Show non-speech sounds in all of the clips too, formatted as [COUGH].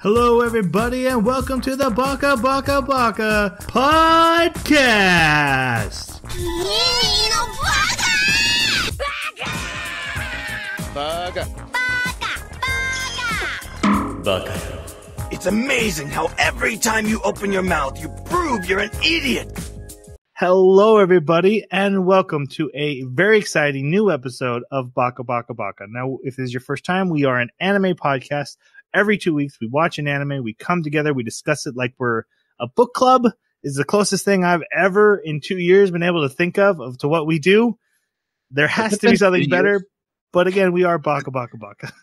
Hello, everybody, and welcome to the Baka Baka Baka podcast. Baka! Baka! Baka. It's amazing how every time you open your mouth, you prove you're an idiot. Hello, everybody, and welcome to a very exciting new episode of Baka Baka Baka. Now, if this is your first time, we are an anime podcast. Every two weeks, we watch an anime, we come together, we discuss it like we're a book club. Is the closest thing I've ever in two years been able to think of of to what we do. There has to be [LAUGHS] something better, but again, we are Baka Baka Baka. [LAUGHS]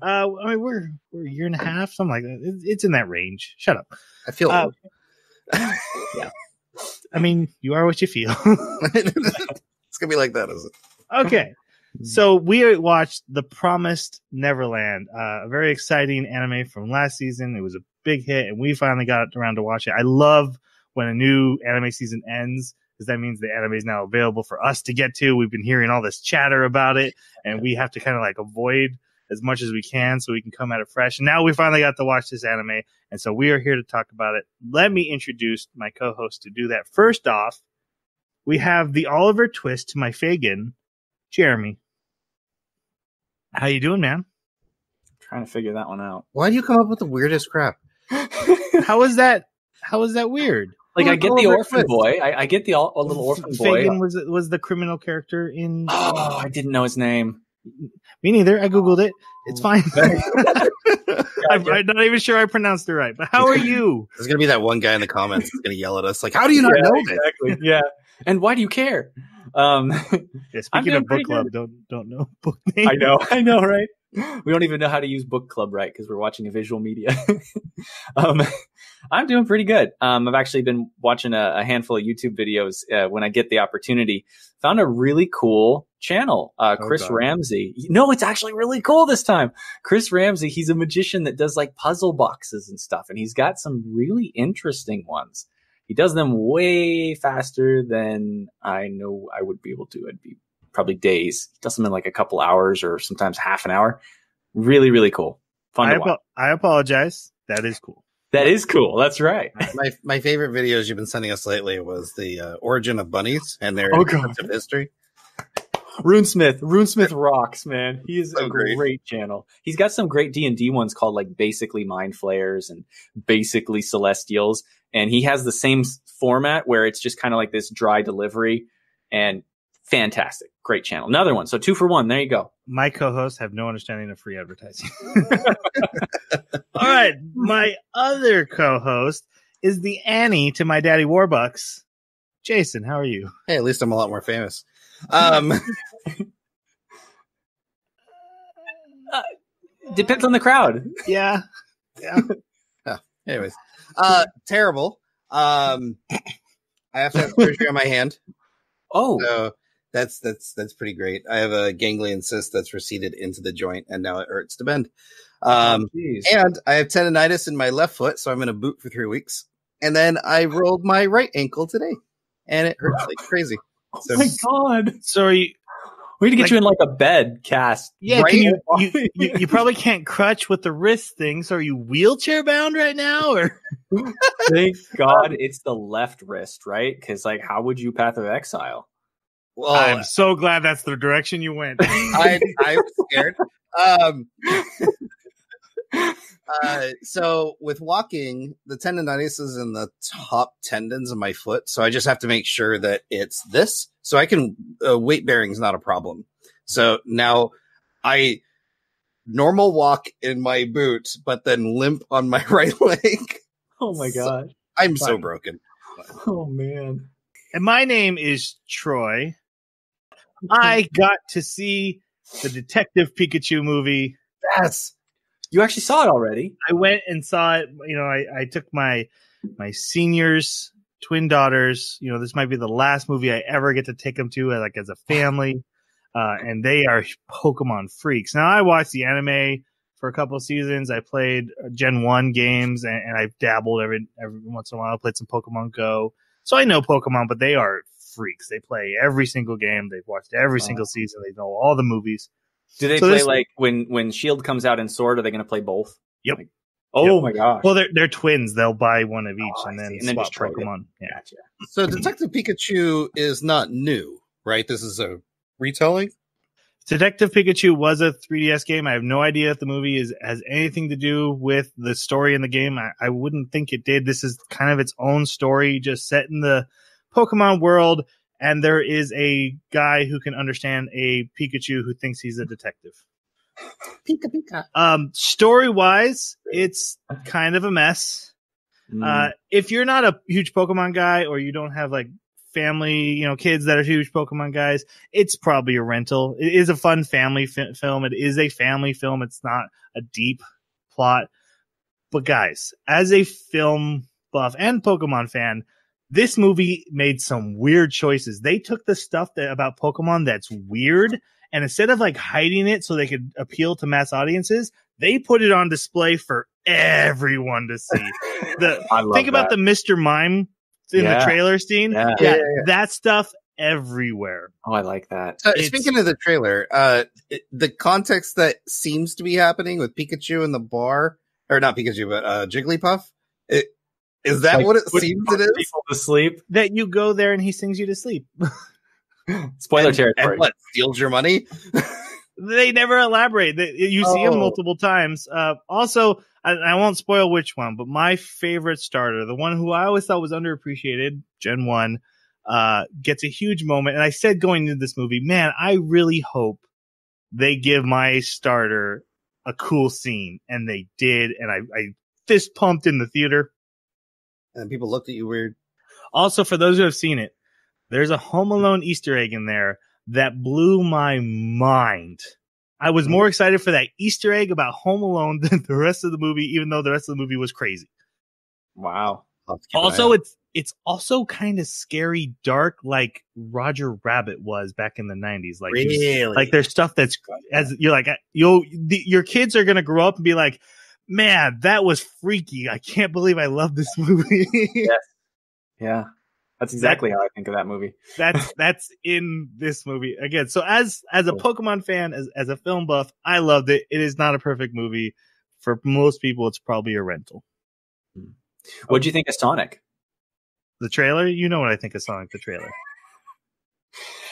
Uh, I mean, we're we're a year and a half, something like that. It's, it's in that range. Shut up. I feel Uh, old. [LAUGHS] I mean, you are what you feel. it's gonna be like that, is it? okay. So we watched The Promised Neverland, uh, a very exciting anime from last season. It was a big hit, and we finally got around to watch it. I love when a new anime season ends because that means the anime is now available for us to get to. We've been hearing all this chatter about it, and we have to kind of like avoid as much as we can so we can come at it fresh. And now we finally got to watch this anime, and so we are here to talk about it. Let me introduce my co-host to do that. First off, we have the Oliver twist to my Fagin, Jeremy. How you doing, man? I'm trying to figure that one out. Why do you come up with the weirdest crap? [LAUGHS] How is that? How is that weird? Like Oh, I get the orphan boy. I, I get the al- a little orphan boy. Fagin was was the criminal character in. Oh, I didn't know his name. Me neither. I googled it. It's oh, fine. [LAUGHS] I'm, I'm not even sure I pronounced it right. But how are you? There's gonna be that one guy in the comments that's gonna yell at us like, "How do you not Yeah, know this?" Exactly. Yeah. And why do you care? Um, [LAUGHS] Yeah, speaking of book club, don't don't know [LAUGHS] book name. I know, I know, right? We don't even know how to use book club right because we're watching a visual media. [LAUGHS] um, I'm doing pretty good. Um, I've actually been watching a, a handful of YouTube videos uh, when I get the opportunity. Found a really cool channel, uh, Oh, Chris God. Ramsay. No, it's actually really cool this time. Chris Ramsay, he's a magician that does like puzzle boxes and stuff, and he's got some really interesting ones. He does them way faster than I know I would be able to. I'd be probably days. He does them in like a couple hours or sometimes half an hour. Really, really cool. Fun I, to watch. I apologize. That is cool. That is cool. That's right. My my favorite videos you've been sending us lately was the uh, origin of bunnies and their Oh, God. of history. RuneSmith. RuneSmith rocks, man. He is So a great. great. channel. He's got some great D and D ones called like basically Mind Flayers and basically Celestials, and he has the same format where it's just kind of like this dry delivery and fantastic. Great channel. Another one. So two for one. There you go. My co-hosts have no understanding of free advertising. [LAUGHS] [LAUGHS] All right, my other co-host is the Annie to my daddy Warbucks. Jason, how are you? Hey, at least I'm a lot more famous. Um, [LAUGHS] Depends on the crowd. Yeah. Yeah. Anyways, uh, terrible. Um, I have to have surgery on my hand, Oh, so that's that's that's pretty great. I have a ganglion cyst that's receded into the joint, and now it hurts to bend. Um, jeez. And I have tendonitis in my left foot, so I'm in a boot for three weeks. And then I rolled my right ankle today, and it hurts like crazy. oh so- my god. So are you? We need to get Like- you in like a bed cast. Yeah, right can you, you, you? You probably can't crutch with the wrist thing. So are you wheelchair bound right now, or [LAUGHS] Thank God it's the left wrist, right? Because like, how would you path of exile? Well, I'm so glad that's the direction you went. I, I'm [LAUGHS] scared. Um, uh, so with walking, the tendonitis is in the top tendons of my foot, so I just have to make sure that it's this. So I can uh, weight bearing is not a problem. So now I normal walk in my boot, but then limp on my [LAUGHS] right leg. [LAUGHS] Oh my So- God. I'm so broken. [LAUGHS] Oh man. and my name is Troy. I [LAUGHS] got to see the Detective Pikachu movie. Yes. You actually saw it already. I went and saw it. You know, I, I took my my seniors, twin daughters. You know, this might be the last movie I ever get to take them to, uh, like as a family. Uh, and they are Pokemon freaks. Now, I watched the anime for a couple of seasons. I played uh, Gen One games, and, and I've dabbled every every once in a while. I played some Pokemon Go, so I know Pokemon. But they are freaks. They play every single game. They've watched every Wow. single season. They know all the movies. Do they So play this- like when when Shield comes out in Sword? Are they going to play both? Yep. Like, Oh Yep. my gosh. Well, they're they're twins. They'll buy one of each Oh, and then. And then swap just. Pokemon. Yeah. Gotcha. So Detective Pikachu is not new, right? This is a retelling. Detective Pikachu was a 3DS game. I have no idea if the movie is has anything to do with the story in the game. I, I wouldn't think it did. This is kind of its own story, just set in the Pokemon world. And there is a guy who can understand a Pikachu who thinks he's a detective. Pika Pika. Um, story wise, it's kind of a mess. Mm. Uh, if you're not a huge Pokemon guy or you don't have like family, you know, kids that are huge Pokemon guys, it's probably a rental. It is a fun family fi- film. It is a family film. It's not a deep plot. But guys, as a film buff and Pokemon fan, this movie made some weird choices. They took the stuff that about Pokemon that's weird and instead of like hiding it so they could appeal to mass audiences, they put it on display for everyone to see. [LAUGHS] The think about the Mr. Mime in Yeah. the trailer scene. Yeah. Yeah, Yeah, that stuff everywhere. Oh, I like that. Uh, speaking of the trailer, uh, it- the context that seems to be happening with Pikachu in the bar, or not Pikachu, but uh, Jigglypuff, it, is that Like, what it seems it is? People to sleep. That you go there and he sings you to sleep. [LAUGHS] Spoiler and, territory. And what steals your money? [LAUGHS] they never elaborate. They, you see him Oh. multiple times. Uh, also, I, I won't spoil which one, but my favorite starter, the one who I always thought was underappreciated, Gen 1, uh, gets a huge moment. And I said going into this movie, man, I really hope they give my starter a cool scene. And they did. And I, I fist pumped in the theater. And people looked at you weird. Also, for those who have seen it, there's a Home Alone Easter egg in there that blew my mind. I was mm. more excited for that Easter egg about Home Alone [LAUGHS] than the rest of the movie, even though the rest of the movie was crazy. wow. I'll have to keep an eye Also, it's it's also kind of scary, dark, like Roger Rabbit was back in the '90s. Like, really, like there's stuff that's as you're like you'll the, your kids are gonna grow up and be like, man, that was freaky. I can't believe I love this [LAUGHS] movie. Yeah. That's exactly how I think of that movie. [LAUGHS] that's that's in this movie again. So as as a Pokemon fan, as as a film buff, I loved it. It is not a perfect movie. For most people, it's probably a rental. Hmm. What do you think of Sonic? The trailer, you know what I think of Sonic the trailer.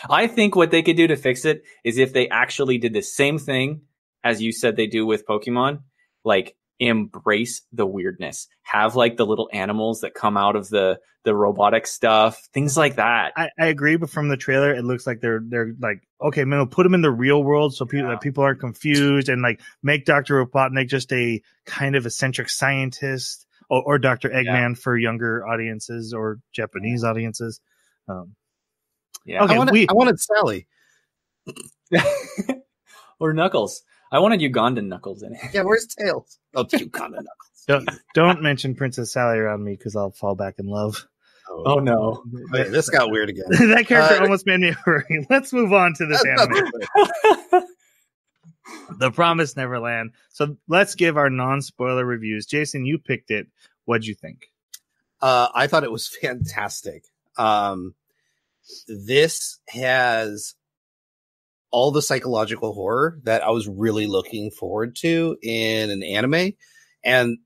I think what they could do to fix it is if they actually did the same thing as you said they do with Pokemon, like embrace the weirdness. Have like the little animals that come out of the the robotic stuff, things like that. I, I agree, but from the trailer, it looks like they're they're like, okay, man, we'll put them in the real world so people Yeah. that people aren't confused, and like make Doctor Robotnik just a kind of eccentric scientist, or, or Doctor Eggman for younger audiences or Japanese audiences. Um, Yeah. Okay, I wanted, we- I wanted Sally. [LAUGHS] or Knuckles. I wanted Ugandan Knuckles in it. Yeah, where's Tails? Oh, it's Uganda Knuckles. don't don't mention Princess Sally around me because I'll fall back in love. Oh no. Okay, this got weird again. [LAUGHS] that character Uh, almost made me [LAUGHS] worry. Let's move on to this anime. The Promised Neverland. So let's give our non-spoiler reviews. Jason, you picked it. What'd you think? Uh, I thought it was fantastic. Um, this has all the psychological horror that I was really looking forward to in an anime. And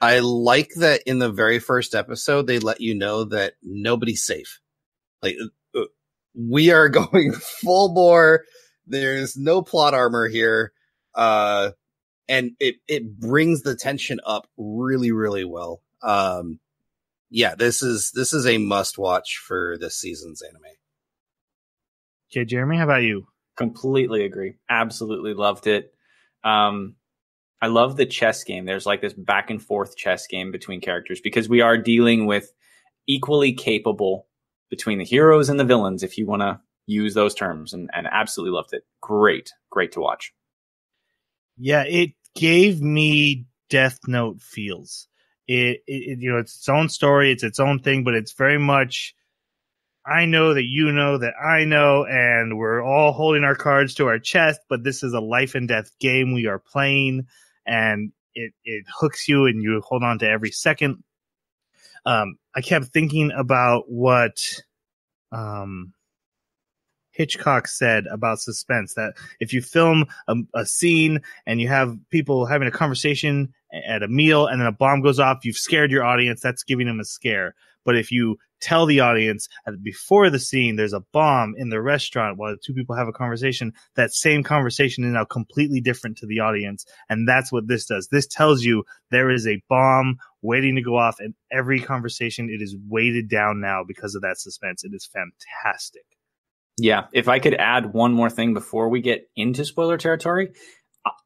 I like that in the very first episode, they let you know that nobody's safe. Like, uh, we are [LAUGHS] going full bore. There's no plot armor here. Uh, and it, it brings the tension up really, really well. Um, yeah, this is this is a must watch for this season's anime. Okay, Jeremy, how about you? Completely agree. Absolutely loved it. Um, I love the chess game. There's like this back and forth chess game between characters because we are dealing with equally capable between the heroes and the villains, if you want to use those terms, and, and absolutely loved it. Great, great to watch. Yeah, it gave me Death Note feels. It, it, it- you know, it's its own story, it's its own thing, but it's very much. I know that you know that I know, and we're all holding our cards to our chest. But this is a life and death game we are playing, and it it hooks you, and you hold on to every second. Um, I kept thinking about what, um, Hitchcock said about suspense that if you film a, a scene and you have people having a conversation at a meal and then a bomb goes off, you've scared your audience. That's giving them a scare. But if you tell the audience that before the scene there's a bomb in the restaurant while two people have a conversation, that same conversation is now completely different to the audience. And that's what this does. This tells you there is a bomb waiting to go off and every conversation it is weighted down now because of that suspense. It is fantastic. Yeah, if I could add one more thing before we get into spoiler territory,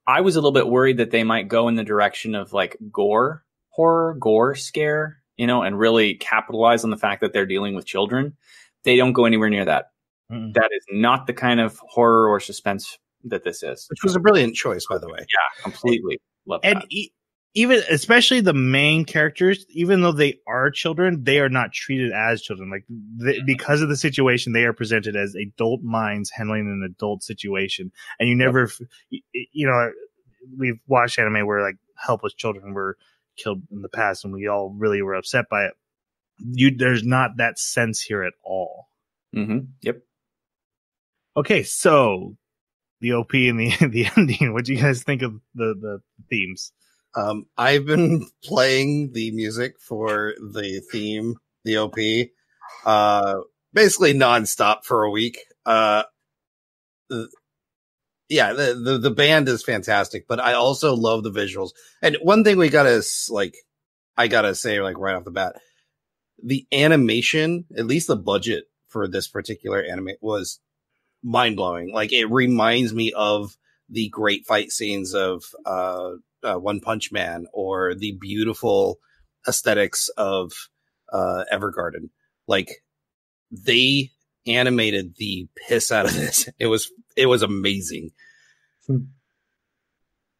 I was a little bit worried that they might go in the direction of like gore horror, gore scare, you know, and really capitalize on the fact that they're dealing with children. They don't go anywhere near that. Mm-mm. That is not the kind of horror or suspense that this is. Which was a brilliant choice, by the way. Yeah, completely love and that. e- even especially the main characters even though they are children they are not treated as children like th- because of the situation they are presented as adult minds handling an adult situation and you never f y- y- you know we've watched anime where like helpless children were killed in the past and we all really were upset by it you there's not that sense here at all Mm-hmm. Yep. okay so the op and the [LAUGHS] the ending what do you guys think of the the themes Um, I've been [LAUGHS] playing the music for the theme, the OP, uh, basically nonstop for a week. Uh, the- yeah, the, the, the band is fantastic, but I also love the visuals. And one thing we gotta, like, I gotta say, like, right off the bat, the animation, at least the budget for this particular anime was mind blowing. Like, it reminds me of the great fight scenes of, uh, uh, One Punch Man or the beautiful aesthetics of uh, Evergarden. Like they animated the piss out of [LAUGHS] this. It was it was amazing.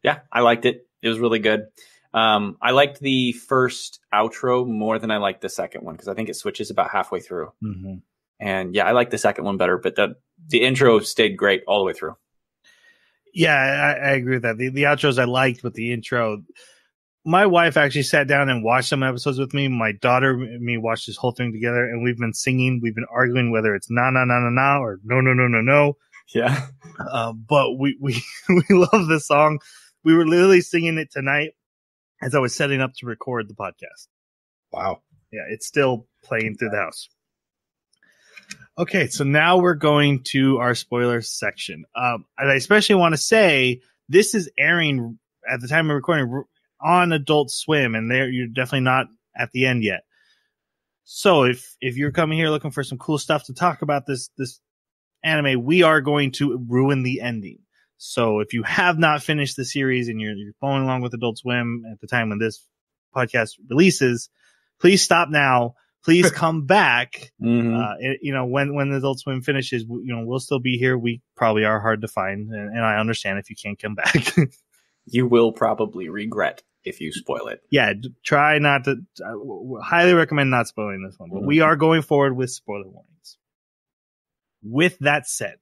Yeah, I liked it. It was really good. Um, I liked the first outro more than I liked the second one because I think it switches about halfway through. mm-hmm. And yeah, I like the second one better, but the the intro stayed great all the way through. Yeah, I, I agree with that. The, the outros I liked, but the intro, my wife actually sat down and watched some episodes with me. My daughter and me watched this whole thing together, and we've been singing. We've been arguing whether it's na na na na na or no no no no no. Yeah. Uh, but we we [LAUGHS] we love this song. We were literally singing it tonight as I was setting up to record the podcast. Wow. Yeah, it's still playing through the house. Okay, so now we're going to our spoiler section. Um, and I especially want to say this is airing at the time of recording on Adult Swim, and there you're definitely not at the end yet. So if if you're coming here looking for some cool stuff to talk about this this anime, we are going to ruin the ending. So if you have not finished the series and you're, you're following along with Adult Swim at the time when this podcast releases, please stop now. Please [LAUGHS] come back. Mhm. Uh, it, you know, when when Adult Swim finishes, you know, we'll still be here. We probably are hard to find, and, and I understand if you can't come back. [LAUGHS] you will probably regret if you spoil it. yeah, try not to. I w- highly recommend not spoiling this one, but we are going forward with spoiler warnings. With that said,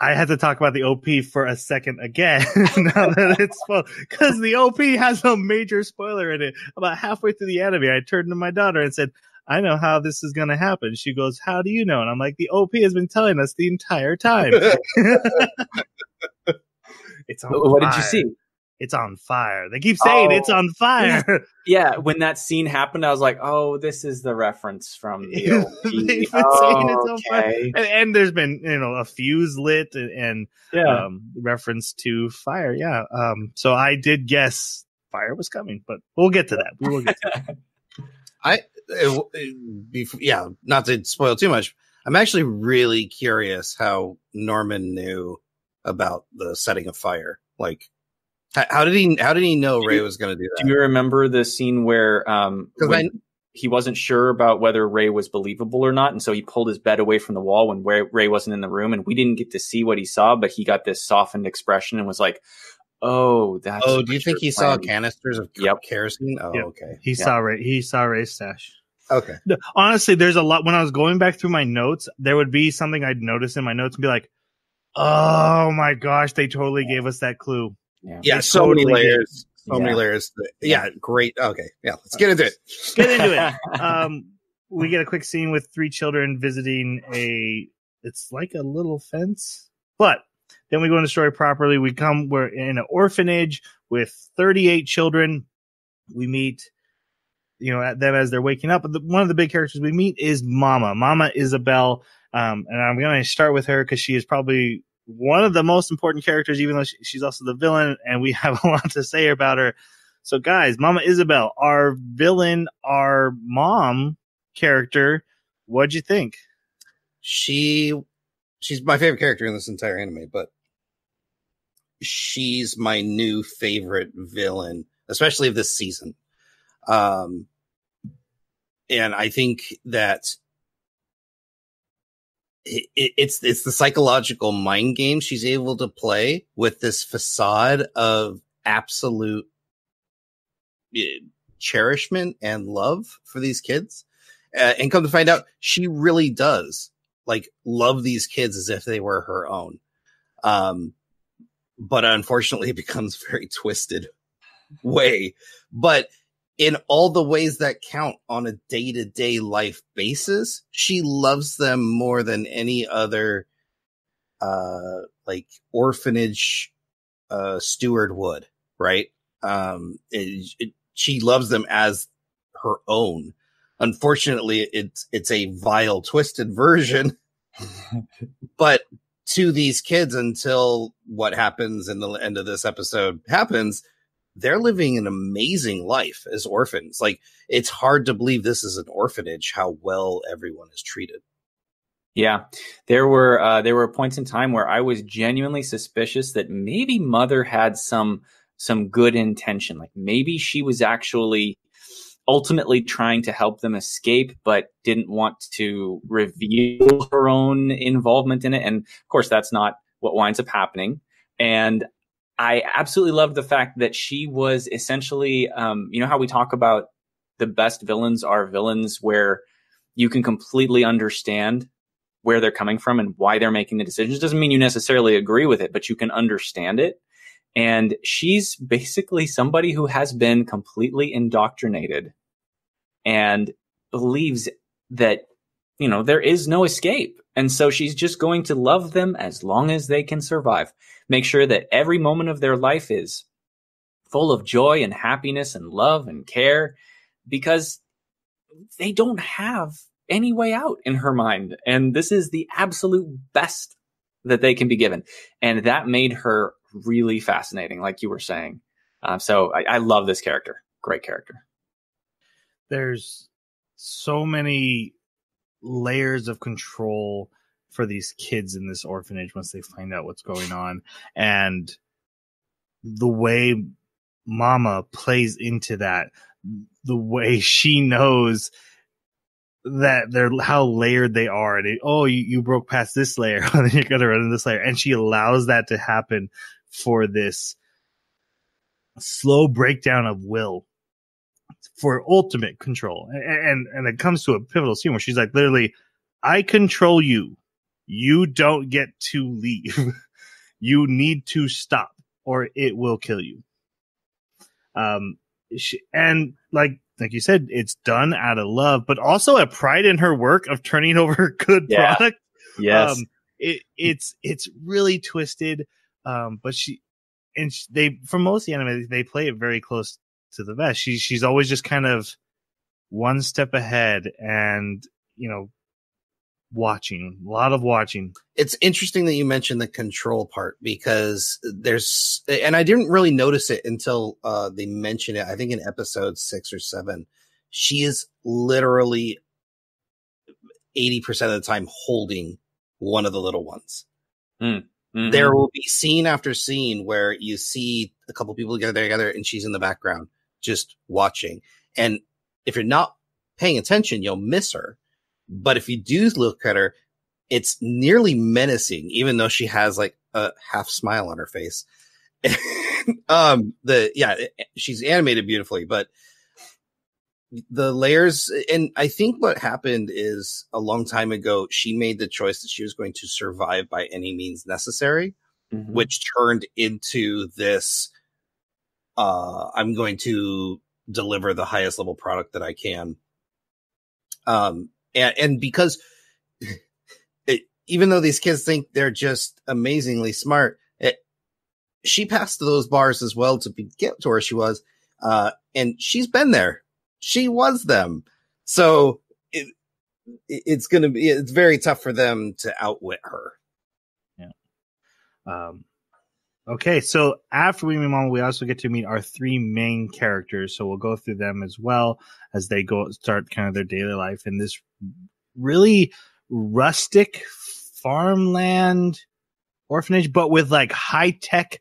I had to talk about the OP for a second again [LAUGHS] now that it's because the OP has a major spoiler in it. About halfway through the anime, I turned to my daughter and said, I know how this is going to happen. She goes, How do you know? And I'm like, The OP has been telling us the entire time. [LAUGHS] [LAUGHS] it's What did you see? It's on fire. They keep saying Oh. it's on fire. [LAUGHS] Yeah, when that scene happened, I was like, "Oh, this is the reference from the They've OP." been saying it's Oh, on fire. okay. and, and there's been you know a fuse lit and, and Yeah. um, reference to fire. Yeah. Um, so I did guess fire was coming, but we'll get to that. We will get to that. [LAUGHS] I it, it, bef- yeah, not to spoil too much. I'm actually really curious how Norman knew about the setting of fire. Like, how, how did he? How did he know Ray was going to do that? Do you remember the scene where um 'Cause when I- he wasn't sure about whether Ray was believable or not, and so he pulled his bed away from the wall when Ray, Ray wasn't in the room, and we didn't get to see what he saw, but he got this softened expression and was like, "Oh, that's." Oh, do you think you're he saw canisters of Yep. kerosene? Oh, Yep. okay, He Yeah. saw Ray. He saw Ray's stash. okay. Honestly, there's a lot. When I was going back through my notes, there would be something I'd notice in my notes and be like, "Oh my gosh, they totally gave us that clue." Yeah. Yeah, They so many totally did. layers. So many layers. Yeah, great. Okay, yeah, let's get into it. Get into it. um, we get a quick scene with three children visiting a it's like a little fence. But then we go into story properly. We come we're in an orphanage with 38 children. We meet you know at them as they're waking up. But the, one of the big characters we meet is Mama, Mama Isabel. Um, and I'm going to start with her because she is probably one of the most important characters, even though she, she's also the villain, and we [LAUGHS] have a lot to say about her. So, guys, Mama Isabel, our villain, our mom character, what'd you think? She, she's my favorite character in this entire anime, but she's my new favorite villain, especially of this season. Um, and I think that it, it's it's the psychological mind game she's able to play with this facade of absolute eh, cherishment and love for these kids. Uh, and come to find out, she really does like love these kids as if they were her own. Um, but unfortunately, it becomes very twisted [LAUGHS] way. But in all the ways that count on a day to day life basis, she loves them more than any other, uh, like orphanage, uh, steward would, right? Um, it, it, she loves them as her own. Unfortunately, it's, it's a vile, twisted version, [LAUGHS] but to these kids until what happens in the end of this episode happens, they're living an amazing life as orphans. Like it's hard to believe this is an orphanage, how well everyone is treated. Yeah, there were uh, there were points in time where I was genuinely suspicious that maybe mother had some some good intention. Like maybe she was actually ultimately trying to help them escape, but didn't want to reveal her own involvement in it. And of course, that's not what winds up happening. And I absolutely love the fact that she was essentially, um, you know, how we talk about the best villains are villains where you can completely understand where they're coming from and why they're making the decisions. Doesn't mean you necessarily agree with it, but you can understand it. And she's basically somebody who has been completely indoctrinated and believes that, you know, there is no escape. And so she's just going to love them as long as they can survive. Make sure that every moment of their life is full of joy and happiness and love and care because they don't have any way out in her mind. And this is the absolute best that they can be given. And that made her really fascinating, like you were saying. Uh, so I, I love this character. Great character. There's so many layers of control for these kids in this orphanage once they find out what's going on. And the way mama plays into that the way she knows that they're how layered they are. And it, oh you, you broke past this layer [LAUGHS] then you're gonna run into this layer. And she allows that to happen for this slow breakdown of will for ultimate control. And, and, and it comes to a pivotal scene where she's like, literally, I control you. You don't get to leave. [LAUGHS] you need to stop or it will kill you. Um, she, and like, like you said, it's done out of love, but also a pride in her work of turning over good yeah. product. Yes. Um, it, it's, it's really twisted. Um, but she, and they, for most of the anime, they play it very close to the vest. She she's always just kind of one step ahead and you know watching a lot of watching it's interesting that you mentioned the control part because there's and i didn't really notice it until uh they mentioned it i think in episode six or seven she is literally 80% of the time holding one of the little ones mm. mm-hmm. there will be scene after scene where you see a couple people together together and she's in the background just watching. And if you're not paying attention, you'll miss her. But if you do look at her, it's nearly menacing, even though she has like a half smile on her face. [LAUGHS] um, the, yeah, she's animated beautifully, but the layers, and I think what happened is a long time ago, she made the choice that she was going to survive by any means necessary, mm-hmm. which turned into this uh, I'm going to deliver the highest level product that I can. Um, and, and because [LAUGHS] it, even though these kids think they're just amazingly smart, it, she passed those bars as well to be, get to where she was. Uh, and she's been there. She was them. So it, it's going to be, it's very tough for them to outwit her. Yeah. Um, okay, so after we meet Mama, we also get to meet our three main characters. So we'll go through them as well as they go start kind of their daily life in this really rustic farmland orphanage, but with like high tech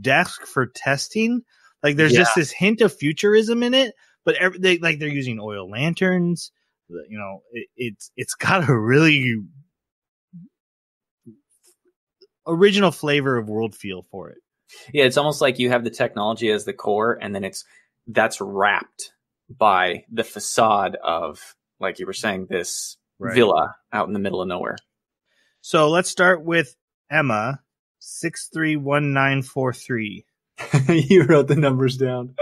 desk for testing. Like there's Yeah. just this hint of futurism in it, but every, they, like they're using oil lanterns. You know, it, it's it's got a really original flavor of world feel for it. Yeah, it's almost like you have the technology as the core, and then it's that's wrapped by the facade of, like you were saying, this villa out in the middle of nowhere. So let's start with Emma, six three one nine four three. [LAUGHS] you wrote the numbers down.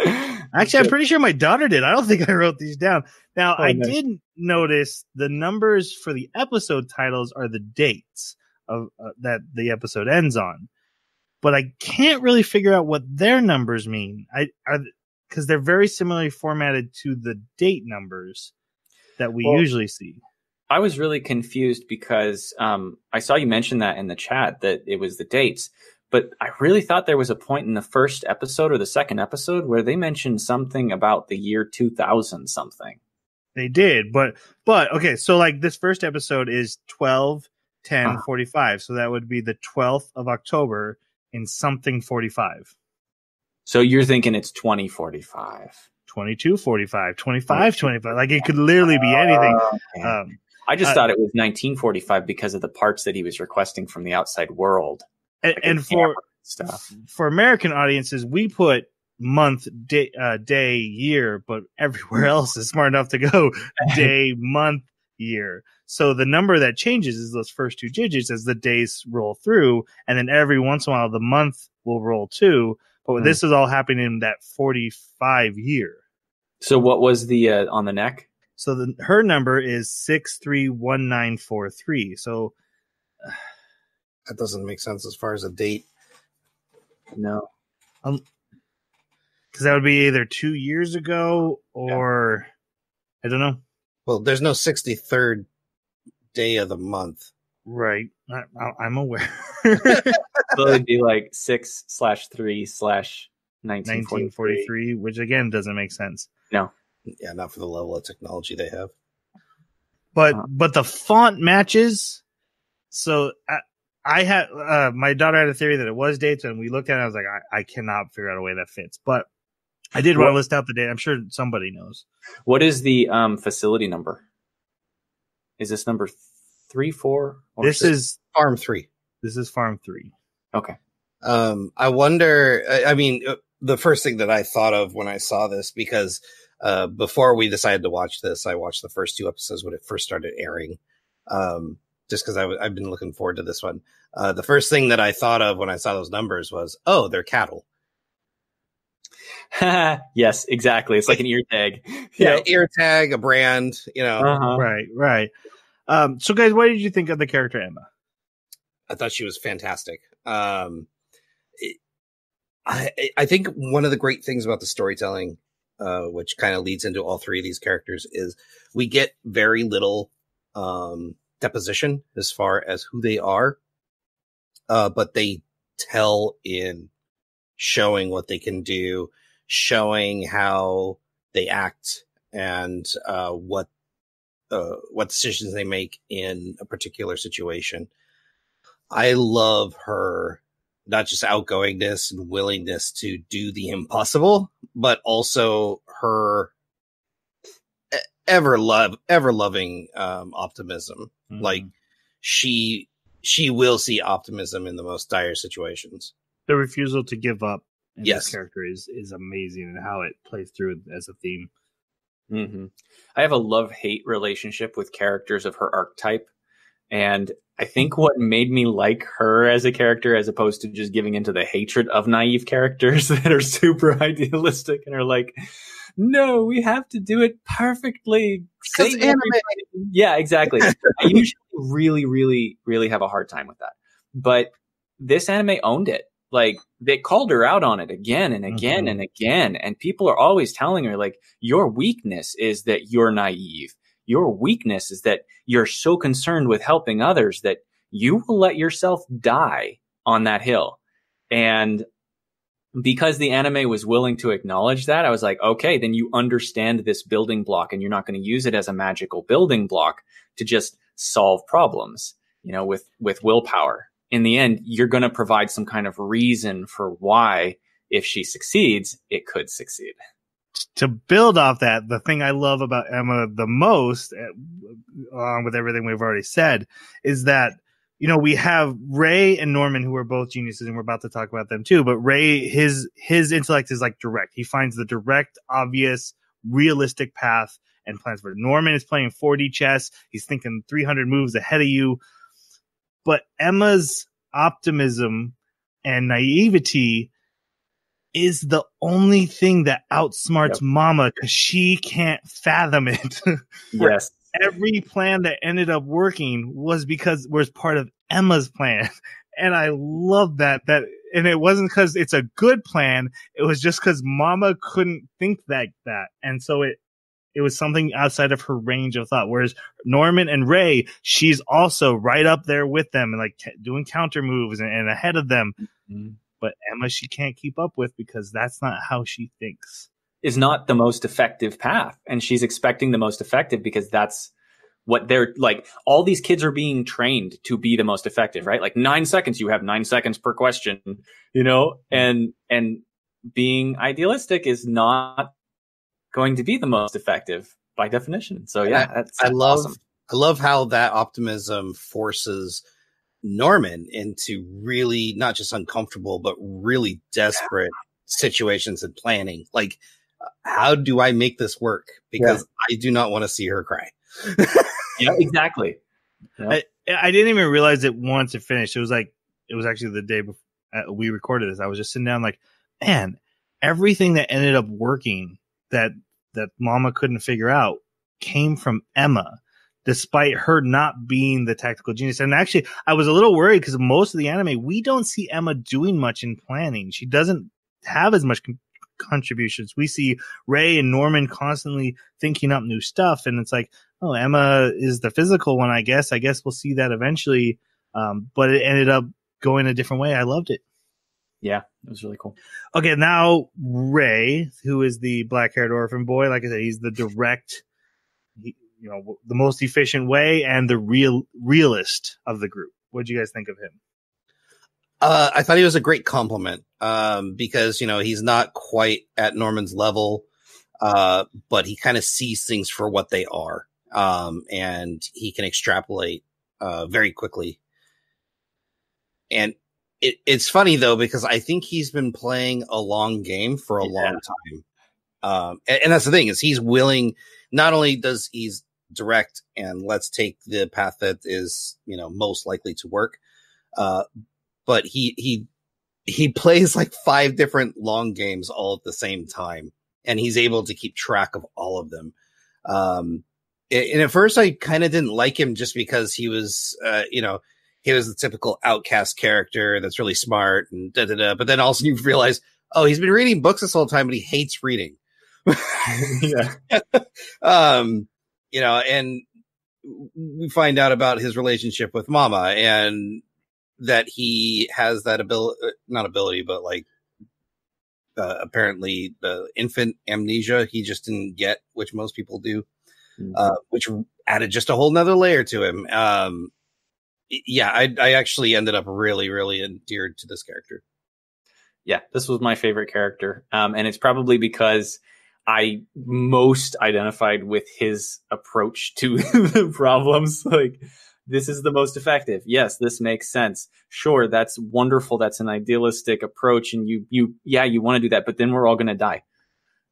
Actually, I'm [LAUGHS] pretty sure my daughter did. I don't think I wrote these down. Now, Oh, I nice. did notice the numbers for the episode titles are the dates of uh, that the episode ends on, but I can't really figure out what their numbers mean. I are because they're very similarly formatted to the date numbers that we Well- usually see. I was really confused because um, I saw you mention that in the chat that it was the dates, but I really thought there was a point in the first episode or the second episode where they mentioned something about the year 2000 something. They did, but but okay, so like this first episode is 12 10 Huh. 45, so that would be the 12th of October in something 45. So you're thinking it's 2045. 22 45 25 25 like it could literally be anything um I just uh, thought it was 1945 because of the parts that he was requesting from the outside world. and, like and for stuff. for american audiences we put month day uh day year but everywhere [LAUGHS] else is smart enough to go [LAUGHS] day month year so the number that changes is those first two digits as the days roll through and then every once in a while the month will roll too but Hmm. this is all happening in that 45 year So what was the uh, on the neck? so the her number is 631943 so [SIGHS] That doesn't make sense as far as a date. No. Um, because that would be either two years ago or I don't know. Well, there's no 63rd day of the month. Right, I, I- I'm aware. [LAUGHS] So it'd be like six slash three slash 1943. 1943, which again doesn't make sense. No. Yeah, not for the level of technology they have. But Uh. but the font matches. So I, I had uh, my daughter had a theory that it was dates, and we looked at it. I was like, I, I cannot figure out a way that fits. But I did want to list out the date. I'm sure somebody knows. What is the um, facility number? Is this number three, four? Or This six? is Farm 3. this is Farm Three. okay. Um, I wonder. I, I mean, uh, the first thing that I thought of when I saw this, because uh, before we decided to watch this, I watched the first two episodes when it first started airing. Um, just because i w- I've been looking forward to this one. Uh, the first thing that I thought of when I saw those numbers was, oh, they're cattle. [LAUGHS] yes, exactly. It's like an ear tag. [LAUGHS] Yeah, Yep. ear tag, a brand. You know, Uh-huh. Right, right. Um, so guys, what did you think of the character Emma? I thought she was fantastic. Um, it- I I think one of the great things about the storytelling, uh, which kind of leads into all three of these characters, is we get very little um, deposition as far as who they are, uh, but they tell in showing what they can do, showing how they act, and uh, what uh, what decisions they make in a particular situation. I love her, not just outgoingness and willingness to do the impossible, but also her ever love, ever loving um, optimism. Like she, she will see optimism in the most dire situations. The refusal to give up in Yes. this character is is amazing and how it plays through as a theme. hmm I have a love hate relationship with characters of her archetype. And I think what made me like her as a character, as opposed to just giving into the hatred of naive characters [LAUGHS] that are super [LAUGHS] idealistic and are like, no, we have to do it perfectly. Because anime- Yeah, exactly. [LAUGHS] I usually really, really, really have a hard time with that. But this anime owned it. Like they called her out on it again and again Mhm. and again. And people are always telling her, like, your weakness is that you're naive. Your weakness is that you're so concerned with helping others that you will let yourself die on that hill. And because the anime was willing to acknowledge that, I was like, okay, then you understand this building block and you're not going to use it as a magical building block to just solve problems, you know, with, with willpower. In the end, you're going to provide some kind of reason for why, if she succeeds, it could succeed. to build off that, the thing I love about Emma the most, uh, along with everything we've already said, is that you know we have Ray and Norman who are both geniuses, and we're about to talk about them too. But Ray, his his intellect is like direct. He finds the direct, obvious, realistic path and plans for it. Norman is playing 4D chess. He's thinking 300 moves ahead of you. But Emma's optimism and naivety is the only thing that outsmarts Yep. Mama because she can't fathom it. [LAUGHS] Yes. Every plan that ended up working was because was part of Emma's plan, [LAUGHS] and I love that. That and it wasn't because it's a good plan. It was just because Mama couldn't think like that, and so it it was something outside of her range of thought. Whereas Norman and Ray, she's also right up there with them and like doing counter moves and, and ahead of them. Mm-hmm. But Emma, she can't keep up with because that's not how she thinks. is not the most effective path and she's expecting the most effective because that's what they're like all these kids are being trained to be the most effective right like 9 seconds you have 9 seconds per question you know mm-hmm. and and being idealistic is not going to be the most effective by definition so yeah that's I love awesome. I love how that optimism forces Norman into really not just uncomfortable but really desperate situations and planning. Like, how do I make this work? Because I do not want to see her cry. yeah exactly Yeah. I, I didn't even realize it once it finished. It was like it was actually the day before uh, we recorded this. I was just sitting down, like, man, everything that ended up working that that Mama couldn't figure out came from Emma, despite her not being the tactical genius. And actually, I was a little worried because most of the anime we don't see Emma doing much in planning. She doesn't have as much con- contributions. We see Ray and Norman constantly thinking up new stuff, and it's like oh, Emma is the physical one, I guess. I guess we'll see that eventually. Um, but it ended up going a different way. I loved it. yeah it was really cool Okay, now Ray, who is the black haired orphan boy, like I said, he's the direct, you know, the most efficient way and the real realist of the group. What do you guys think of him? Uh, I thought he was a great complement um, because you know he's not quite at Norman's level, uh, but he kind of sees things for what they are, um, and he can extrapolate uh, very quickly. And it, it's funny though because I think he's been playing a long game for a Yeah. long time, um, and, and that's the thing is he's willing. Not only does he's direct and let's take the path that is you know most likely to work. Uh, but he he he [LAUGHS] plays like five different long games all at the same time and he's able to keep track of all of them um and at first i kind of didn't like him just because he was uh you know he was the typical outcast character that's really smart and da da da. But then also you realize oh he's been reading books this whole time but he hates reading. [LAUGHS] Yeah. [LAUGHS] Um you know and we find out about his relationship with mama and that he has that ability not ability but like uh, apparently the infant amnesia he just didn't get which most people do uh, which added just a whole nother layer to him. Um yeah i i actually ended up really really endeared to this character yeah, this was my favorite character. Um, and it's probably because I most identified with his approach to [LAUGHS] the problems. Like, this is the most effective. Yes, this makes sense. Sure, that's wonderful. That's an idealistic approach. And you, you, yeah, you want to do that, but then we're all going to die.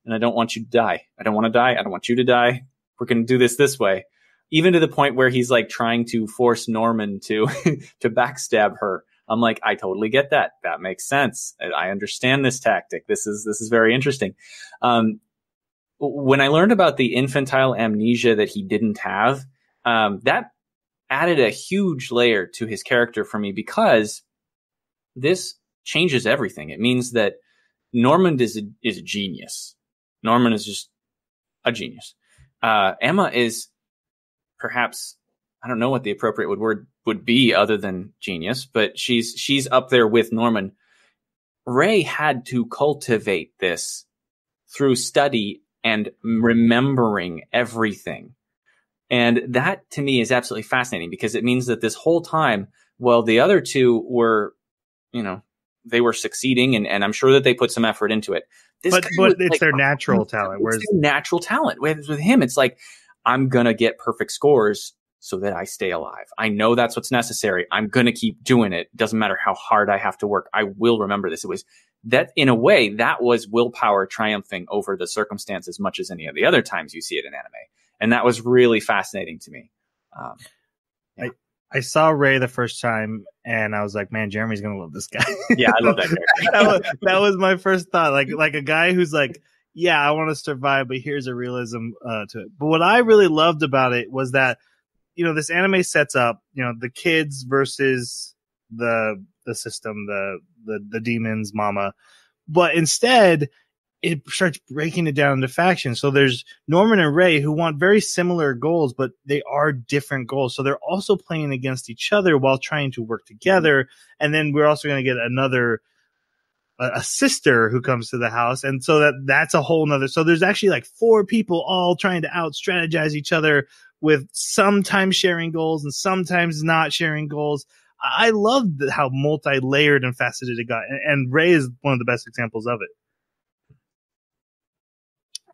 And I don't want you to die. I don't want to die. I don't want you to die. We're going to do this this way. Even to the point where he's like trying to force Norman to, [LAUGHS] to backstab her. I'm like, I totally get that. That makes sense. I understand this tactic. This is this is very interesting. Um, when I learned about the infantile amnesia that he didn't have, um, that added a huge layer to his character for me because this changes everything. It means that Norman is a, is a genius. Norman is just a genius. Uh, Emma is perhaps I don't know what the appropriate word would be other than genius, but she's she's up there with Norman. Ray had to cultivate this through study and remembering everything. And that to me is absolutely fascinating because it means that this whole time, well, the other two were, you know, they were succeeding and, and I'm sure that they put some effort into it. This but but it's like, their natural talent. Whereas natural talent. With, with him, it's like, I'm going to get perfect scores so that I stay alive. I know that's what's necessary. I'm going to keep doing it. Doesn't matter how hard I have to work. I will remember this. It was that in a way, that was willpower triumphing over the circumstance as much as any of the other times you see it in anime. And that was really fascinating to me. Um, yeah. I, I saw Ray the first time and I was like, man, Jeremy's going to love this guy. yeah, I love that character. [LAUGHS] that, was, that was my first thought. Like, like a guy who's like, yeah, I want to survive, but here's a realism uh, to it. But what I really loved about it was that, you know, this anime sets up, you know, the kids versus the the system, the the the demons, mama. But instead, it starts breaking it down into factions. So there's Norman and Ray who want very similar goals, but they are different goals. So they're also playing against each other while trying to work together. And then we're also going to get another a, a, sister who comes to the house, and so that that's a whole nother. So there's actually like four people all trying to out strategize each other with sometimes sharing goals and sometimes not sharing goals. I love how multi layered and faceted it got, and, and Ray is one of the best examples of it.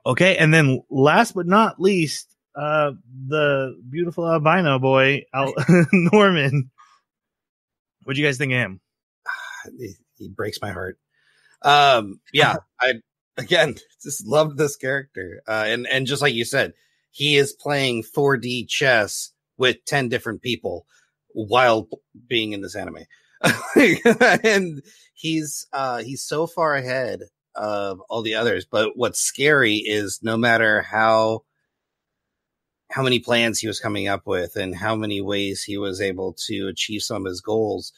Okay, and then last but not least, uh, the beautiful albino boy, Al- [LAUGHS] Norman. What do you guys think of him? He, he breaks my heart. Um, yeah, [LAUGHS] I again [LAUGHS] just loved this character, uh, and and just like you said, he is playing 4D chess with 10 different people while being in this anime. [LAUGHS] and he's uh he's so far ahead of all the others. But what's scary is no matter how how many plans he was coming up with and how many ways he was able to achieve some of his goals,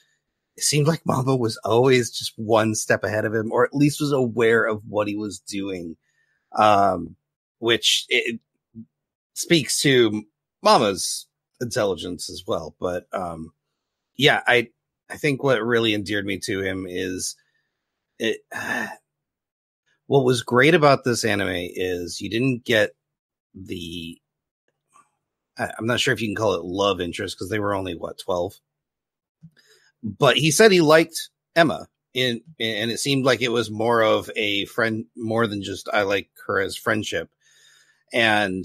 it seemed like Mama was always just one step ahead of him, or at least was aware of what he was doing. Um, which it speaks to Mama's intelligence as well. But um, yeah, I I think what really endeared me to him is it. [SIGHS] what was great about this anime is you didn't get the I'm not sure if you can call it love interest because they were only what 12 but he said he liked Emma in and it seemed like it was more of a friend more than just I like her as friendship and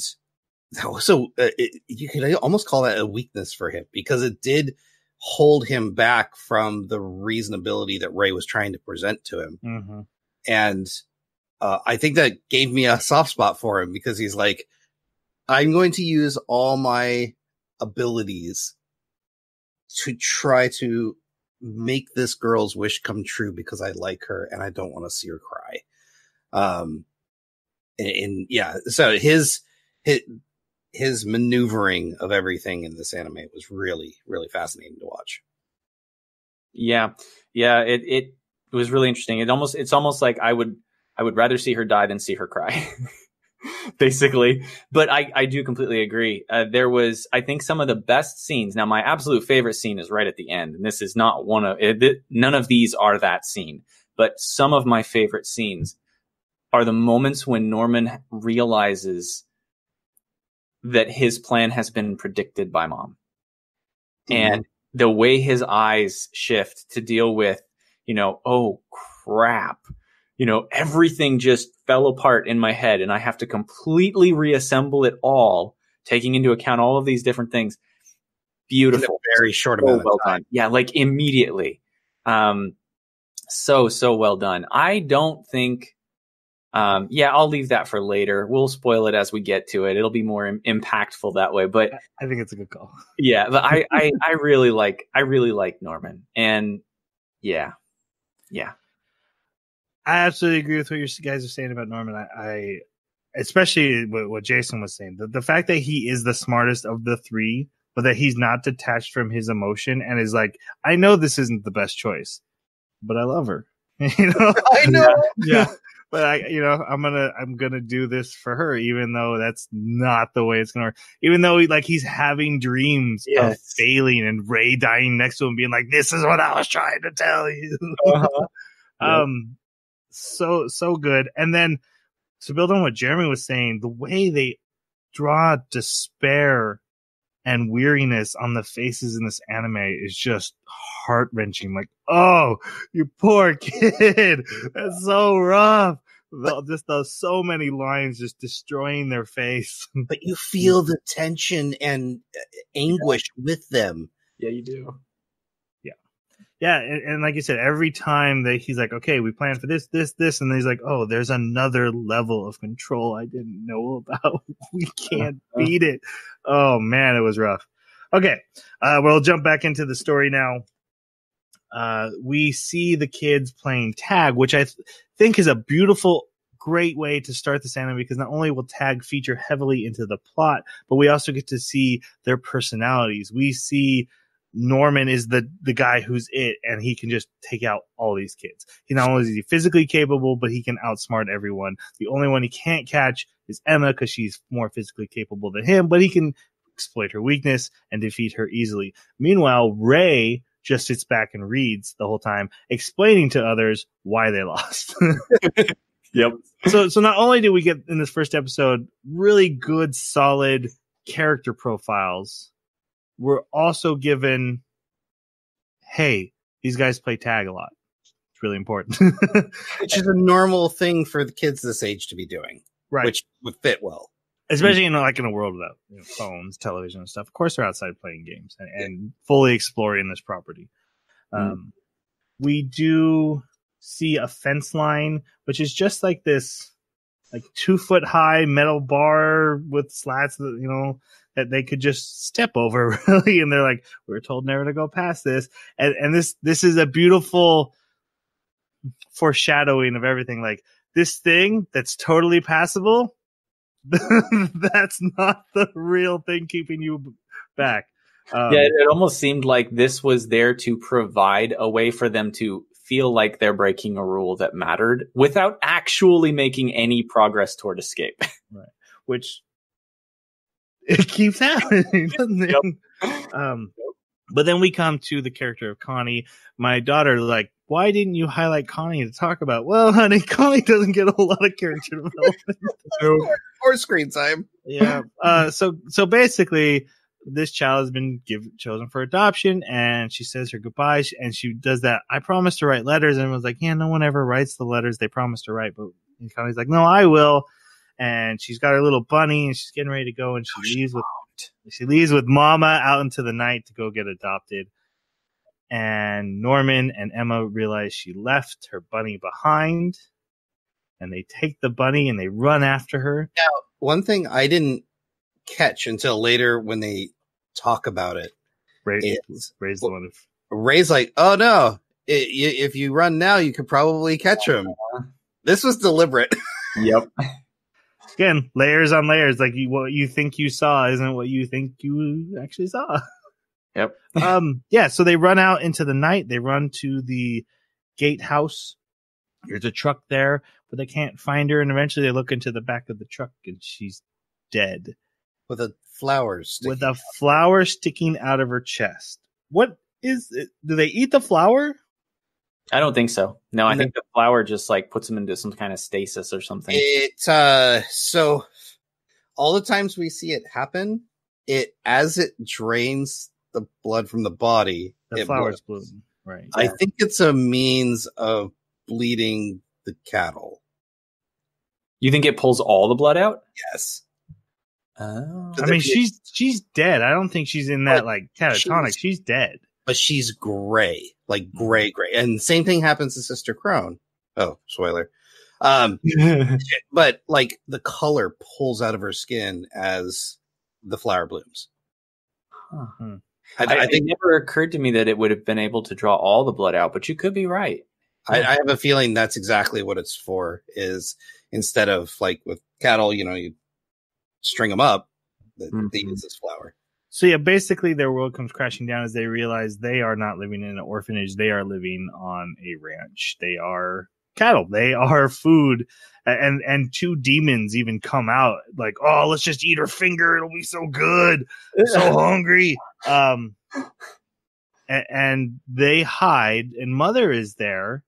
that was so uh, it, you could almost call that a weakness for him because it did hold him back from the reasonability that Ray was trying to present to him mm-hmm. and uh, I think that gave me a soft spot for him because he's like, I'm going to use all my abilities to try to make this girl's wish come true because I like her and I don't want to see her cry. Um, and, and yeah, so his, his, his maneuvering of everything in this anime was really, really fascinating to watch. Yeah. Yeah. It, it was really interesting. It almost, it's almost like I would, I would rather see her die than see her cry. [LAUGHS] [LAUGHS] basically. But I, I do completely agree. Uh, there was, I think, some of the best scenes. Now, my absolute favorite scene is right at the end, and this is not one of it, none of these are that scene. But some of my favorite scenes are the moments when Norman realizes that his plan has been predicted by mom, mm-hmm. and the way his eyes shift to deal with, you know, oh crap you know, everything just fell apart in my head and I have to completely reassemble it all, taking into account all of these different things. Beautiful. very short amount well done. Yeah, like immediately. Um, so, so well done. I don't think, um, yeah, I'll leave that for later. We'll spoil it as we get to it. It'll be more Im- impactful that way, but I think it's a good call. yeah, but I, [LAUGHS] I, I really like, I really like Norman and yeah, yeah. I absolutely agree with what you guys are saying about Norman. I, I especially what, what, Jason was saying, the, the fact that he is the smartest of the three, but that he's not detached from his emotion and is like, I know this isn't the best choice, but I love her. [LAUGHS] you know, [LAUGHS] I know. yeah. [LAUGHS] But I, you know, I'm gonna, I'm gonna do this for her, even though that's not the way it's gonna work. Even though, he, like, he's having dreams of failing and Ray dying next to him, being like, "This is what I was trying to tell you." Uh-huh. Yep. um, so so good. And then to build on what Jeremy was saying, the way they draw despair and weariness on the faces in this anime is just heart wrenching. Like, oh, you poor [LAUGHS] kid, that's so rough. They'll- Just those so many lines just destroying their face. But you feel [LAUGHS] the tension and uh, anguish with them. Yeah, you do. Yeah, and, and like you said, every time that he's like, okay, we plan for this, this, this, and then he's like, oh, there's another level of control I didn't know [LAUGHS] about. we can't beat it. Oh man, it was rough. Okay, uh, we'll jump back into the story now. Uh, we see the kids playing tag, which I th- think is a beautiful, great way to start this anime because not only will tag feature heavily into the plot, but we also get to see their personalities. We see Norman is the the guy who's it, and he can just take out all these kids. He not only is he physically capable, but he can outsmart everyone. The only one he can't catch is Emma because she's more physically capable than him, but he can exploit her weakness and defeat her easily. Meanwhile, Ray just sits back and reads the whole time, explaining to others why they lost. [LAUGHS] Yep. so so not only do we get in this first episode really good solid character profiles we're also given hey these guys play tag a lot. It's really important. [LAUGHS] Which is a normal thing for the kids this age to be doing, right. which would fit well. especially in like in a world without you know, phones television and stuff. Of course they're outside playing games and, and fully exploring this property. Um we do see a fence line which is just like this like two foot high metal bar with slats that you know that they could just step over [LAUGHS] really and they're like we were told never to go past this. And and this this is a beautiful foreshadowing of everything. Like this thing that's totally passable [LAUGHS] that's not the real thing keeping you back. Um, yeah, it, it almost seemed like this was there to provide a way for them to feel like they're breaking a rule that mattered without actually making any progress toward escape. [LAUGHS] which it keeps happening, [LAUGHS] doesn't it? Um, but then we come to the character of Connie. My daughter, like, why didn't you highlight Connie to talk about? Well, honey, [LAUGHS] Connie doesn't get a whole lot of character [LAUGHS] development. Or screen time. yeah. Uh, so so basically, this child has been given chosen for adoption, and she says her goodbyes, and she does that. I promised to write letters, and was like, yeah, no one ever writes the letters they promised to write, but and Connie's like, no, I will. And she's got her little bunny, and she's getting ready to go, and she oh, leaves with she leaves with Mama out into the night to go get adopted. And Norman and Emma realize she left her bunny behind, and they take the bunny and they run after her. Now, one thing I didn't catch until later when they talk about it Ray, is Ray's the one of Ray's like, "Oh no, i- i- if you run now, you could probably catch him." Uh-huh. This was deliberate. [LAUGHS] yep. Again layers on layers. Like you, what you think you saw isn't what you think you actually saw. [LAUGHS] Yep. [LAUGHS] um. Yeah. So they run out into the night. They run to the gatehouse. There's a truck there, but they can't find her. And eventually, they look into the back of the truck, and she's dead with a flowers with a flower sticking out of her chest. What is it? Do they eat the flower? I don't think so. No, I No. think the flower just like puts them into some kind of stasis or something. It uh so all the times we see it happen, it as it drains the blood from the body, The it flowers blows. bloom. Right. I think it's a means of bleeding the cattle. you think it pulls all the blood out? Yes. Oh. I mean, she's she's dead. I don't think she's in that like catatonic. she's- She's dead. But she's gray, like mm-hmm. gray, gray. And same thing happens to Sister Crone. Oh, spoiler. Um, [LAUGHS] but like the color pulls out of her skin as the flower blooms. Huh. Hmm. I, I, I it think never occurred to me that it would have been able to draw all the blood out, but you could be right. I, I have a feeling that's exactly what it's for. Is instead of like with cattle, you know, you string them up, they, they use this flower. So yeah, basically their world comes crashing down as they realize they are not living in an orphanage. They are living on a ranch. They are cattle. They are food. And and two demons even come out like, oh, let's just eat her finger. It'll be so good. I'm so [LAUGHS] hungry. Um, and, and they hide, and mother is there,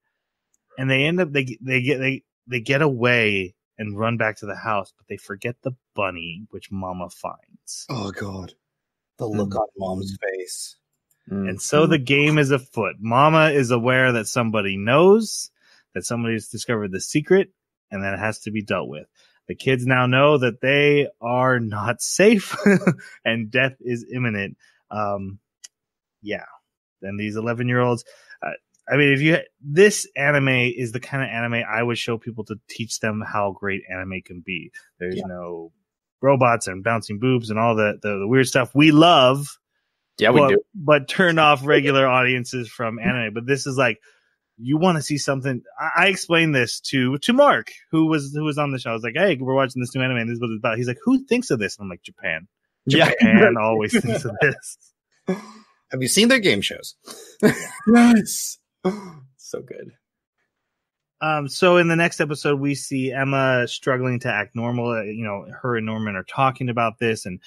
and they end up they they get they they get away and run back to the house, but they forget the bunny, which Mama finds. Oh god. The look on mom's face. Mm. And so the game is afoot. Mama is aware that somebody knows that somebody has discovered the secret and that it has to be dealt with. The kids now know that they are not [LAUGHS] safe and death is imminent. Um, yeah. Then these 11 year olds, uh, I mean, if you, this anime is the kind of anime I would show people to teach them how great anime can be. There's Yeah. no robots and bouncing boobs and all the, the, the weird stuff we love yeah, we but, do. but turn off regular audiences from anime. But this is like you want to see something. I, I explained this to to Mark, who was who was on the show. I was like, "Hey, we're watching this new anime, and this is what it's about." He's like, "Who thinks of this?" And I'm like, "Japan. Yeah. Japan [LAUGHS] always thinks of this." Have you seen their game shows? yes. [LAUGHS] so good. Um, so in the next episode, we see Emma struggling to act normal. Uh, You know, her and Norman are talking about this, and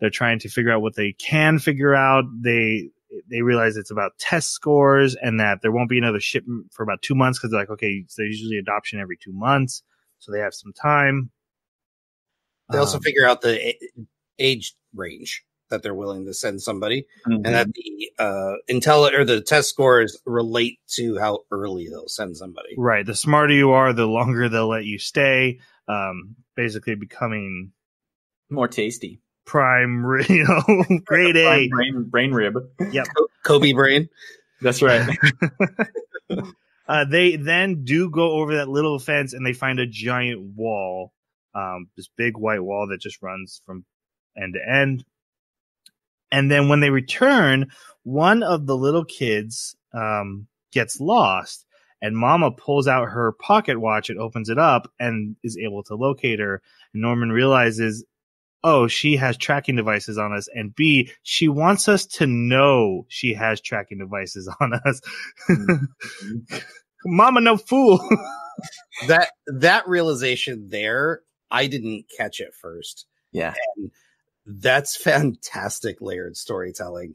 they're trying to figure out what they can figure out. They they realize it's about test scores, and that there won't be another shipment for about two months because they're like, okay, so there's usually adoption every two months, so they have some time. They also Um, figure out the age range that they're willing to send somebody, Mhm. and that the uh, intel or the test scores relate to how early they'll send somebody. right. The smarter you are, the longer they'll let you stay. Um, basically becoming More tasty. prime, [LAUGHS] you know, [LAUGHS] grade A. Brain, brain rib. Yep, Kobe brain. That's right. [LAUGHS] Uh, they then do go over that little fence and they find a giant wall, um, this big white wall that just runs from end to end. And then when they return, one of the little kids um, gets lost, and Mama pulls out her pocket watch and opens it up and is able to locate her. And Norman realizes, oh, she has tracking devices on us, and B, she wants us to know she has tracking devices [LAUGHS] on us. Mama, no fool. [LAUGHS] That that realization there, I didn't catch it first. yeah. That's fantastic layered storytelling.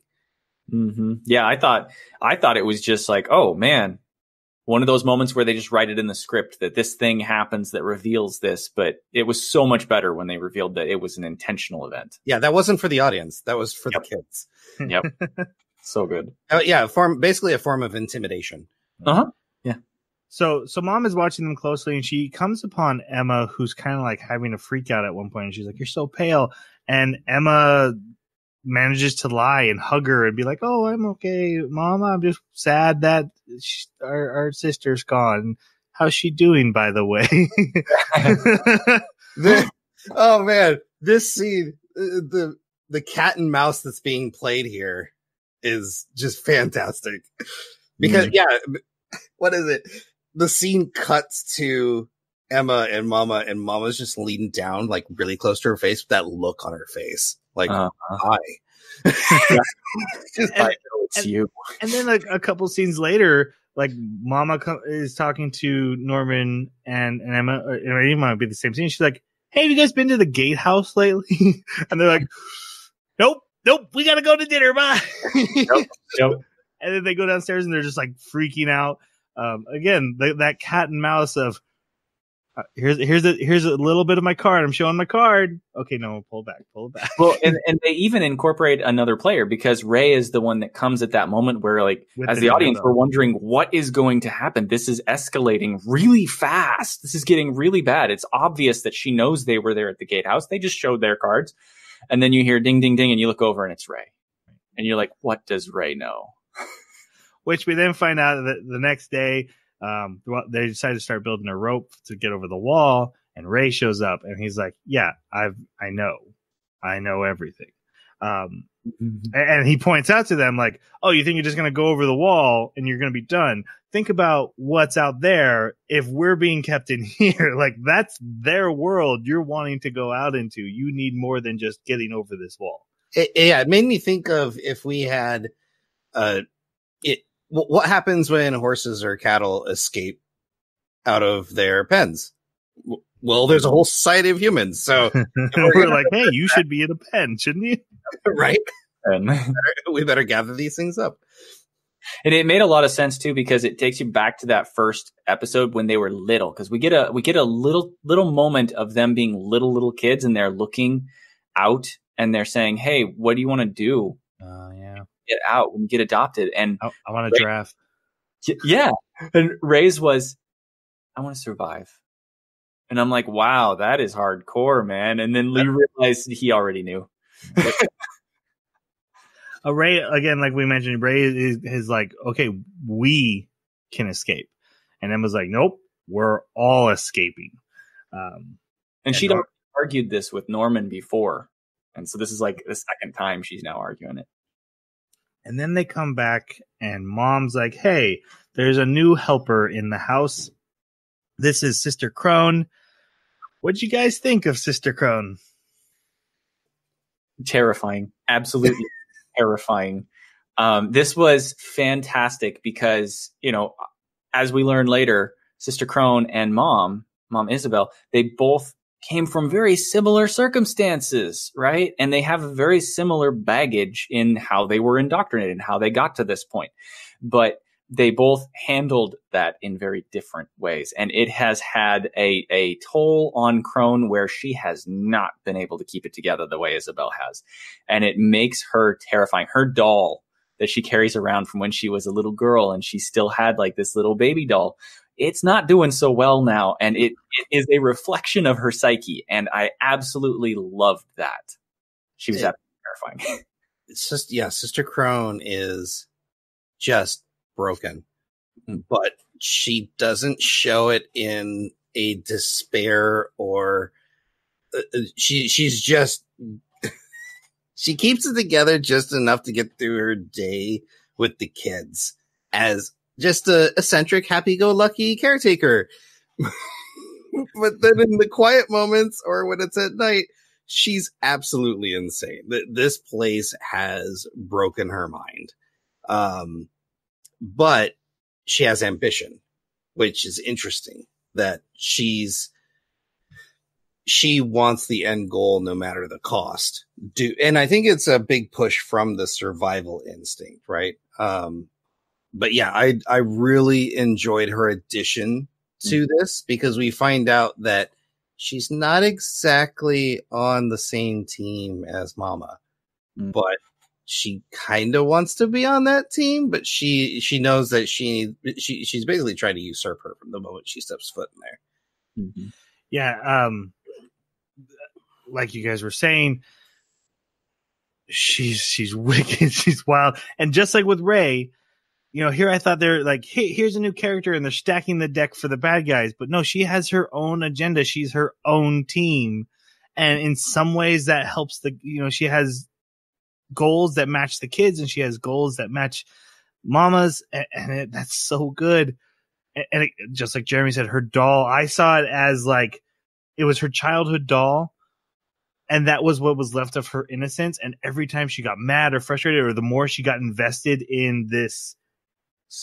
hmm Yeah, I thought I thought it was just like, oh man, one of those moments where they just write it in the script that this thing happens that reveals this, but it was so much better when they revealed that it was an intentional event. Yeah, that wasn't for the audience. That was for Yep. the kids. [LAUGHS] Yep. [LAUGHS] so good. Oh, yeah, a form basically a form of intimidation. Uh-huh. Yeah. So, so mom is watching them closely and she comes upon Emma, who's kind of like having a freak out at one. And she's like, you're so pale. And Emma manages to lie and hug her and be like, Oh, I'm okay, mom. I'm just sad that sh our, our sister's gone. How's she doing, by the way? [LAUGHS] The- oh man, this scene, uh, the the cat and mouse that's being played here is just fantastic. Because yeah, what is it? The scene cuts to Emma and Mama, and Mama's just leaning down, like really close to her face, with that look on her face, like Uh-huh. hi. just [LAUGHS] And- Oh, it's And- you. and then a, a couple scenes later, like Mama co- is talking to Norman and, and Emma, or it even might be the same scene. She's like, "Hey, have you guys been to the gatehouse lately?" [LAUGHS] and they're like, "Nope, nope, we gotta go to dinner. Bye." Yep. [LAUGHS] And then they go downstairs and they're just like freaking out. Um, again, the, that cat and mouse of uh, here's here's a here's a little bit of my card. I'm showing my card. Okay, no, pull back, pull back. Well, [LAUGHS] and, and they even incorporate another player because Ray is the one that comes at that moment where, like, With as the audience, dildo. we're wondering what is going to happen. This is escalating really fast. This is getting really bad. It's obvious that she knows they were there at the gatehouse. They just showed their cards. And then you hear ding, ding, ding, and you look over and it's Ray. And you're like, what does Ray know? [LAUGHS] which we then find out that the next day um, they decide to start building a rope to get over the wall and ray shows up and he's like yeah i've i know. I know everything. Um, and, and he points out to them like oh you think you're just going to go over the wall and you're going to be done? Think about what's out there if we're being kept in [LAUGHS] here. Like that's their world you're wanting to go out into. You need more than just getting over this wall. It, yeah, it made me think of if we had uh it wh- what happens when horses or cattle escape out of their pens? Well, there's a whole society of humans, so [LAUGHS] We're like, hey, you should be in a pen, shouldn't you? [LAUGHS] right, And, [LAUGHS] we better gather these things up. and it made a lot of sense too because it takes you back to that first episode when they were little because we get a we get a little little moment of them being little little kids and they're looking out and they're saying, "Hey, what do you want to do? Oh yeah, Get out and get adopted." And I, I want to draft. Yeah. And Ray's was, I want to survive. And I'm like, wow, that is hardcore, man. And then Lee realized he already knew. [LAUGHS] [LAUGHS] Uh, Ray again, like we mentioned, Ray is, is like, okay, we can escape, and Emma's like, nope, we're all escaping. Um, And Yeah, she'd argued this with Norman before. And so this is like the second time she's now arguing it. And then they come back, and Mom's like, hey, there's a new helper in the house. This is Sister Crone. What'd you guys think of Sister Crone? Terrifying. Absolutely [LAUGHS] terrifying. Um, this was fantastic because, you know, as we learn later, Sister Crone and Mom, Mom Isabel, they both came from very similar circumstances, right? And they have a very similar baggage in how they were indoctrinated and how they got to this point. But they both handled that in very different ways. And it has had a, a toll on Crone where she has not been able to keep it together the way Isabel has. And it makes her terrifying. Her doll that she carries around from when she was a little girl and she still had like this little baby doll. It's not doing so well now. And it, it is a reflection of her psyche. And I absolutely loved that. She was absolutely terrifying. [LAUGHS] It's just yeah, Sister Crone is just broken, Mm. but she doesn't show it in a despair or uh, uh, she she's just [LAUGHS] she keeps it together just enough to get through her day with the kids as just a eccentric, happy-go-lucky caretaker. [LAUGHS] [LAUGHS] but then in the quiet moments or when it's at night, she's absolutely insane. Th- This place has broken her mind. Um, but she has ambition, which is interesting that she's, she wants the end goal no matter the cost. Do, and I think it's a big push from the survival instinct, right? Um, but yeah, I, I really enjoyed her addition to this because we find out that she's not exactly on the same team as Mama, Mm. but she kind of wants to be on that team. But she she knows that she she she's basically trying to usurp her from the moment she steps foot in there. yeah um like you guys were saying she's she's [LAUGHS] wicked she's wild and just like with ray you know here i thought they're like hey here's a new character and they're stacking the deck for the bad guys. But no she has her own agenda. She's her own team. And in some ways that helps the you know she has goals that match the kids and she has goals that match mamas. And, and it, that's so good. And, and it, just like jeremy said her doll i saw it as like it was her childhood doll. And that was what was left of her innocence. And every time she got mad or frustrated or the more she got invested in this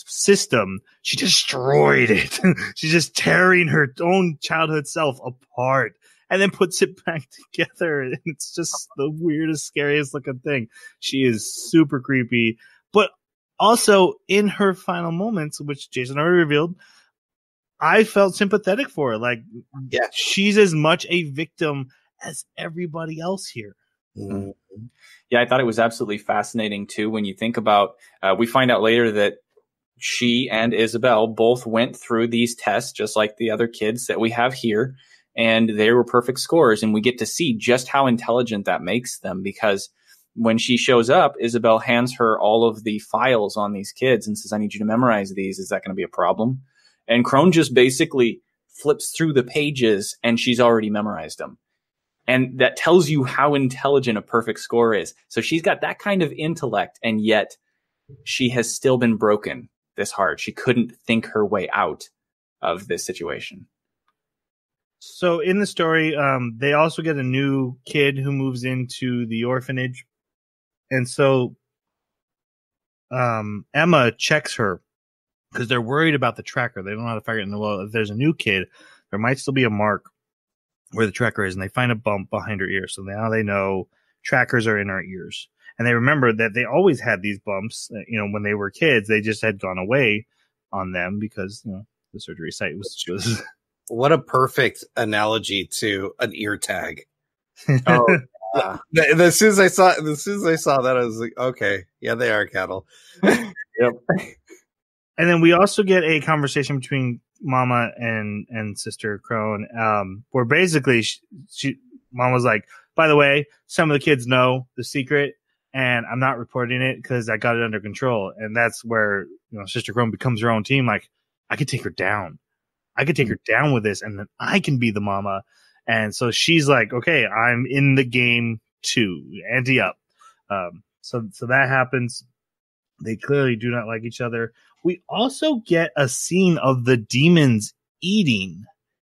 system she destroyed it [LAUGHS] she's just tearing her own childhood self apart and then puts it back [LAUGHS] together and it's just the weirdest scariest looking thing she is super creepy but also in her final moments which jason already revealed i felt sympathetic for her like Yeah. she's as much a victim as everybody else here. Mm. Yeah, I thought it was absolutely fascinating too. When you think about, uh, we find out later that she and Isabel both went through these tests, just like the other kids that we have here, and they were perfect scores. And we get to see just how intelligent that makes them because when she shows up, Isabel hands her all of the files on these kids and says, I need you to memorize these. Is that going to be a problem? And Crone just basically flips through the pages and she's already memorized them. And that tells you how intelligent a perfect score is. So she's got that kind of intellect, and yet she has still been broken this hard. She couldn't think her way out of this situation. So in the story, um, they also get a new kid who moves into the orphanage, and so um, Emma checks her because they're worried about the tracker. They don't know how to figure it. And well, if there's a new kid, there might still be a mark where the tracker is, and they find a bump behind her ear. So now they know trackers are in our ears, and they remember that they always had these bumps. uh, You know, when they were kids, they just had gone away on them because you know the surgery site was. was [LAUGHS] What a perfect analogy to an ear tag. Oh. [LAUGHS] Th- As soon as I saw, as soon as I saw that, I was like, okay, yeah, they are cattle. yep. and then we also get a conversation between Mama and and Sister Crone, um, where basically she, she Mom was like, "By the way, some of the kids know the secret, and I'm not reporting it because I got it under control." And that's where you know Sister Crone becomes her own team. Like, I could take her down. I could take her down with this, and then I can be the mama. And so she's like, "Okay, I'm in the game too. Ante up." Um, so so that happens. They clearly do not like each other we also get a scene of the demons eating,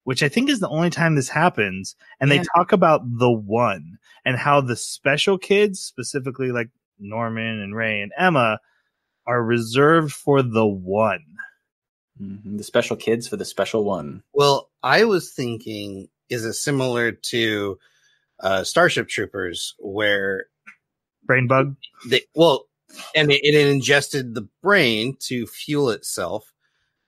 which I think is the only time this happens. And Yeah. they talk about the one and how the special kids, specifically like Norman and Ray and Emma, are reserved for the one. Mhm. The special kids for the special one. Well, I was thinking, is it similar to uh, Starship Troopers, where Brain bug. they well, and it, it ingested the brain to fuel itself?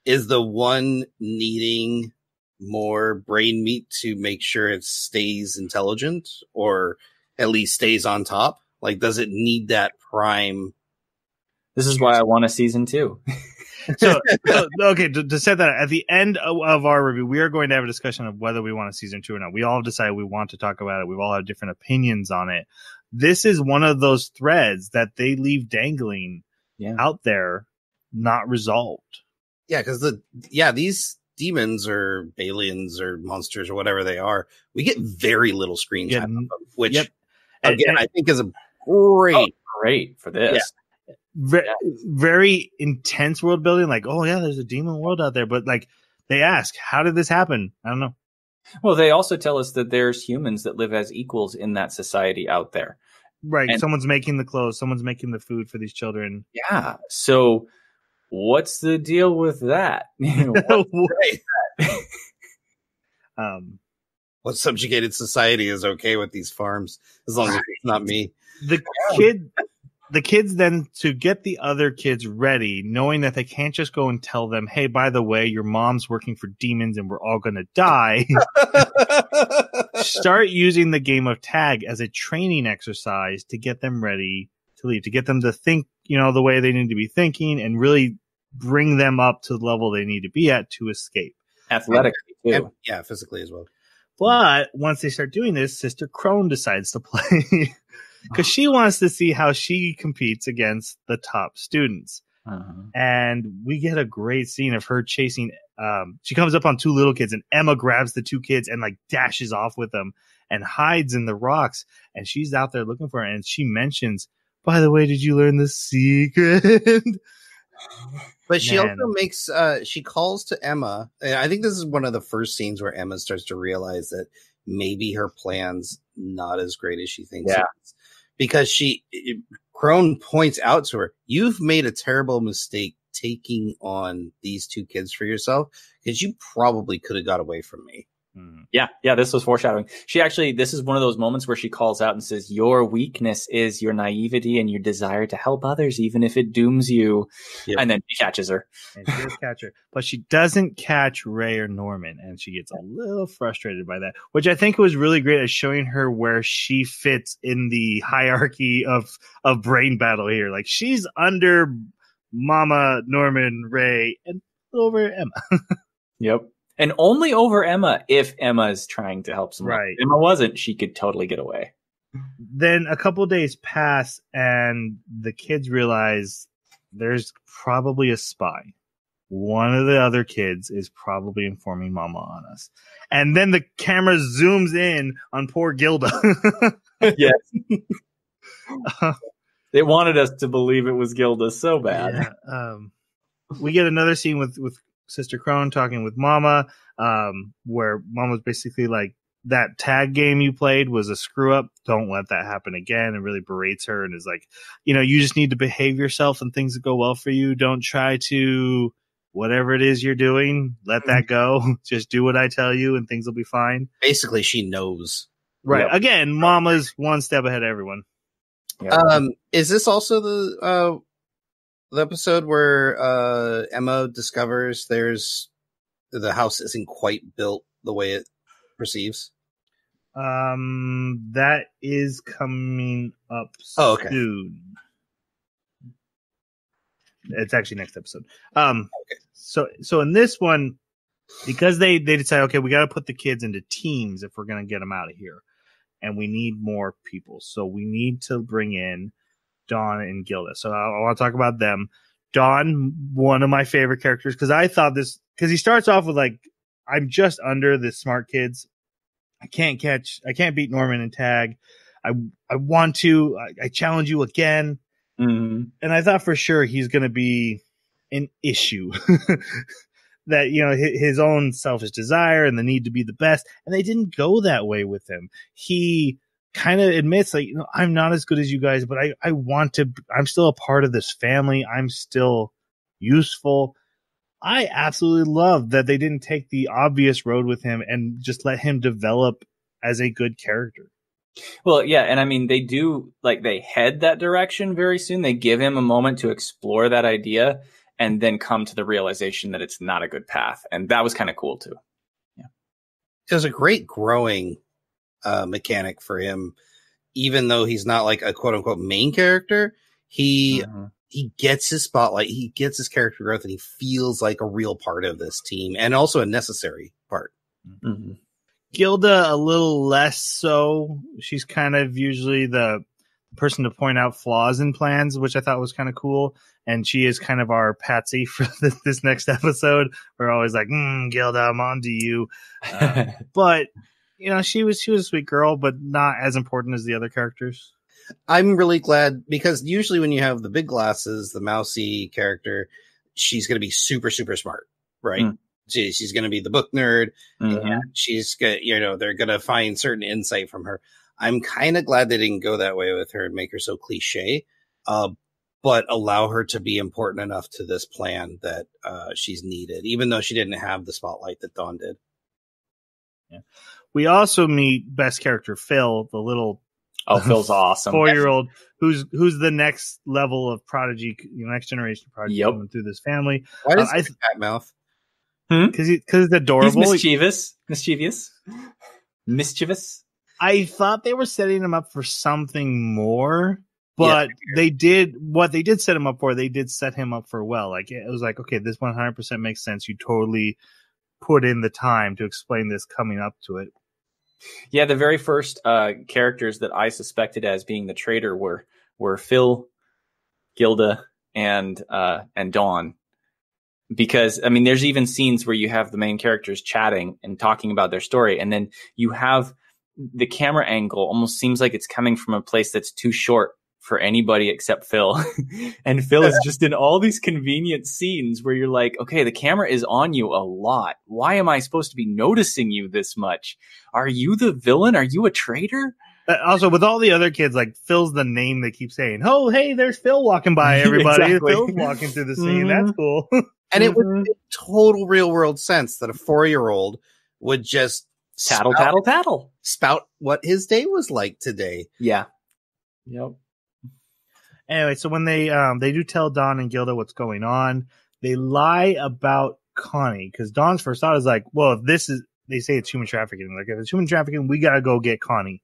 Is the one needing more brain meat to make sure it stays intelligent, or at least stays on top? Like, does it need that prime? This is why I want a season two. So, so okay, to, to set that at the end of, of our review, we are going to have a discussion of whether we want a season two or not. We all decide we want to talk about it. We've all have different opinions on it. This is one of those threads that they leave dangling Yeah. out there, not resolved. Yeah, because the yeah these demons or aliens or monsters or whatever they are, we get very little screen time, of them, which yep. Again and- I think is a oh, great. Great for this. ve- very intense world building. Like, oh yeah, there's a demon world out there, but like they ask, how did this happen? I don't know. Well, they also tell us that there's humans that live as equals in that society out there. Right, And- someone's making the clothes, someone's making the food for these children. Yeah. So what's the deal with that? [LAUGHS] [LAUGHS] You know, what- [LAUGHS] um, What subjugated society is okay with these farms as long as it's not me. the kid the kids then to get the other kids ready knowing that they can't just go and tell them hey by the way your mom's working for demons and we're all going to die start using the game of tag as a training exercise to get them ready to leave to get them to think you know the way they need to be thinking and really bring them up to the level they need to be at to escape athletically too. And- yeah, physically as well. But once they start doing this, Sister Crone decides to [LAUGHS] play because she wants to see how she competes against the top students. Uh-huh. And we get a great scene of her chasing. Um, she comes up on two little kids, and Emma grabs the two kids and like dashes off with them and hides in the rocks. And she's out there looking for her. And she mentions, "By the way, did you learn the secret?" [LAUGHS] But she Man. also makes uh she calls to Emma. And I think this is one of the first scenes where Emma starts to realize that maybe her plan's not as great as she thinks. Yeah. it is. Because she Crone points out to her, you've made a terrible mistake taking on these two kids for yourself because you probably could have got away from me. Hmm. Yeah, yeah, this was foreshadowing. She actually, this is one of those moments where she calls out and says, Your weakness is your naivety and your desire to help others, even if it dooms you. Yep. And then she catches her. and she does catch her, but she doesn't catch Ray or Norman, and she gets a little frustrated by that, which I think was really great at showing her where she fits in the hierarchy of of brain battle here. Like she's under Mama Norman Ray and over Emma. [LAUGHS] Yep. And only over Emma if Emma is trying to help someone. Right. If Emma wasn't, she could totally get away. then a couple days pass, and the kids realize there's probably a spy. One of the other kids is probably informing Mama on us. And then the camera zooms in on poor Gilda. [LAUGHS] yes. [LAUGHS] They wanted us to believe it was Gilda so bad. Yeah, um, we get another scene with with Sister Crone talking with Mama, um, where Mama's basically like, that tag game you played was a screw up. Don't let that happen again. And really berates her and is like, you know, you just need to behave yourself and things that go well for you. Don't try to whatever it is you're doing, let that go. [LAUGHS] just do what I tell you and things will be fine. Basically, she knows. Right. Yep. Again, mama's one step ahead of everyone. Yeah. Um, is this also the uh the episode where uh Emma discovers there's the house isn't quite built the way it perceives? Um, that is coming up Oh, okay. soon. It's actually next episode. Um, Okay. so so in this one, because they they decide, okay, we got to put the kids into teams if we're gonna get them out of here, and we need more people. So we need to bring in Don and Gilda. So I, I want to talk about them. Don, one of my favorite characters, because I thought this because he starts off with like, I'm just under the smart kids. I can't catch. I can't beat Norman and tag. I I want to. I, I challenge you again. Mhm. And I thought for sure he's going to be an issue. [LAUGHS] that you know hi- his own selfish desire and the need to be the best, and they didn't go that way with him. He kind of admits like you know I'm not as good as you guys, but I I want to. I'm still a part of this family. I'm still useful. I absolutely love that they didn't take the obvious road with him and just let him develop as a good character. Well, yeah, and I mean they do like they head that direction very soon. They give him a moment to explore that idea and then come to the realization that it's not a good path. And that was kind of cool too. yeah It was a great growing uh mechanic for him, even though he's not like a quote unquote main character. He Mhm. he gets his spotlight, he gets his character growth, and he feels like a real part of this team and also a necessary part. Mhm. Gilda a little less so. She's kind of usually the person to point out flaws in plans, which I thought was kind of cool. And she is kind of our patsy [LAUGHS] for this, this next episode. We're always like, mm, Gilda, I'm on to you. Uh, [LAUGHS] but you know, she was she was a sweet girl, but not as important as the other characters. I'm really glad because usually when you have the big glasses, the mousy character, she's going to be super, super smart, right? Mm. She, she's going to be the book nerd. Mhm. and she's going you know, they're going to find certain insight from her. I'm kind of glad they didn't go that way with her and make her so cliche, uh, but allow her to be important enough to this plan that uh, she's needed, even though she didn't have the spotlight that Don did. We also meet best character Phil, the little Oh, Phil's [LAUGHS] awesome. four year old who's who's the next level of prodigy, you know, next generation prodigy Yep. coming through this family Why does Uh, I I th- cat mouth? because he, cause it's He's adorable. mischievous. Mischievous. Mischievous. I thought they were setting him up for something more, but they did what they did set him up for. They did set him up for well. Like it was like, okay, this 100% makes sense. You totally put in the time to explain this coming up to it. Yeah, the very first uh, characters that I suspected as being the traitor were were Phil, Gilda, and uh, and Dawn. Because I mean, there's even scenes where you have the main characters chatting and talking about their story, and then you have the camera angle almost seems like it's coming from a place that's too short for anybody except Phil. [LAUGHS] and Phil is [LAUGHS] just in all these convenient scenes where you're like, okay, the camera is on you a lot. Why am I supposed to be noticing you this much? Are you the villain? Are you a traitor? Uh, also, with all the other kids, like Phil's the name they keep saying. Oh, hey, there's Phil walking by. [LAUGHS] Everybody, Exactly. Phil's walking through the scene. Mhm. That's cool. And it would Mhm. make total real world sense that a four year old would just Tattle, spout, tattle, tattle. spout what his day was like today. Yeah. Yep. Anyway, so when they um they do tell Don and Gilda what's going on, they lie about Connie because Don's first thought is like, well, if this is they say it's human trafficking. Like if it's human trafficking, we gotta go get Connie.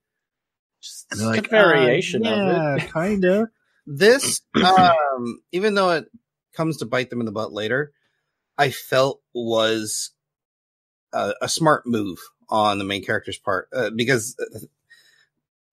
Just a like, variation uh, of yeah, it. [LAUGHS] kinda. This, um, even though it comes to bite them in the butt later, I felt was a, a smart move on the main character's part uh, because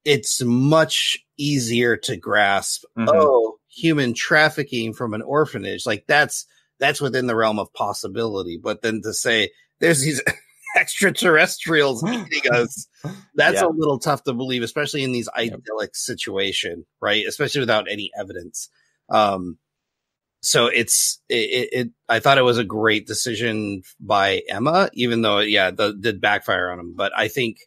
it's much easier to grasp. Mhm. Oh, human trafficking from an orphanage, like that's that's within the realm of possibility. But then to say there's these [LAUGHS] extraterrestrials [GASPS] eating us that's Yeah. a little tough to believe, especially in these idyllic situation, right? Especially without any evidence. Um, so it's it, it, it. I thought it was a great decision by Emma, even though yeah, the did backfire on him. But I think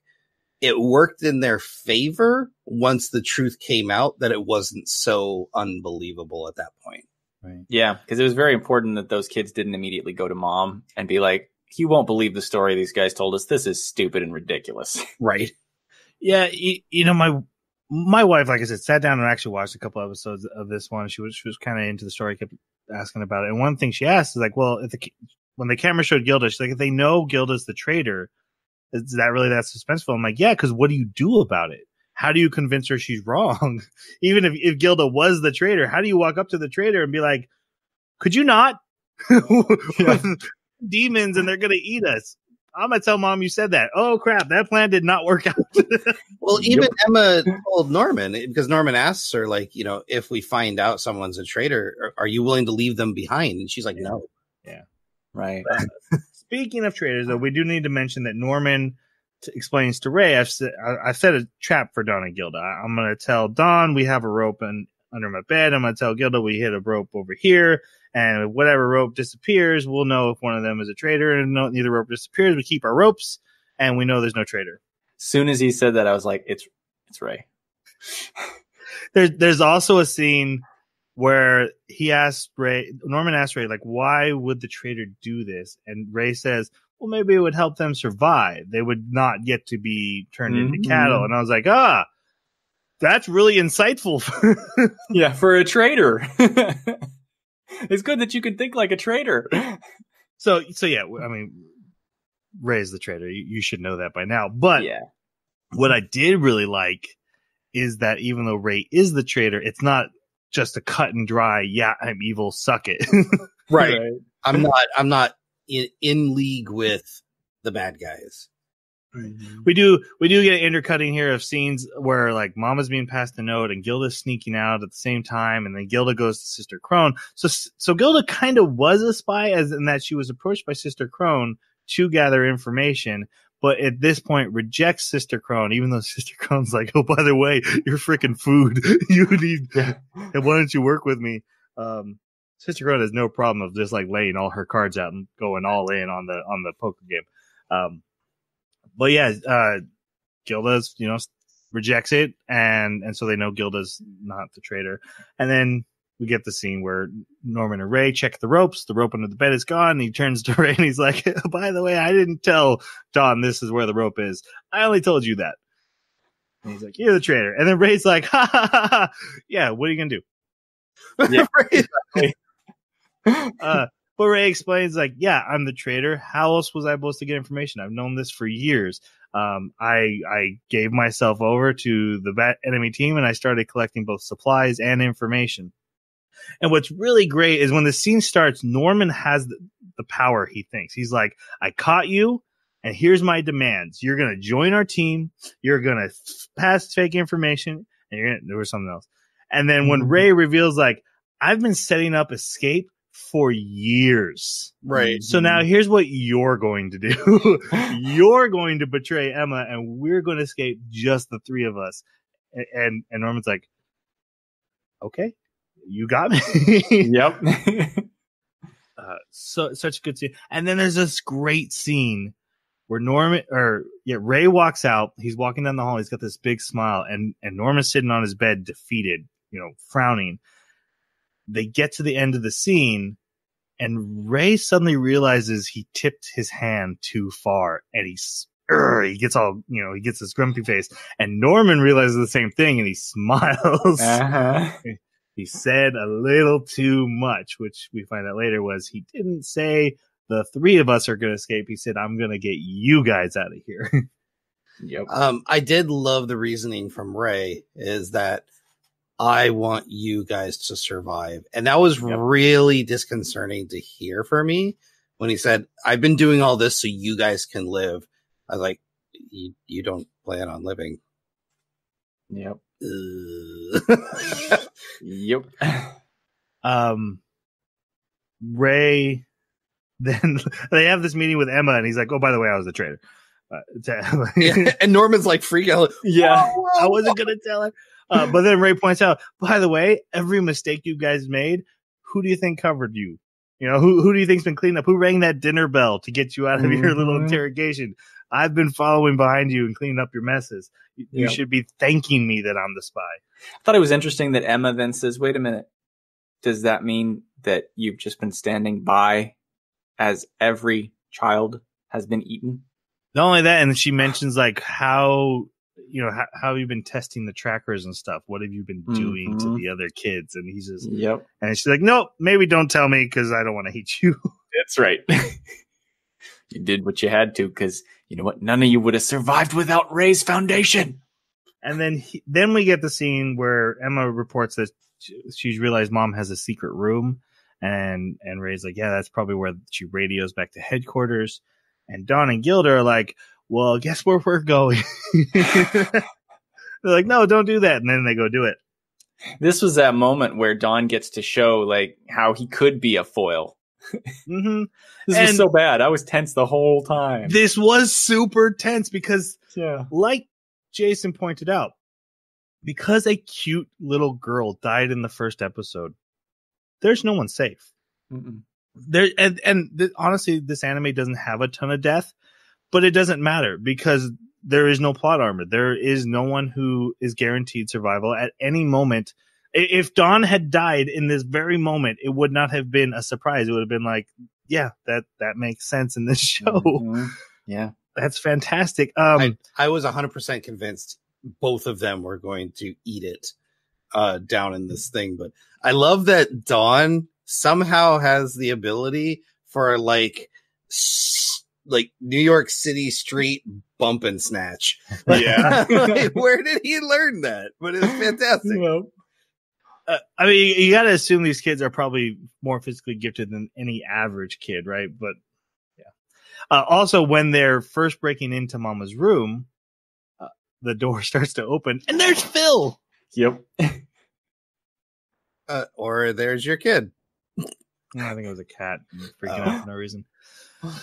it worked in their favor once the truth came out that it wasn't so unbelievable at that point. Right. Yeah, because it was very important that those kids didn't immediately go to mom and be like, "He won't believe the story these guys told us. This is stupid and ridiculous." [LAUGHS] Right. Yeah, you, you know my my wife, like I said, sat down and actually watched a couple episodes of this one. She was she was kind of into the story, kept asking about it. And one thing she asked is like, "Well, if the when the camera showed Gilda, she's like, if they know Gilda's the traitor, is that really that suspenseful?" I'm like, "Yeah, because what do you do about it? How do you convince her she's [LAUGHS] wrong? Even if if Gilda was the traitor, how do you walk up to the traitor and be like, could you not?" [LAUGHS] Demons and they're gonna eat us. I'm gonna tell mom you said that. Oh crap, that plan did not work [LAUGHS] out. Well, even Emma told Norman eh, because Norman asks her, like, you know, if we find out someone's a traitor, are, are you willing to leave them behind? And she's like, no. Yeah. Right. Speaking of traitors, though, we do need to mention that Norman t- explains to Ray, I've, se- I- I've set a trap for Don and Gilda. I- I'm going to tell Don we have a rope under my bed. I'm going to tell Gilda we hit a rope over here. And whatever rope disappears, we'll know if one of them is a traitor. And no, neither rope disappears. We keep our ropes and we know there's no traitor. Soon as he said that, I was like, "It's it's Ray." [LAUGHS] There's, there's also a scene where he asked Ray, Norman asked Ray, like, why would the traitor do this? And Ray says, well, maybe it would help them survive. They would not get to be turned into Mhm. cattle. And I was like, ah, that's really insightful. [LAUGHS] Yeah, for a traitor. [LAUGHS] it's good that you can think like a traitor. so, so yeah, I mean, Ray's the traitor. You, you should know that by now. But yeah. what I did really like is that even though Ray is the traitor, it's not just a cut and dry, yeah, I'm evil, suck it. [LAUGHS] Right. I'm not. I'm not in, in league with the bad guys. Mm-hmm. we do we do get intercutting here of scenes where like Mama's being passed the note and Gilda's sneaking out at the same time, and then Gilda goes to Sister Crone. So so Gilda kind of was a spy, as in that she was approached by Sister Crone to gather information. But at this point, rejects Sister Crone, even though [LAUGHS] Sister Crone's like, "Oh, by the way, you're freaking food. [LAUGHS] you need. And why don't you work with me?" Um, Sister Crone has no problem of just like laying all her cards out and going all in on the on the poker game. Um, but yeah, uh, Gilda's, you know, rejects it, and and so they know Gilda's not the traitor. And then we get the scene where Norman and Ray check the ropes. The rope under the bed is gone. He turns to [LAUGHS] Ray and he's like, [LAUGHS] "By the way, I didn't tell Don this is where the rope is. I only told you that." And he's like, "You're the traitor." And then Ray's like, [LAUGHS] "Ha ha ha! ha. Yeah, what are you gonna do?" Yeah. Right. uh, but Ray explains, like, yeah, I'm the traitor. How else was I supposed to get information? I've known this for years. Um, I I gave myself over to the bat enemy team, and I started collecting both supplies and information. And what's really great is when the scene starts, Norman has the, the power. He thinks he's like, I caught you, and here's my demands. You're gonna join our team. You're gonna pass fake information, and you're gonna do something else. And then when Mhm. Ray reveals, like, I've been setting up escape for years. Right. So now here's what you're going to do. [LAUGHS] [LAUGHS] you're going to betray Emma and we're going to escape just the three of us. And, and, and Norman's like, okay, you got me. yep. [LAUGHS] [LAUGHS] uh, so, such a good scene. And then there's this great scene where Norman or yeah, Ray walks out. He's walking down the hall. He's got this big smile and, and Norman's sitting on his bed, defeated, you know, frowning. They get to the end of the scene and Ray suddenly realizes he tipped his hand too far and he's he gets all you know he gets this grumpy face and Norman realizes the same thing and he [LAUGHS] smiles. Uh-huh. He said a little too much, which we find out later was he didn't say the three of us are going to escape. He said I'm going to get you guys out of here. [LAUGHS] Yep. Um, I did love the reasoning from Ray is that I want you guys to survive. And that was Yep. really disconcerting to hear for me when he said, I've been doing all this so you guys can live. I was like, you, you don't plan on living. Yep. [LAUGHS] Yep. [LAUGHS] um, Ray then [LAUGHS] they have this meeting with Emma and he's like, "Oh, by the way, I was the traitor." Uh, to- Yeah, and Norman's like freaking out. Yeah. I wasn't gonna tell her. Uh, but then Ray points out, by the way, every mistake you guys made, who do you think covered you? You know, who who do you think's been cleaning up? Who rang that dinner bell to get you out of your little Mhm. interrogation? I've been following behind you and cleaning up your messes. You, you Yeah. should be thanking me that I'm the spy. I thought it was interesting that Emma then says, "Wait a minute, does that mean that you've just been standing by as every child has been eaten?" Not only that, and she mentions like how you know how, how have you been testing the trackers and stuff? What have you been doing to Mhm. the other kids? And he's just Yep, and she's like, nope, maybe don't tell me because I don't want to eat you. that's right. [LAUGHS] you did what you had to because you know what? None of you would have survived without Ray's foundation. And then he, then we get the scene where Emma reports that she- she's realized mom has a secret room, and and Ray's like, yeah, that's probably where she radios back to headquarters. And Don and Gilda are like, well, guess where we're going. [LAUGHS] They're like, no, don't do that, and then they go do it. This was that moment where Don gets to show like how he could be a foil. Hmm [LAUGHS] This And- was so bad. I was tense the whole time. This was super tense because yeah. like Jason pointed out, because a cute little girl died in the first episode, there's no one safe. Mm-mm. There and and th- honestly, this anime doesn't have a ton of death, but it doesn't matter because there is no plot armor. There is no one who is guaranteed survival at any moment. I- If Don had died in this very moment, it would not have been a surprise. It would have been like, yeah, that that makes sense in this [LAUGHS] show. Mhm. Yeah. That's fantastic. Um, I, I was 100% convinced both of them were going to eat it uh, down in this thing. But I love that Don somehow has the ability for like, like New York City street bump and snatch. Yeah. [LAUGHS] Like, where did he learn that? But it's [LAUGHS] fantastic. Uh, I mean, you, you got to assume these kids are probably more physically gifted than any average kid, right? But yeah. Uh, also, when they're first breaking into Mama's room, uh, the door [LAUGHS] starts to open, and there's Phil. Yep. [LAUGHS] Uh, or there's your kid. I think it was a cat freaking Oh. out for no reason.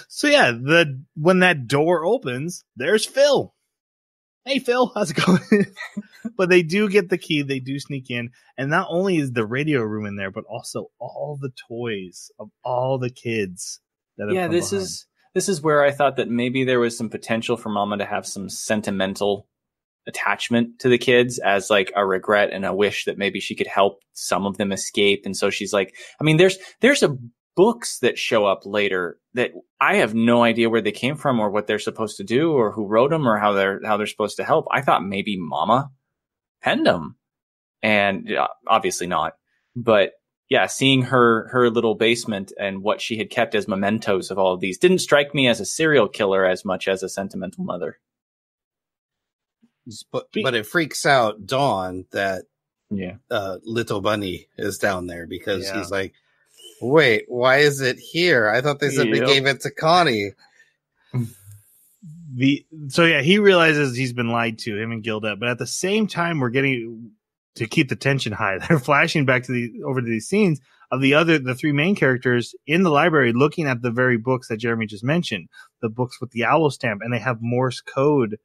So yeah, the when that door opens, there's Phil. Hey Phil, how's it going? [LAUGHS] but they do get the key, they do sneak in, and not only is the radio room in there, but also all the toys of all the kids that have yeah this behind. is this is where i thought that maybe there was some potential for mama to have some sentimental attachment to the kids as like a regret and a wish that maybe she could help some of them escape and so she's like i mean there's there's a books that show up later that i have no idea where they came from or what they're supposed to do or who wrote them or how they're how they're supposed to help i thought maybe mama penned them and uh, obviously not but yeah, seeing her her little basement and what she had kept as mementos of all of these didn't strike me as a serial killer as much as a sentimental mother. But, but it freaks out Don that Yeah. uh, little bunny is down there because Yeah. he's like, wait, why is it here? I thought they said Yep. they gave it to Connie. the so yeah, he realizes he's been lied to, him and Gilda, but at the same time we're getting to keep the tension high. [LAUGHS] They're flashing back to the over to these scenes of the other the three main characters in the library looking at the very books that Jeremy just mentioned, the books with the owl stamp, and they have Morse code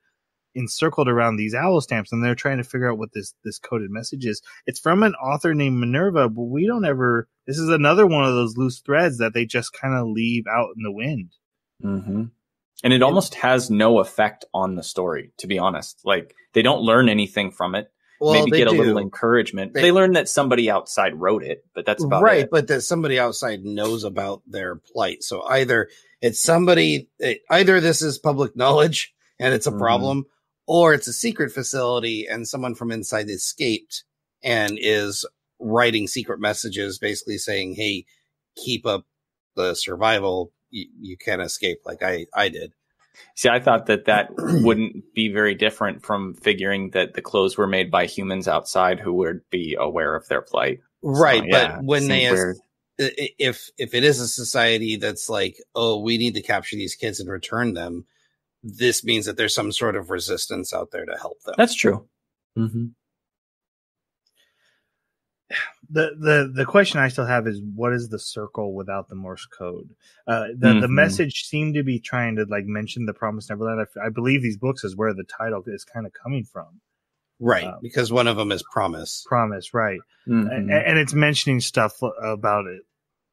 encircled around these owl stamps, and they're trying to figure out what this this coded message is. It's from an author named Minerva, but we don't ever. This is another one of those loose threads that they just kind of leave out in the wind. Mm-hmm. And it almost has no effect on the story, to be honest. Like they don't learn anything from it. Well, Maybe they get a do. little encouragement. They- They, learn that somebody outside wrote it, but that's about right, it. but that somebody outside knows about their plight. So either it's somebody, it- either this is public [LAUGHS] knowledge and it's a Mhm. problem, or it's a secret facility and someone from inside escaped and is writing secret messages, basically saying, "Hey, keep up the survival. You, you can't escape like I I did." See, I thought that that [CLEARS THROAT] wouldn't be very different from figuring that the clothes were made by humans outside who would be aware of their plight. Right, So, yeah, but when seems they weird. if if it is a society that's like, oh, we need to capture these kids and return them, this means that there's some sort of resistance out there to help them. That's true. Mm-hmm. the the the question I still have is what is the circle without the Morse code? Uh, the the Mhm. message seemed to be trying to like mention the Promised Neverland. I believe these books is where the title is kind of coming from. right, um, because one of them is promise. Promise, right? Mhm. A- and it's mentioning stuff about it,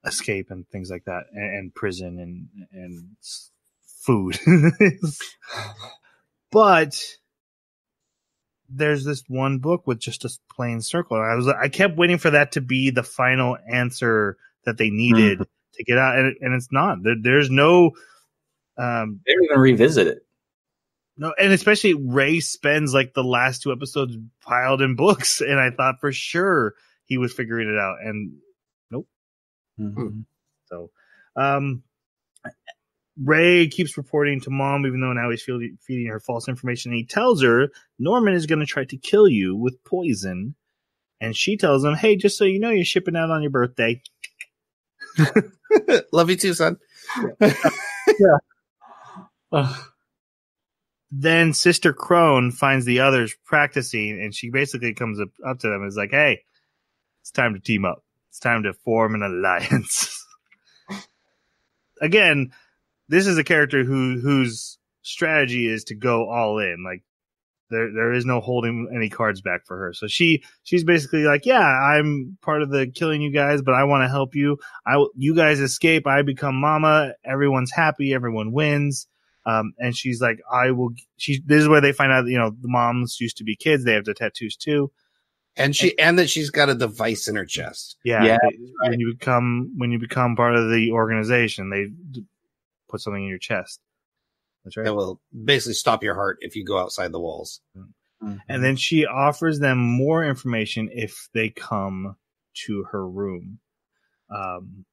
escape and things like that, and, and prison and and s- food. [LAUGHS] but there's this one book with just a plain circle. I was I kept waiting for that to be the final answer that they needed to get out, and, it- and it's not. There, there's no um They don't even revisit it. no, and especially Ray spends like the last two episodes piled in books, and I thought for sure he was figuring it out, and Mhm. so um Ray keeps reporting to mom, even though now he's feeding, feeding her false information. And he tells her Norman is going to try to kill you with poison, and she tells him, "Hey, just so you know, you're shipping out on your birthday." [LAUGHS] Love you too, son. [LAUGHS] Ugh. Then Sister Crone finds the others practicing, and she basically comes up, up to them and is like, "Hey, it's time to team up. It's time to form an alliance." [LAUGHS] Again, this is a character who whose strategy is to go all in. Like there there is no holding any cards back for her. So she she's basically like, "Yeah, I'm part of the killing you guys, but I want to help you. I will- you guys escape. I become Mama. Everyone's happy. Everyone wins." Um, and she's like, I will, she, this is where they find out, you know, the moms used to be kids. They have the tattoos too. And she and that she's got a device in her chest. Yeah. Yeah, they- When you become, when you become part of the organization, they d- put something in your chest. That's right. That will basically stop your heart if you go outside the walls. And then she offers them more information if they come to her room. Um,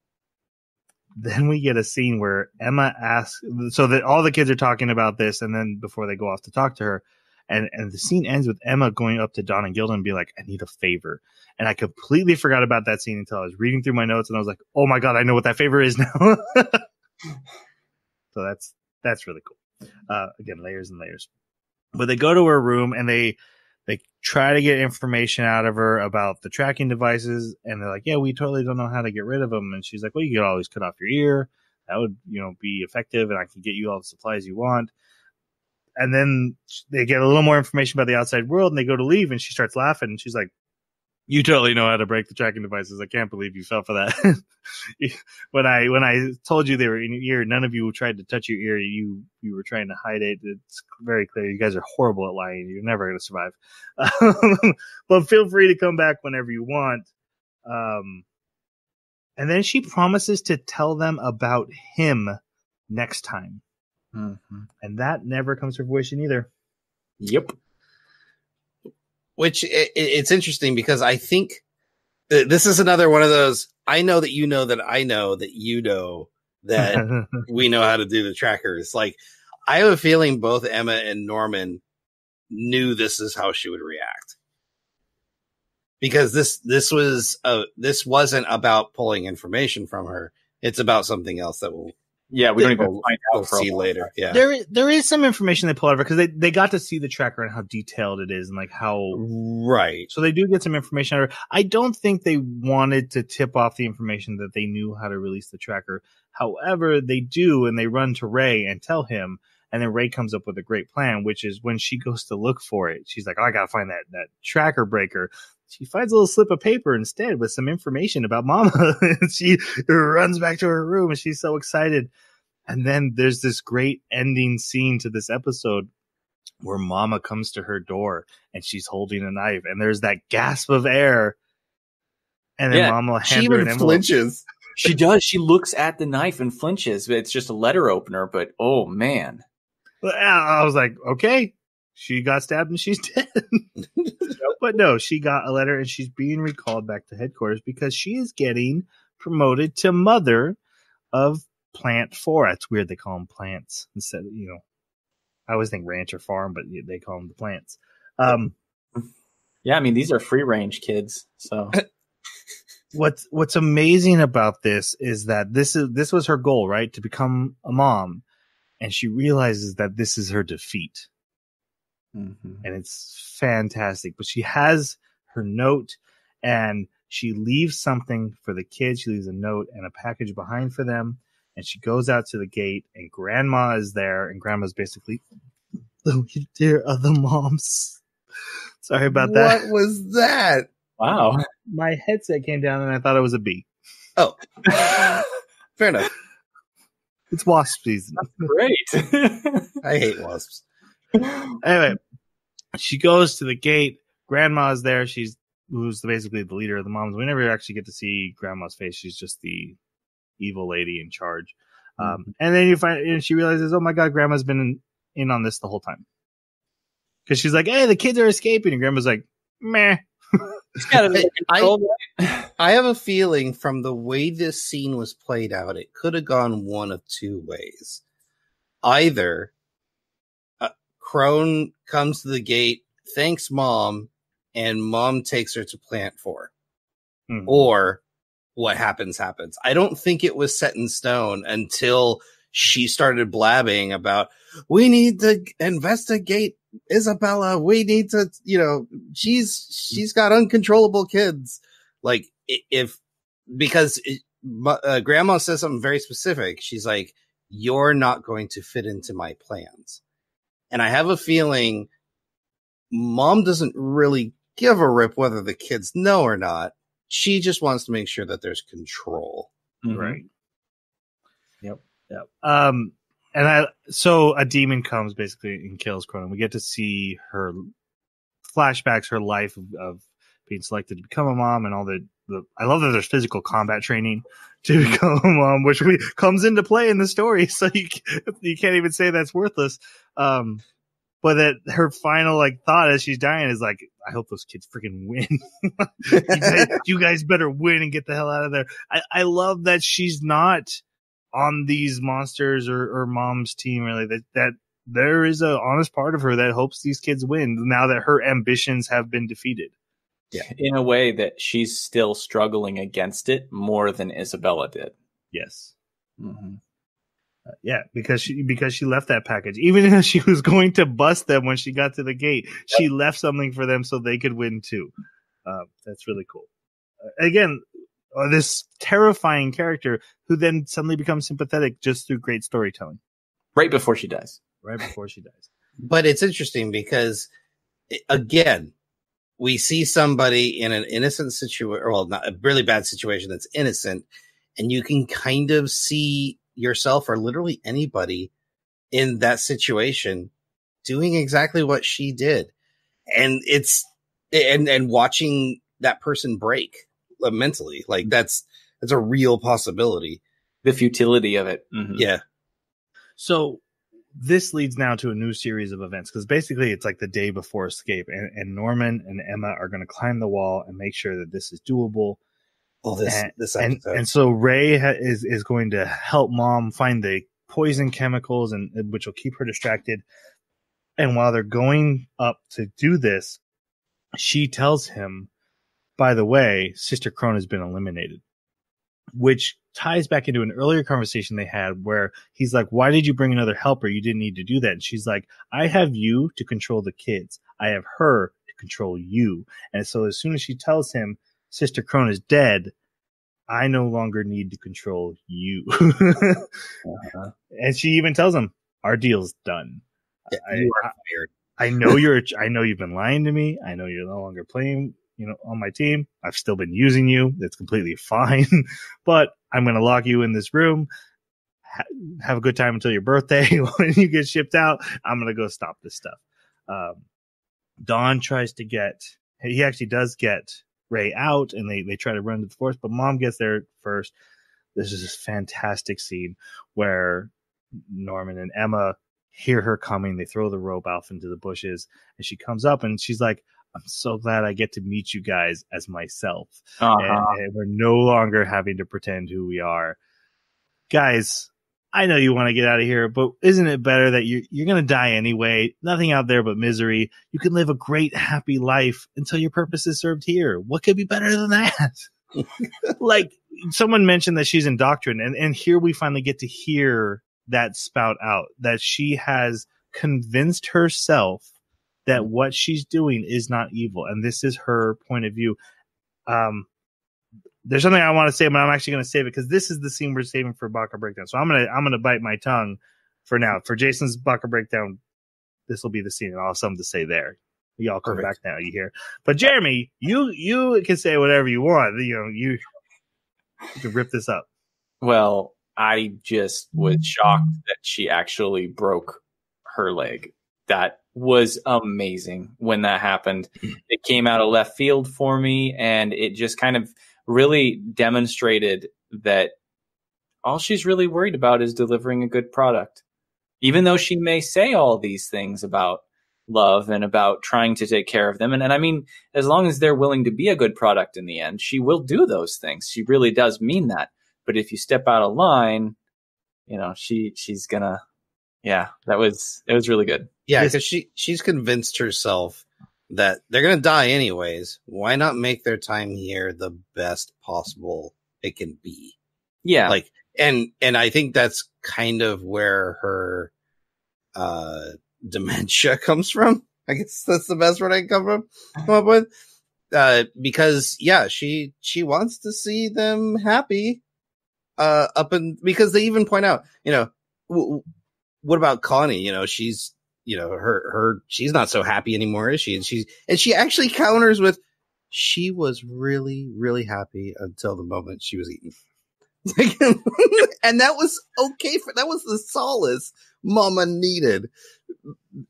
then we get a scene where Emma asks, so that all the kids are talking about this, and then before they go off to talk to her, and and the scene ends with Emma going up to Don and Gilda and be like, "I need a favor," and I completely forgot about that scene until I was reading through my notes, and I was like, "Oh my god, I know what that favor is now." [LAUGHS] so that's that's really cool. Uh, again, layers and layers. But they go to her room and they they try to get information out of her about the tracking devices, and they're like, "Yeah, we totally don't know how to get rid of them." And she's like, "Well, you could always cut off your ear. That would, you know, be effective, and I can get you all the supplies you want." And then they get a little more information about the outside world, and they go to leave, and she starts laughing, and she's like, "You totally know how to break the tracking devices. I can't believe you fell for that." [LAUGHS] when I when I told you they were in your ear, none of you tried to touch your ear. You you were trying to hide it. It's very clear. You guys are horrible at lying. You're never going to survive. [LAUGHS] but feel free to come back whenever you want. Um, and then she promises to tell them about him next time, Mhm. and that never comes to fruition either. Yep. Which i i- it's interesting because I think th- this is another one of those. I know that you know that I know that you know that [LAUGHS] we know how to do the trackers. Like, I have a feeling both Emma and Norman knew this is how she would react. Because this, this was, uh, this wasn't about pulling information from her. It's about something else that we'll, Yeah, we don't even We'll- find we'll out for see later. Yeah. there there is some information they pull out of it because they they got to see the tracker and how detailed it is and like how Right. So they do get some information out of her. I don't think they wanted to tip off the information that they knew how to release the tracker. However, they do, and they run to Ray and tell him. And then Ray comes up with a great plan, which is when she goes to look for it, she's like, oh, I gotta find that, that tracker breaker. She finds a little slip of paper instead with some information about Mama. [LAUGHS] and she runs back to her room and she's so excited. And then there's this great ending scene to this episode where Mama comes to her door and she's holding a knife, and there's that gasp of air. And then Yeah, Mama hands She her even flinches. [LAUGHS] She does. She looks at the knife and flinches. It's just a letter opener, but oh man. I was like, okay, she got stabbed and she's [LAUGHS] dead. but no, she got a letter and she's being recalled back to headquarters because she is getting promoted to mother of Plant Four. It's weird they call them plants instead of, you know, I always think ranch or farm, but they call them the plants. Um, Yeah, I mean these are free range kids. So [LAUGHS] what's what's amazing about this is that this is this was her goal, right? To become a mom, and she realizes that this is her defeat, Mhm. and it's fantastic. But she has her note, and she leaves something for the kids. She leaves a note and a package behind for them, and she goes out to the gate, and Grandma is there, and Grandma's basically, "Oh, you dear other moms." [LAUGHS] Sorry about that. What was that? wow. [LAUGHS] My headset came down, and I thought it was a bee. Oh, [LAUGHS] fair enough. It's wasp season. Great. I hate wasps. Anyway, she goes to the gate. Grandma's there. She's who's basically the leader of the moms. We never actually get to see Grandma's face. She's just the evil lady in charge. Um, and then you find, and she realizes, oh my god, Grandma's been in, in on this the whole time. Because she's like, hey, the kids are escaping, and Grandma's like, meh. She's got it under I- [SIGHS] I have a feeling from the way this scene was played out, it could have gone one of two ways. Either Crone comes to the gate, thanks mom, and mom takes her to plant four. Hmm. or what happens happens. I don't think it was set in stone until she started blabbing about we need to investigate Isabella. We need to, you know, she's she's got uncontrollable kids. Like if because it, uh, grandma says something very specific. She's like, "You're not going to fit into my plans," and I have a feeling mom doesn't really give a rip whether the kids know or not. She just wants to make sure that there's control. Mhm. Right. Yep. Yep. Um, and I, so a demon comes basically and kills Cronin. We get to see her flashbacks, her life of, of being selected to become a mom and all the, the, I love that there's physical combat training [LAUGHS] to become a mom, which we, comes into play in the story. [LAUGHS] So you, you can't even say that's worthless. Um, but that her final like thought as she's dying is like, I hope those kids freaking win. [LAUGHS] you, guys, you guys better win and get the hell out of there. I, I love that she's not on these monsters or, or mom's team really that, that there is a honest part of her that hopes these kids win now that her ambitions have been defeated. In a way that she's still struggling against it more than Isabella did. Yes. Mm-hmm. Uh, yeah, because she because she left that package. Even [LAUGHS] if she was going to bust them when she got to the gate, she left something for them so they could win too. Uh, that's really cool. Uh, again, uh, this terrifying character who then suddenly becomes sympathetic just through great storytelling Right before she dies. right before she dies. But it's interesting because again, we see somebody in an innocent situation, well, not a really bad situation that's innocent, and you can kind of see yourself or literally anybody in that situation doing exactly what she did. And it's, and, and watching that person break uh, mentally, like that's, that's a real possibility. The futility of it. Mhm. Yeah. So this leads now to a new series of events because basically it's like the day before escape, and, and Norman and Emma are going to climb the wall and make sure that this is doable. Oh, this, and, this and, and so Ray ha- is is going to help mom find the poison chemicals and which will keep her distracted. And while they're going up to do this, she tells him, "By the way, Sister Crone has been eliminated," which ties back into an earlier conversation they had where he's like, "Why did you bring another helper? You didn't need to do that." And she's like, "I have you to control the kids. I have her to control you." And so as soon as she tells him Sister Crone is dead, I no longer need to control you. Uh-huh. [LAUGHS] and she even tells him, "Our deal's done." Yeah, I, are I, fired. I know you're. I know you've been lying to me. I know you're no longer playing. You know, on my team. I've still been using you. It's completely [LAUGHS] fine. but I'm going to lock you in this room. Ha- have a good time until your birthday. [LAUGHS] when you get shipped out, I'm going to go stop this stuff. Um, Don tries to get. He actually does get Ray out, and they they try to run to the forest, but Mom gets there first. This is this fantastic scene where Norman and Emma hear her coming. They throw the rope off into the bushes, and she comes up and she's like, "I'm so glad I get to meet you guys as myself, Uh-huh. and, and we're no longer having to pretend who we are." Guys, I know you want to get out of here, but isn't it better that you're you're gonna die anyway? Nothing out there but misery. You can live a great, happy life until your purpose is served here. What could be better than that? [LAUGHS] like someone mentioned that she's in doctrine, and and here we finally get to hear that spout out that she has convinced herself that what she's doing is not evil, and this is her point of view. Um, there's something I want to say, but I'm actually going to save it because this is the scene we're saving for Baka breakdown. So I'm gonna I'm gonna bite my tongue for now. For Jason's Baka breakdown, this will be the scene, and I'll have something to say there. Y'all come Perfect. back now. You hear? But Jeremy, you you can say whatever you want. You know you you can rip this up. Well, I just was shocked that she actually broke her leg. That was amazing when that happened. Mm-hmm. It came out of left field for me, and it just kind of really demonstrated that all she's really worried about is delivering a good product. Even though she may say all these things about love and about trying to take care of them. And, and I mean, as long as they're willing to be a good product in the end, she will do those things. She really does mean that. But if you step out of line, you know, she, she's gonna, yeah, that was, it was really good. Yeah, because she she's convinced herself that they're gonna die anyways. Why not make their time here the best possible it can be? Yeah. Like and and I think that's kind of where her uh dementia [LAUGHS] comes from. I guess that's the best word I can come from come up with. Uh because yeah, she she wants to see them happy. Uh up and because they even point out, you know, w- what about Connie? You know, she's you know, her her she's not so happy anymore, is she? And she's and she actually counters with she was really, really happy until the moment she was eaten. [LAUGHS] and that was okay for that was the solace mama needed.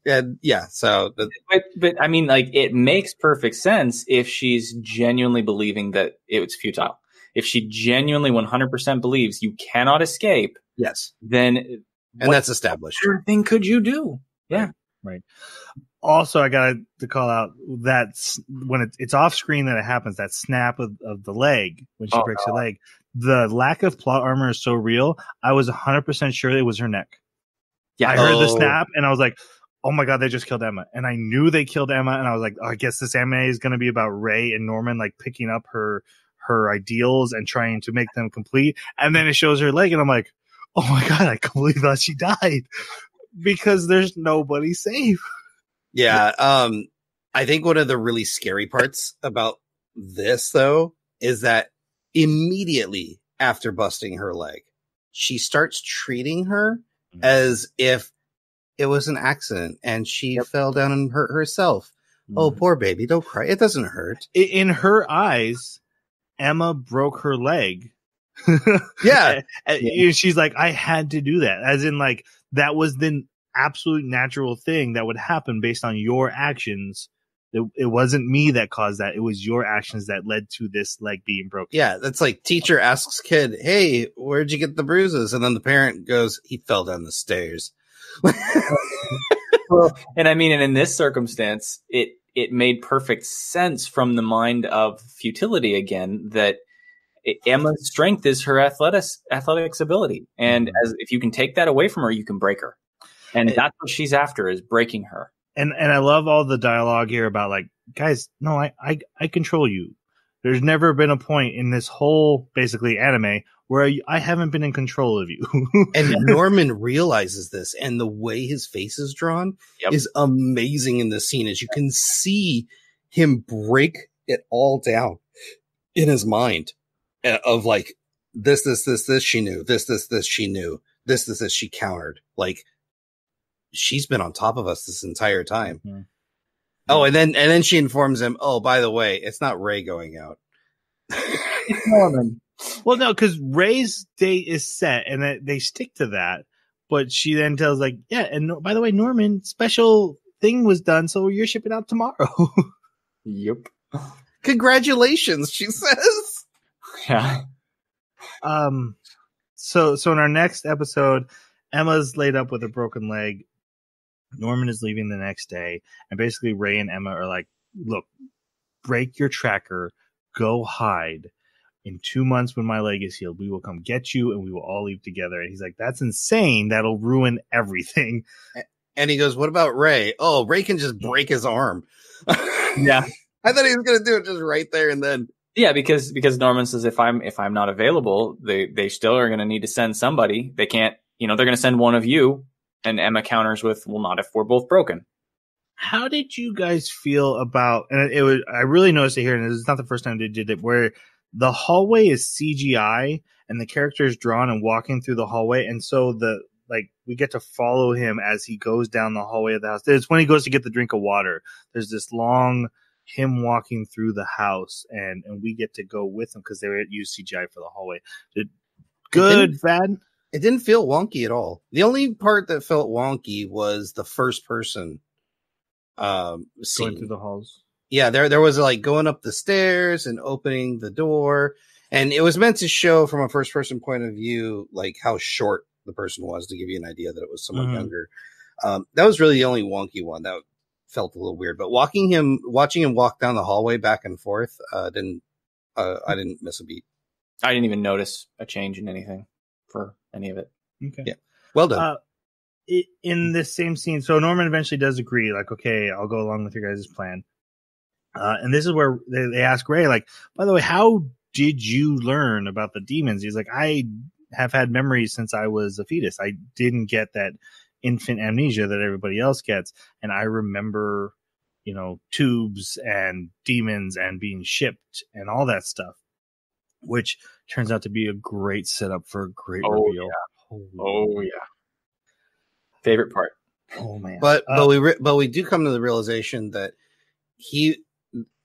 And yeah, so the, but but I mean like it makes perfect sense if she's genuinely believing that it was futile. If she genuinely 100% believes you cannot escape, yes, then and that's established. What thing could you do? Yeah. Right. Also, I got to call out that when it, it's off screen that it happens, that snap of, of the leg when she Oh, breaks her leg. The lack of plot armor is so real. I was 100% sure it was her neck. Yeah. I heard the Oh. snap and I was like, oh my God, they just killed Emma. And I knew they killed Emma. And I was like, oh, I guess this anime is going to be about Ray and Norman like picking up her, her ideals and trying to make them complete. And then it shows her leg and I'm like, oh my God, I completely thought she [LAUGHS] died because there's nobody safe. Yeah. Um, I think one of the really scary parts about this though is that immediately after busting her leg, she starts treating her Mhm. as if it was an accident and she fell down and hurt herself. Oh, Mm-hmm. poor baby. Don't cry. It doesn't hurt. In her eyes, Emma broke her leg. [LAUGHS] Yeah. And she's like, I had to do that. As in, like, that was the absolute natural thing that would happen based on your actions. It, it wasn't me that caused that. It was your actions that led to this leg being broken. Yeah. That's like teacher asks kid, Hey, where'd you get the bruises? And then the parent goes, he fell down the stairs. Well, and I mean, and in this circumstance, it it made perfect sense from the mind of futility again that i- Emma's strength is her athletics athletics ability, and mm-hmm. as if you can take that away from her, you can break her, and It- that's what she's after is breaking her. And, and I love all the dialogue here about like, guys, no, I, I, I control you. There's never been a point in this whole basically anime where I, I haven't been in control of you. [LAUGHS] and Norman realizes this, and the way his face is drawn Yep. is amazing in this scene. As you can see him break it all down in his mind of like this, this, this, this she knew, this, this, this she knew, this, this, this she countered. Like she's been on top of us this entire time. Mhm. Oh, and then and then she informs him, "Oh, by the way, it's not Ray going out." Norman. [LAUGHS] Well, no, because Ray's date is set, and they stick to that. But she then tells like, yeah, and no- by the way, Norman, special thing was done, so you're shipping out tomorrow. [LAUGHS] Yep. Congratulations, she says. [LAUGHS] Yeah. um, so so in our next episode, Emma's laid up with a broken leg. Norman is leaving the next day, and basically Ray and Emma are like, look, break your tracker, go hide. In two months, when my leg is healed, we will come get you, and we will all leave together. And he's like, "That's insane. That'll ruin everything." And he goes, "What about Ray? Oh, Ray can just break his arm." [LAUGHS] Yeah. I thought he was gonna do it just right there and then. Yeah, because because Norman says if I'm if I'm not available, they they still are going to need to send somebody. They can't, you know, they're going to send one of you. And Emma counters with, "Well, not if we're both broken." how did you guys feel about and it was i really noticed it here and it's not the first time they did it where the hallway is cgi and the character is drawn and walking through the hallway and so the like we get to follow him as he goes down the hallway of the house it's when he goes to get the drink of water there's this long him walking through the house and and we get to go with him because they use cgi for the hallway Did, good bad It didn't feel wonky at all. The only part that felt wonky was the first person um Going through the halls. yeah, there there was like going up the stairs and opening the door, and it was meant to show from a first person point of view like how short the person was to give you an idea that it was someone Mhm. younger. Um, that was really the only wonky one that felt a little weird. But walking him, watching him walk down the hallway back and forth, uh, didn't uh, I didn't miss a beat. I didn't even notice a change in anything for any of it. Okay. Yeah. Well done. Uh, in this same scene, so Norman eventually does agree, like, okay, I'll go along with your guys' plan. Uh, and this is where they, they ask Ray, like, by the way, how did you learn about the demons? He's like, I have had memories since I was a fetus. I didn't get that infant amnesia that everybody else gets. And I remember, you know, tubes and demons and being shipped and all that stuff, which turns out to be a great setup for a great Oh, reveal. Holy yeah. Favorite part. Oh man! but Uh, but we re- but we do come to the realization that he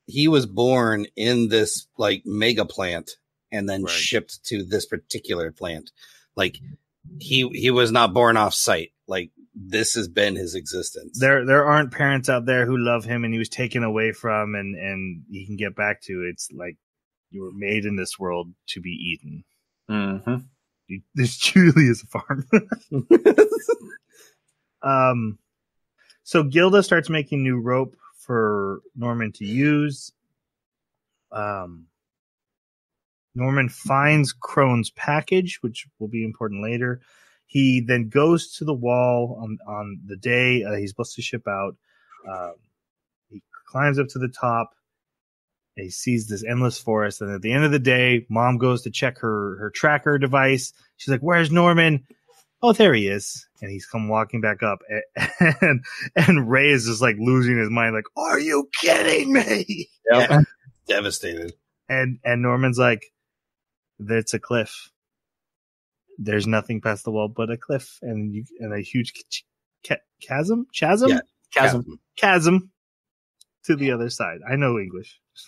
he was born in this like mega plant and then Right. shipped to this particular plant like he he was not born off site like this has been his existence there there aren't parents out there who love him and he was taken away from and and he can get back to. It's like you were made in this world to be eaten. Mm-hmm. You- This [LAUGHS] truly is a farm. [LAUGHS] um, so Gilda starts making new rope for Norman to use. Um, Norman finds Crone's package, which will be important later. He then goes to the wall on on the day uh, he's supposed to ship out. Um, he climbs up to the top. He sees this endless forest, and at the end of the day, Mom goes to check her her tracker device. She's like, "Where's Norman?" Oh, there he is, and he's come walking back up, [LAUGHS] and and Ray is just like losing his mind, like, "Are you kidding me?" Yeah. [LAUGHS] devastated And and Norman's like, "That's a cliff. There's nothing past the wall but a cliff, and you and a huge ch- ca- chasm, chasm, Yeah. Chasm. chasm to the other side. I know English, [LAUGHS]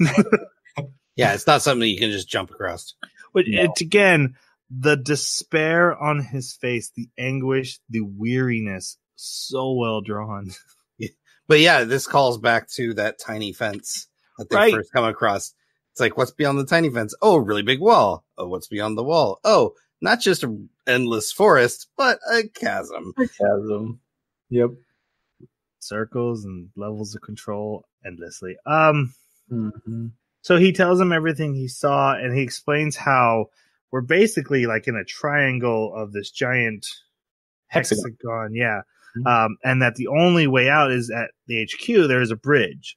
yeah it's not something you can just jump across but No. it's again the despair on his face, the anguish, the weariness, so well drawn. [LAUGHS] but yeah this calls back to that tiny fence that they Right. first come across it's like what's beyond the tiny fence oh a really big wall oh what's beyond the wall oh not just an endless forest but a chasm A Chasm. Yep. Circles and levels of control endlessly. Um, Mm-hmm. so he tells him everything he saw, and he explains how we're basically like in a triangle of this giant Hexagon. hexagon, yeah. Mhm. Um, and that the only way out is at the HQ. There is a bridge.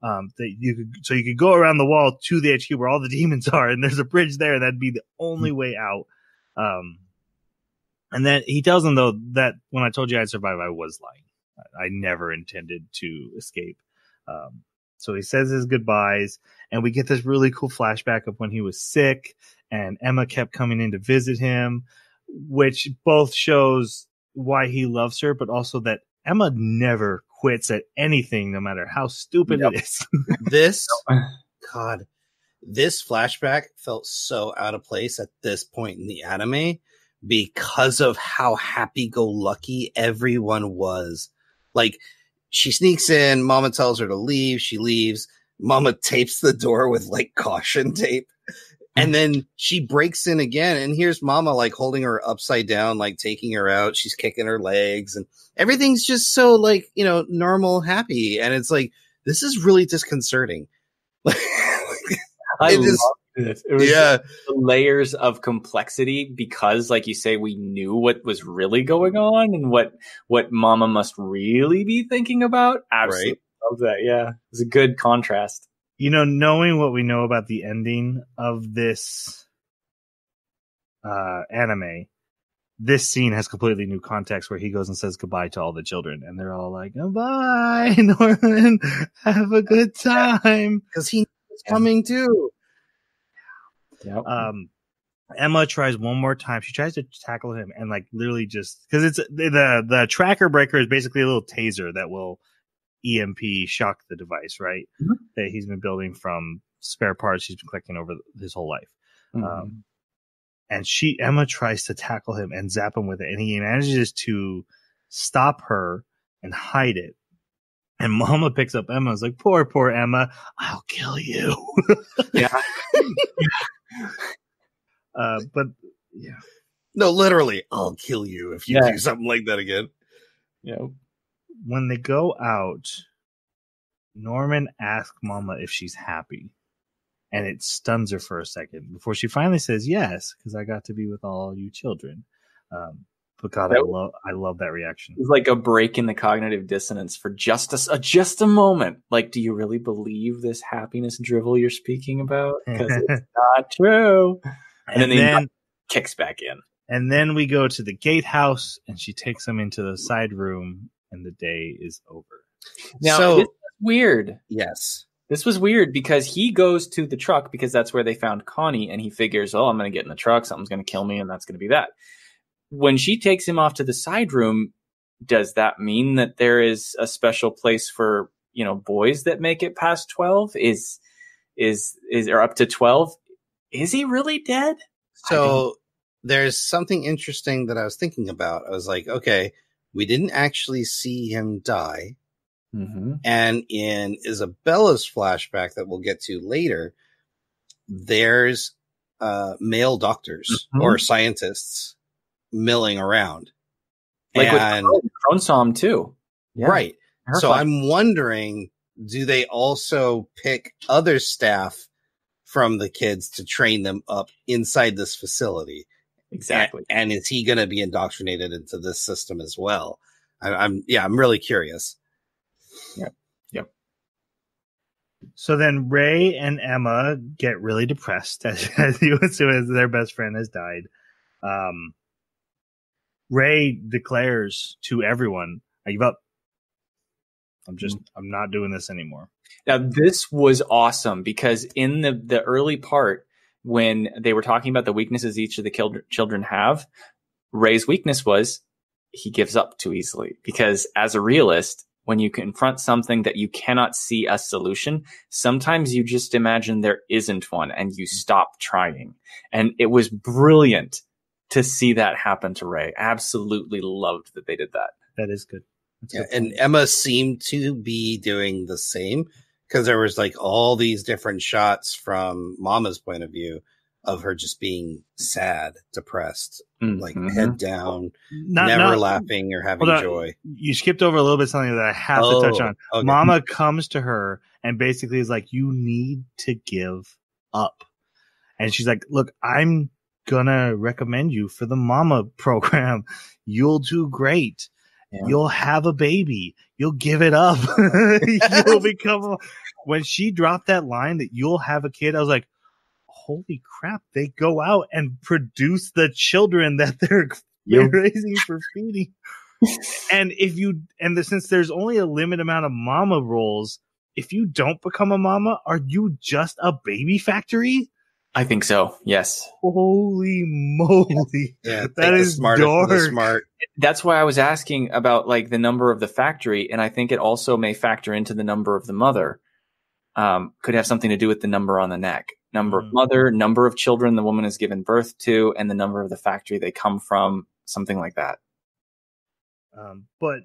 Um, that you could, so you could go around the wall to the HQ where all the [LAUGHS] demons are, and there's a bridge there. and That'd be the only way out. Um, and then he tells them though that when I told you I'd survive, I was lying. I, I never intended to escape. Um, so he says his goodbyes, and we get this really cool flashback of when he was sick, and Emma kept coming in to visit him, which both shows why he loves her, but also that Emma never quits at anything, no matter how stupid Yep. it is. [LAUGHS] this [LAUGHS] [SIGHS] god this flashback felt so out of place at this point in the anime because of how happy-go-lucky everyone was like she sneaks in mama tells her to leave she leaves mama [LAUGHS] tapes the door with like caution tape Mm-hmm. and then she breaks in again and here's mama like holding her upside down like taking her out she's kicking her legs and everything's just so like you know normal happy and it's like this is really disconcerting [LAUGHS] I It is- loved it. It was yeah the layers of complexity because, like you say, we knew what was really going on and what what Mama must really be thinking about. Absolutely love that. Yeah, it's a good contrast. You know, knowing what we know about the ending of this uh, anime, this scene has completely new context where he goes and says goodbye to all the children, and they're all like, "Goodbye, [LAUGHS] Norman. Have a good time." because he was coming too Yep. Um, Emma tries one more time. She tries to tackle him and like literally just because it's the the tracker breaker is basically a little taser that will EMP shock the device, right? Mhm. That he's been building from spare parts he's been collecting over his whole life. Mhm. Um, and she Emma tries to tackle him and zap him with it, and he manages to stop her and hide it. And Mama picks up Emma. Is like, poor, poor Emma. I'll kill you. [LAUGHS] Yeah. [LAUGHS] uh, but yeah, No, literally, I'll kill you if you Yeah. do something like that again. yeah. When they go out, Norman asks Mama if she's happy, and it stuns her for a second before she finally says yes, because I got to be with all you children. Um, but God, I love, I love that reaction. It's like a break in the cognitive dissonance for just a, uh, just a moment. Like, do you really believe this happiness drivel you're speaking about? Because it's [LAUGHS] not true. and then then, they- Kicks back in. and then we go to the gatehouse, and she takes him into the side room, and the day is over. Now, so this was weird. yes, This was weird because he goes to the truck because that's where they found Connie, and he figures, oh, I'm going to get in the truck, something's going to kill me, and that's going to be that. When she takes him off to the side room, does that mean that there is a special place for you know boys that make it past twelve? Is is is or up to twelve? Is he really dead? So there's something interesting that I was thinking about. I was like, okay, we didn't actually see him die. Mm-hmm. And in Isabella's flashback that we'll get to later, there's uh, male doctors Mhm. or scientists milling around. Like and, with Crone, Crone saw him too. Yeah. right. So I'm wondering, do they also pick other staff from the kids to train them up inside this facility? Exactly. And, and is he going to be indoctrinated into this system as well? I, I'm, yeah, I'm really curious. Yep. Yep. So then Ray and Emma get really depressed [LAUGHS] as, as you as their best friend has died. Um, Ray declares to everyone, I give up. I'm just, I'm not doing this anymore. Now this was awesome because in the the early part when they were talking about the weaknesses each of the kil- children have, Ray's weakness was he gives up too easily because as a realist, when you confront something that you cannot see a solution, sometimes you just imagine there isn't one and you stop trying. And it was brilliant to see that happen to Ray. Absolutely loved that they did that. That is good. Yeah, and. Emma seemed to be doing the same because there was like all these different shots from Mama's point of view of her just being sad, depressed, like Mhm. head down, not, never not- laughing or having joy. You skipped over a little bit something that I have to touch on. okay. Mama comes to her and basically is like, "You need to give up," and she's like, "Look, I'm gonna recommend you for the Mama [LAUGHS] program. You'll do great. Yeah. You'll have a baby. You'll give it up. [LAUGHS] you'll become." A-. [LAUGHS] When she dropped that line that you'll have a kid, I was like. Holy crap! They go out and produce the children that [LAUGHS] they're Yep. raising for feeding and if you and the, since there's only a limited amount of mama roles if you don't become a mama are you just a baby factory I think so. Yes. holy moly Yeah, take That the is smartest of the dark. smart. that's why I was asking about like the number of the factory, and I think it also may factor into the number of the mother. Um, could have something to do with the number on the neck, number Mm. of mother, number of children the woman has given birth to, and the number of the factory they come from, something like that. um, but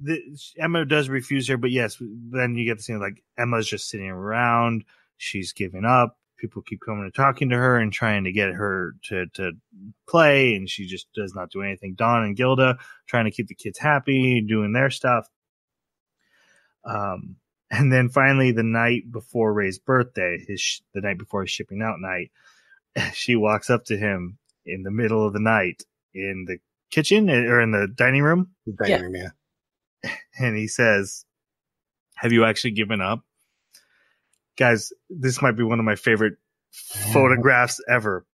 the, emma does refuse her but yes then you get the scene like emma's just sitting around she's giving up people keep coming and talking to her and trying to get her to, to play and she just does not do anything don and gilda trying to keep the kids happy doing their stuff um and then finally the night before ray's birthday his sh- the night before his shipping out night [LAUGHS] she walks up to him in the middle of the night in the kitchen eh, or in the dining room Dining room, yeah. [LAUGHS] and he says, Have you actually given up? Guys, this might be one of my favorite photographs ever.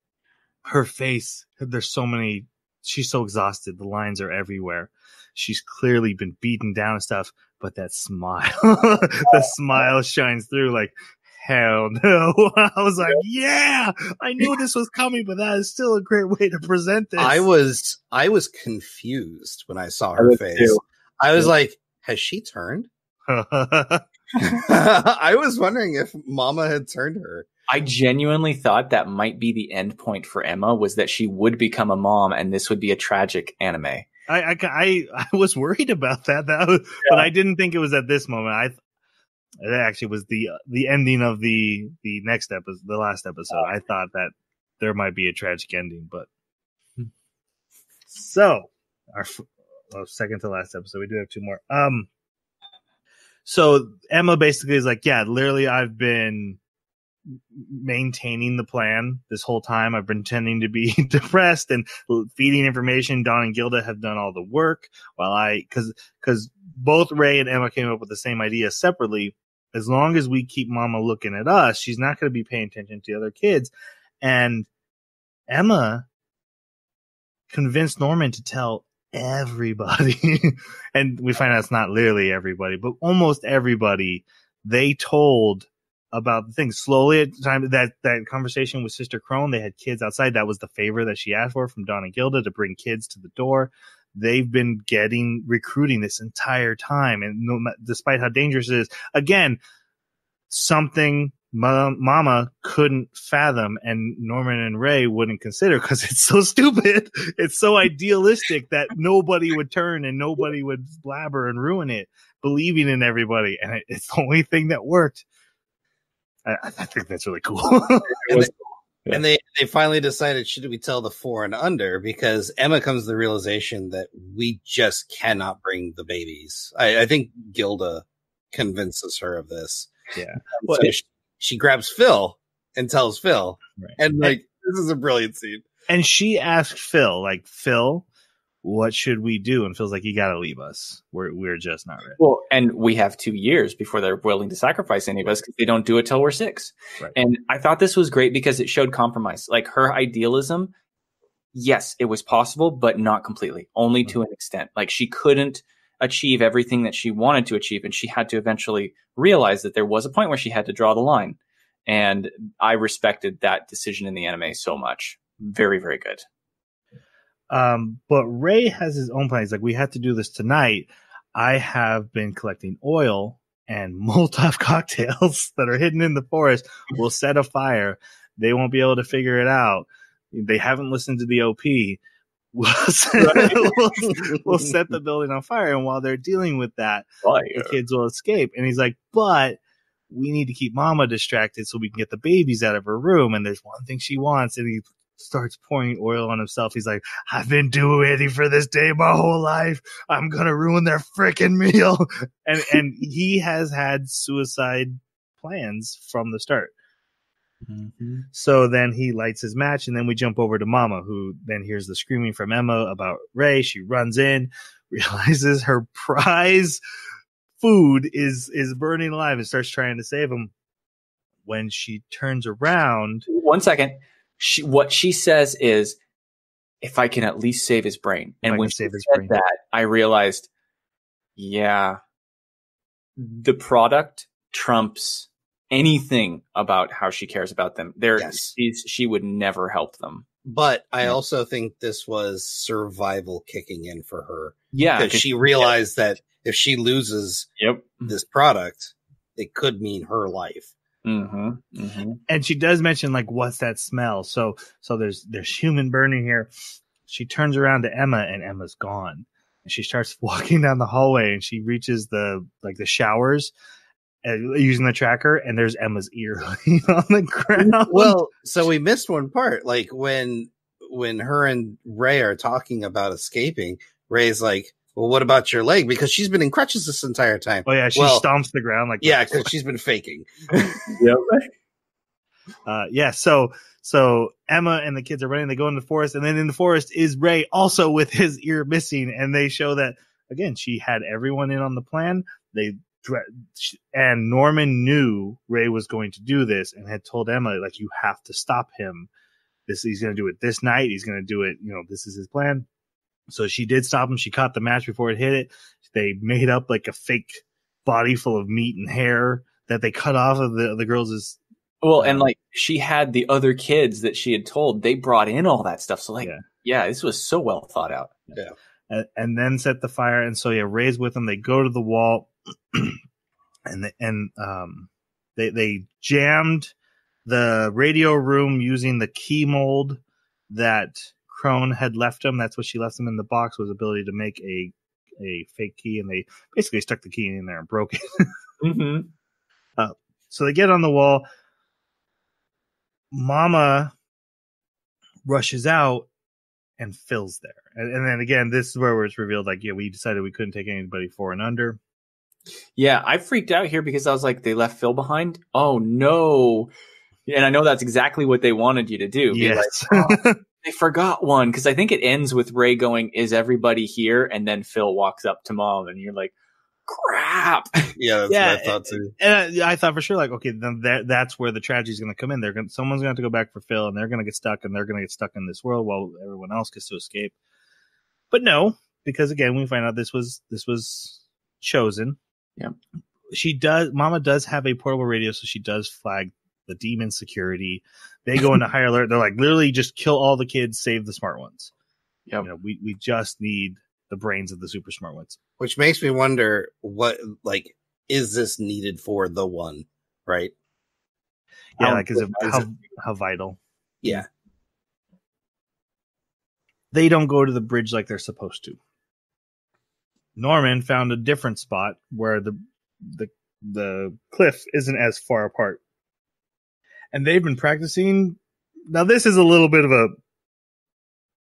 Her face, there's so many, she's so exhausted. The lines are everywhere. She's clearly been beaten down and stuff, but that smile, [LAUGHS] the smile shines through like, hell no. [LAUGHS] I was like, yeah, I knew this was coming, but that is still a great way to present this. I was I was confused when I saw her was face. too. I was Yeah. like, has she turned? [LAUGHS] [LAUGHS] I was wondering if Mama had turned her. I genuinely thought that might be the end point for Emma was that she would become a mom and this would be a tragic anime. I, I, I, I was worried about that, that was, [LAUGHS] but I didn't think it was at this moment. I, it actually was the the ending of the the next episode, the last episode. I thought that there might be a tragic ending, but so our f- well, second to last episode, we do have two more. Um, so Emma basically is like, yeah, literally, I've been maintaining the plan this whole time. I've been pretending to be [LAUGHS] depressed and feeding information. Don and Gilda have done all the work while I, cause, cause both Ray and Emma came up with the same idea separately. As long as we keep mama looking at us, she's not going to be paying attention to the other kids. And Emma convinced Norman to tell everybody. [LAUGHS] and we find out it's not literally everybody, but almost everybody they told about the thing. Slowly at the time that that conversation with sister crone they had kids outside. That was the favor that she asked for from don and gilda to bring kids to the door. They've been getting recruiting this entire time. And no, despite how dangerous it is again something mama couldn't fathom and norman and ray wouldn't consider because it's so [LAUGHS] stupid it's so idealistic that nobody would turn and nobody would blabber and ruin it believing in everybody and it, it's the only thing that worked I, I think that's really cool. [LAUGHS] and, they, yeah. and they they finally decided should we tell the four and under because Emma comes to the realization that we just cannot bring the babies. I, I think Gilda convinces her of this. Yeah. Well, so she, she, grabs Phil and tells Phil, right. and like and, this is a brilliant scene. And she asked Phil, like Phil, what should we do? And Phil's like you got to leave us. We're we're just not ready. Well, and we have two years before they're willing to sacrifice any of us because they don't do it till we're six. Right. And I thought this was great because it showed compromise. Like her idealism, yes, it was possible, but not completely. Only to an extent. Like she couldn't achieve everything that she wanted to achieve, and she had to eventually realize that there was a point where she had to draw the line. And I respected that decision in the anime so much. Very, very good. Um, but Ray has his own plans. Like, we have to do this tonight. I have been collecting oil and [LAUGHS] Molotov cocktails that are hidden in the forest. We'll set a fire. They won't be able to figure it out. They haven't listened to the OP. We'll set, [LAUGHS] we'll, we'll set the [LAUGHS] building on fire. And while they're dealing with that, fire. the kids will escape. And he's like, but we need to keep mama distracted so we can get the babies out of her room. And there's one thing she wants. And he starts pouring oil on himself. He's like, I've been doing waiting for this day my whole life. I'm gonna ruin their freaking meal. [LAUGHS] And and he has had suicide plans from the start. Mm-hmm. So then he lights his match, and then we jump over to Mama, who then hears the screaming from Emma about Ray. She runs in, [LAUGHS] realizes her prize food is is burning alive, and starts trying to save him. When she turns around, one second, she, what she says is, if I can at least save his brain. And when she said brain. that, I realized, yeah, the product trumps anything about how she cares about them. There, yes. she would never help them. But I yeah. also think this was survival kicking in for her. Yeah, because she realized yeah. that if she loses yep. this product, it could mean her life. Mm-hmm, mm-hmm. And she does mention like, what's that smell? So, so there's there's human burning here. She turns around to Emma, and Emma's gone. And she starts [LAUGHS] walking down the hallway, and she reaches the like the showers, using the tracker, and there's Emma's ear [LAUGHS] on the ground. Well, so we missed one part, like when when her and Ray are talking about escaping. Ray's like, well, what about your leg? Because she's been in crutches this entire time. Oh yeah, she well, stomps the ground like yeah, because she's been faking. [LAUGHS] yep. Uh, yeah. So so Emma and the kids are running. They go in the forest, and then in the forest is Ray, also with his ear missing. And they show that again, she had everyone in on the plan. They and Norman knew Ray was going to do this, and had told Emma like, "You have to stop him. This he's going to do it this night. He's going to do it. You know, this is his plan." So she did stop him. She caught the match before it hit it. They made up like a fake body full of meat and hair that they cut off of the the girls' Well, and um, like she had the other kids that she had told, they brought in all that stuff. So like, yeah, yeah this was so well thought out. Yeah. And, and then set the fire. And so yeah, Ray's with them. They go to the wall, [CLEARS THROAT] and the, and um, they they jammed the radio room using the key mold that Crone had left him. That's what she left him in the box was ability to make a a fake key, and they basically stuck the key in there and broke it. [LAUGHS] Mm-hmm. so they get on the wall. Mama rushes out and Phil's there. And, and then again, this is where it's revealed like, yeah, we decided we couldn't take anybody four and under. Yeah, I freaked out here because I was like, they left Phil behind. Oh no! And I know that's exactly what they wanted you to do. Be Yes. like, "Oh, [LAUGHS] they forgot one because I think it ends with Ray going, "Is everybody here?" And then Phil walks up to mom, and you're like, "Crap!" Yeah, that's Yeah, what I thought too. and I, I thought for sure, like, okay, then that, that's where the tragedy is going to come in. They're going, someone's going to have to go back for Phil, and they're going to get stuck, and they're going to get stuck in this world while everyone else gets to escape. But no, because again, we find out this was this was chosen. Yep. She does. Mama does have a portable radio, so she does flag the demon security. They go into [LAUGHS] high alert. They're like, literally, just kill all the kids, save the smart ones. Yep. You know, we we just need the brains of the super smart ones. Which makes me wonder what like is this needed for the one, right? Yeah, How like is it important it? how vital? Yeah. they don't go to the bridge like they're supposed to. Norman found a different spot where the the the cliff isn't as far apart. And they've been practicing. Now this is a little bit of a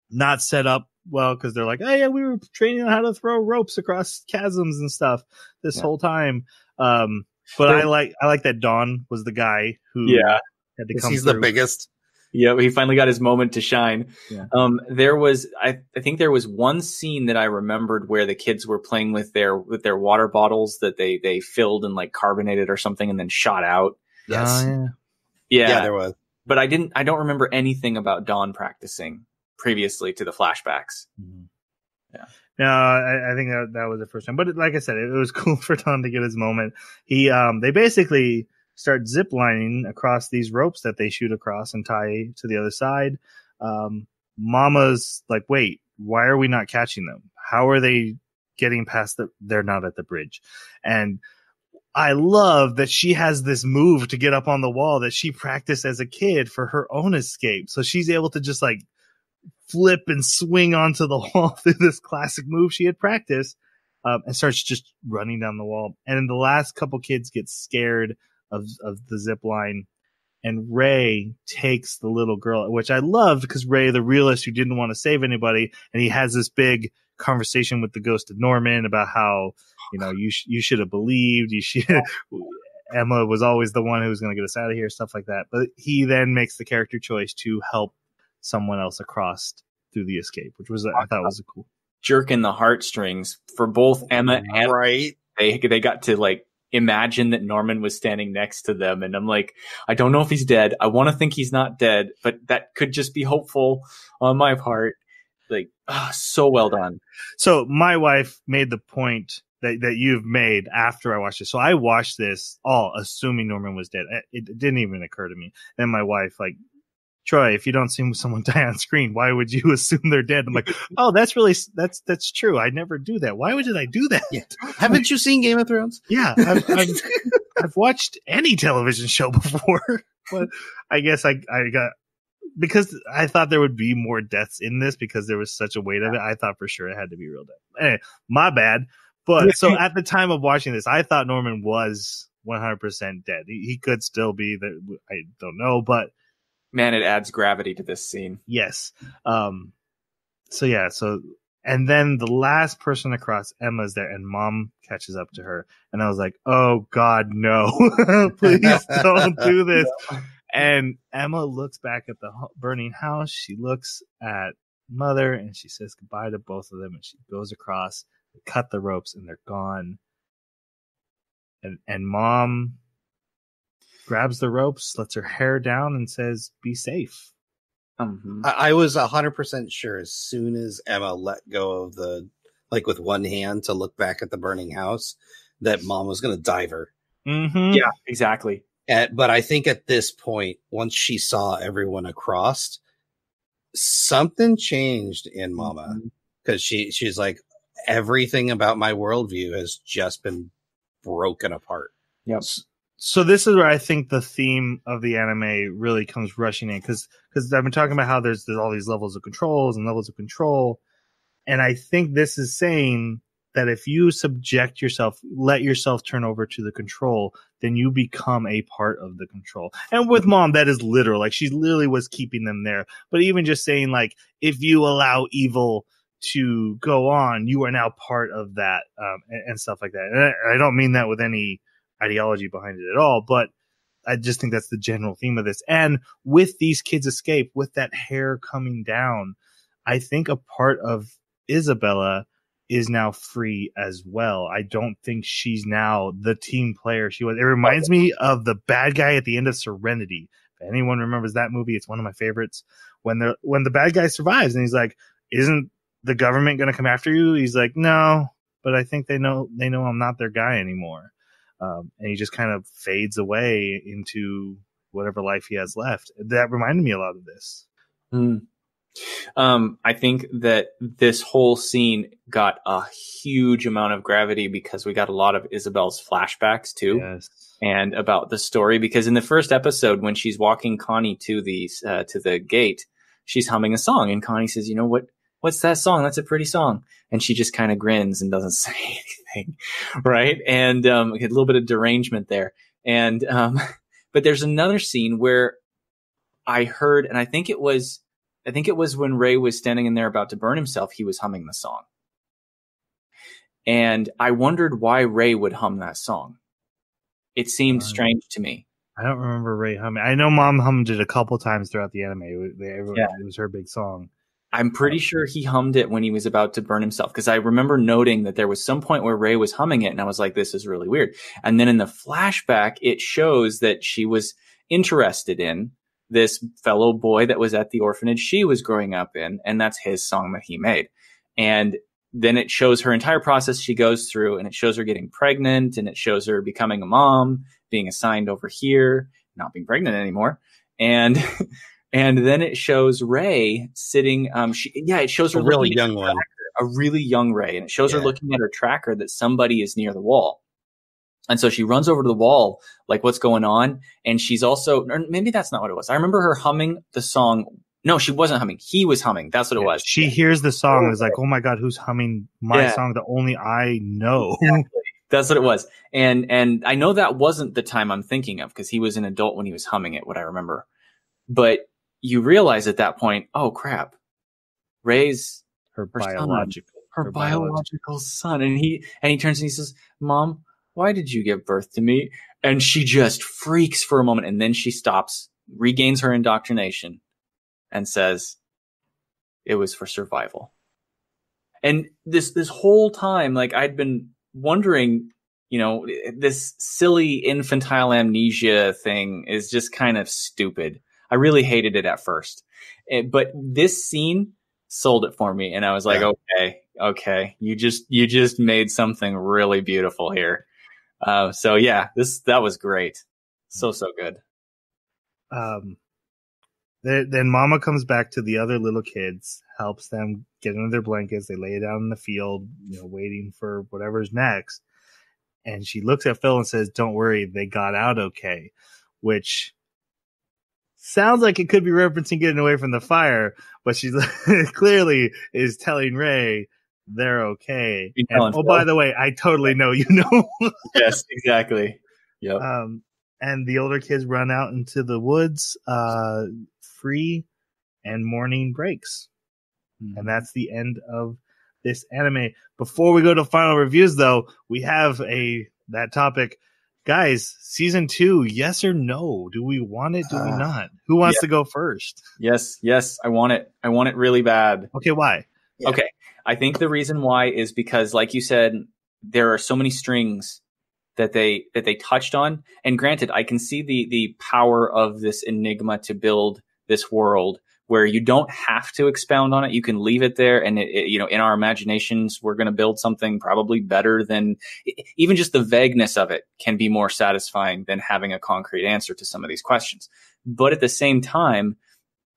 not set up well because they're like, oh yeah, we were training on how to throw ropes across chasms and stuff this Yeah. whole time. Um, but I like I like that Don was the guy who Yeah. had to come He's through. the biggest. Yeah, he finally got his moment to shine. Yeah. Um, there was, I, I think there was one scene that I remembered where the kids were playing with their with their water bottles that they they filled and like carbonated or something and then shot out. Yes. Oh, yeah. Yeah, yeah. there was. but I didn't. I don't remember anything about Don practicing previously to the flashbacks. Yeah. No, I, I think that that was the first time. But like I said, it, it was [LAUGHS] cool for Don to get his moment. He, um, they basically start zip lining across these ropes that they shoot across and tie to the other side. Um, Mama's like, wait, why are we not catching them? How are they getting past the? They're not at the bridge, and I love that she has this move to get up on the wall that she practiced as a kid for her own escape. So she's able to just like flip and swing onto the [LAUGHS] wall through this classic move she had practiced um, and starts just running down the wall. And the last couple kids get scared of, of the zip line. And Ray takes the little girl, which I loved because Ray, the realist who didn't want to save anybody, and he has this big conversation with the ghost of Norman about how, you know, you, sh- you should have believed, you should, [LAUGHS] Emma was always the one who was going to get us out of here, stuff like that. But he then makes the character choice to help someone else across through the escape, which was I thought was a cool. Jerking the heartstrings for both Emma and right. they they got to like imagine that Norman was standing next to them and I'm like I don't know if he's dead. I want to think he's not dead, but that could just be hopeful on my part. Like ah, so well done. So my wife made the point that that you've made after I watched it. So I watched this all assuming Norman was dead. It, it didn't even occur to me. Then my wife like. Troy, if you don't see someone [LAUGHS] die on screen, why would you [LAUGHS] assume they're dead? I'm like, oh, that's really that's that's true. I never do that. Why would I do that? Yeah. Haven't you seen Game of Thrones? [LAUGHS] Yeah, I've, I've, I've watched any television show before, but I guess I I got because I thought there would be more deaths in this because there was such a weight of it. I thought for sure it had to be real death. Anyway, my bad. But so at the time of watching this, I thought Norman was 100% dead. He, he could still be that. I don't know, but Man, it adds gravity to this scene. yes. Um. So yeah. So and then the last person across Emma's there, and Mom catches up to her, and I was like, "Oh God, no! [LAUGHS] Please [LAUGHS] don't do [LAUGHS] this." And Emma looks back at the burning house. She looks at Mother, and she says goodbye to both of them, and she goes across, they cut the ropes, and they're gone. And and Mom grabs the ropes, lets her hair down, and says, "Be safe." Mhm. I, I was hundred percent sure as soon as Emma let go of the like with one hand to look back at the burning house that mom was going to dive her. Mm-hmm. Yeah, exactly. At, but I think at this point, once she saw everyone across, something changed in Mama Mm-hmm. because she she's like everything about my worldview has just been broken apart. Yep. So this is where I think the theme of the anime really comes rushing in because because I've been talking about how there's there's all these levels of controls and levels of control, and I think this is saying that if you subject yourself, let yourself turn over to the control, then you become a part of the control. And with mom, that is literal. Like she literally was keeping them there. But even just saying like, if you allow evil to go on, you are now part of that, um, and, and, stuff like that. And I, I don't mean that with any ideology behind it at all, but I just think that's the general theme of this. And with these kids escape, with that hair coming down, I think a part of Isabella is now free as well. I don't think she's now the team player she was. It reminds me of the bad guy at the end of Serenity. If anyone remembers that movie, it's one of my favorites. When the when the bad guy survives and he's like, "Isn't the government going to come after you?" He's like, "No, but I think they know they know I'm not their guy anymore." Um, and he just kind of fades away into whatever life he has left. That reminded me a lot of this. Mm. Um, I think that this whole scene got a huge amount of gravity because we got a lot of Isabel's flashbacks too, yes. and about the story. Because in the first episode, when she's walking Connie to the uh, to the gate, she's humming a song, and Connie says, "You know what? What's that song? That's a pretty song." And she just kind of grins and doesn't [LAUGHS] say anything, [LAUGHS] right? And um, a little bit of derangement there. And um, [LAUGHS] but there's another scene where I heard, and I think it was I think it was when Ray was standing in there about to burn himself, he was humming the song. And I wondered why Ray would hum that song. It seemed strange to me. I don't remember Ray humming. I know Mom hummed it a couple times throughout the anime. It, yeah. it was her big song. I'm pretty sure he hummed it when he was about to burn himself because I remember noting that there was some point where Ray was humming it and I was like, this is really weird. And then in the flashback, it shows that she was interested in this fellow boy that was at the orphanage she was growing up in, and that's his song that he made. And then it shows her entire process she goes through, and it shows her getting pregnant, and it shows her becoming a mom, being assigned over here, not being pregnant anymore, and [LAUGHS] and then it shows Ray sitting. Um, she yeah, it shows her a really young one, a really young Ray, and it shows yeah. her looking at her tracker that somebody is near the wall. And so she runs over to the wall, like, what's going on? And she's also, maybe that's not what it was. I remember her humming the song. No, she wasn't humming. He was humming. That's what it was. She hears the song and is like, oh my God, who's humming my yeah. song that only I know? Exactly. That's what it was. And, and I know that wasn't the time I'm thinking of because he was an adult when he was humming it, what I remember. But you realize at that point, oh crap, Ray's her, her biological, son, her, her biological, biological son. And he, and he turns and he says, mom, why did you give birth to me? And she just freaks for a moment and then she stops, regains her indoctrination and says, it was for survival. And this, this whole time, like I'd been wondering, you know, this silly infantile amnesia thing is just kind of stupid. I really hated it at first, it, but this scene sold it for me. And I was like, yeah. okay, okay, you just, you just made something really beautiful here. Uh, so yeah, this that was great. So so good. Um, then, then Mama comes back to the other little kids, helps them get into their blankets. They lay down in the field, you know, waiting for whatever's next. And she looks at Phil and says, "Don't worry, they got out okay," which sounds like it could be referencing getting away from the fire, but she [LAUGHS] clearly is telling Ray they're okay. And, oh, by the way, I totally know you know. [LAUGHS] yes, exactly. Yep. Um, and the older kids run out into the woods, uh, free, and morning breaks, mm-hmm. and that's the end of this anime. Before we go to final reviews, though, we have a that topic. Guys, season two, yes or no? Do we want it? Do uh, we not? Who wants yeah. to go first? Yes, yes, I want it. I want it really bad. Okay, why? Yeah. Okay. I think the reason why is because, like you said, there are so many strings that they that they touched on. And granted, I can see the the power of this enigma to build this world where you don't have to expound on it. You can leave it there, and it, it, you know, in our imaginations, we're going to build something probably better than even just the vagueness of it can be more satisfying than having a concrete answer to some of these questions. But at the same time,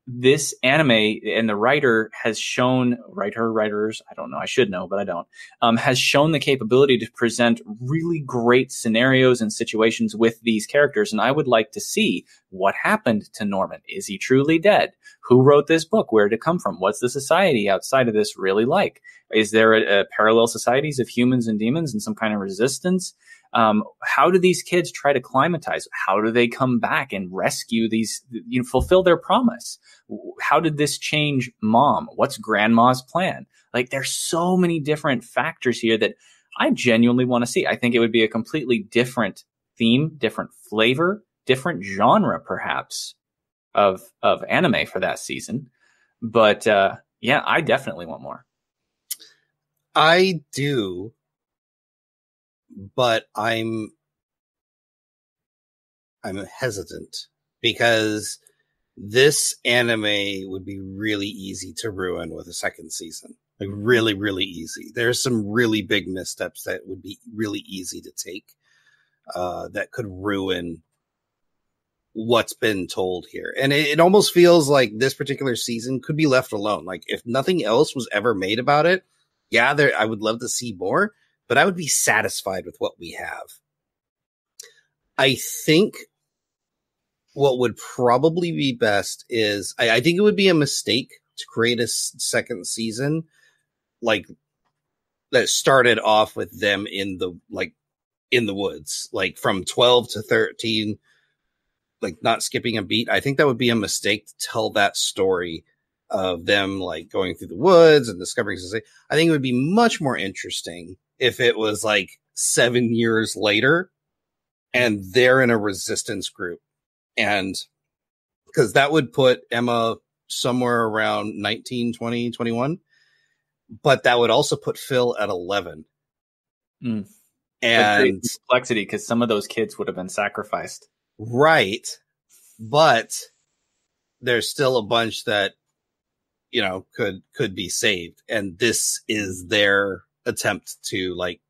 this anime and the writer has shown writer writers i don't know i should know but i don't um, has shown the capability to present really great scenarios and situations with these characters. And i would like to see what happened to norman. Is he truly dead? Who wrote this book? Where did it come from? What's the society outside of this really like? Is there a, a parallel societies of humans and demons and some kind of resistance um, how do these kids try to climatize? How do they come back and rescue these, you know, fulfill their promise? How did this change mom? What's grandma's plan? Like there's so many different factors here that I genuinely want to see. I think it would be a completely different theme, different flavor, different genre, perhaps of, of anime for that season. But, uh, yeah, I definitely want more. I do but I'm I'm hesitant because this anime would be really easy to ruin with a second season. Like really, really easy. There's some really big missteps that would be really easy to take uh, that could ruin what's been told here. And it, it almost feels like this particular season could be left alone. Like if nothing else was ever made about it, yeah, there I would love to see more, but I would be satisfied with what we have. I think what would probably be best is I, I think it would be a mistake to create a s- second season like that started off with them in the like in the woods, like from 12 to 13, like not skipping a beat. I think that would be a mistake to tell that story of them like going through the woods and discovering. I think it would be much more interesting if it was like seven years later and they're in a resistance group. And because that would put Emma somewhere around 19, 20, 21. But that would also put Phil at 11. Mm. And complexity because some of those kids would have been sacrificed. Right. But there's still a bunch that, you know, could, could be saved. And this is their attempt to like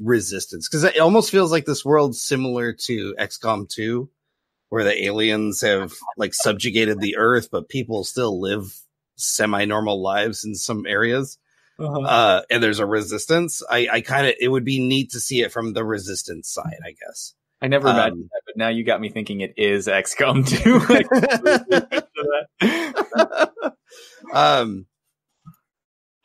resistance. Because it almost feels like this world's similar to XCOM 2 where the aliens have like subjugated the earth but people still live semi-normal lives in some areas. Uh-huh. uh and there's a resistance. I i kind of it would be neat to see it from the resistance side i guess. I never um, imagined that but now you got me thinking it is XCOM 2 [LAUGHS] [LAUGHS] um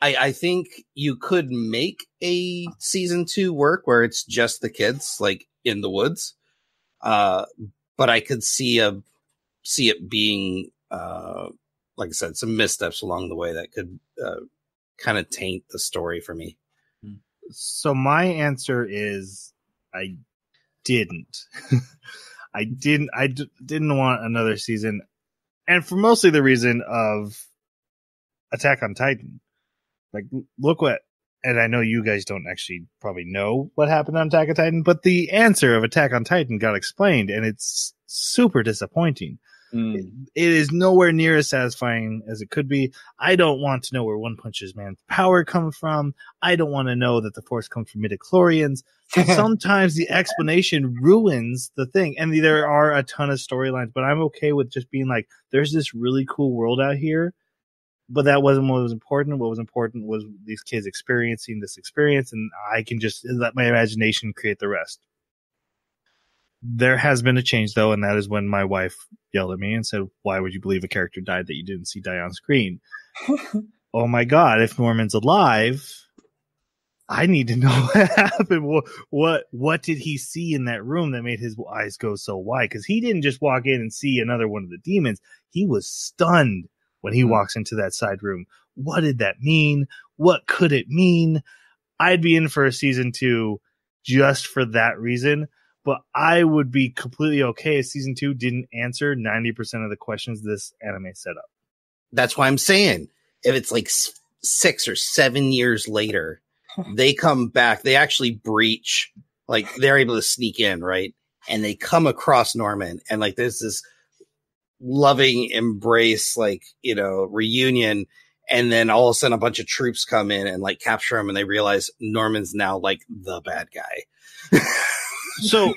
I, I think you could make a season two work where it's just the kids like in the woods. Uh, but I could see a, see it being, uh, like I said, some missteps along the way that could, uh, kind of taint the story for me. So my answer is I didn't. [LAUGHS] I didn't, I d- didn't want another season. And for mostly the reason of Attack on Titan like, look what, and I know you guys don't actually probably know what happened on Attack on Titan, but the answer of Attack on Titan got explained, and it's super disappointing. Mm. It, it is nowhere near as satisfying as it could be. I don't want to know where One Punch's Man's power comes from. I don't want to know that the Force comes from midichlorians. [LAUGHS] Sometimes the explanation ruins the thing, and there are a ton of storylines. But I'm okay with just being like, "There's this really cool world out here." But that wasn't what was important. What was important was these kids experiencing this experience, and I can just let my imagination create the rest. There has been a change though, and that is when my wife yelled at me and said, "Why would you believe a character died that you didn't see die on screen?" [LAUGHS] oh my god! If Norman's alive, I need to know [LAUGHS] what happened. What, what what did he see in that room that made his eyes go so wide? Because he didn't just walk in and see another one of the demons. He was stunned when he mm-hmm. walks into that side room. What did that mean? What could it mean? I'd be in for a season two just for that reason, but I would be completely okay if season two didn't answer 90% of the questions this anime set up. That's why I'm saying if it's like six or seven years later, [LAUGHS] they come back, they actually breach, like they're able to sneak in, right? And they come across Norman and like there's this loving embrace, like, you know, reunion. And then all of a sudden a bunch of troops come in and like capture him and they realize Norman's now like the bad guy. [LAUGHS] so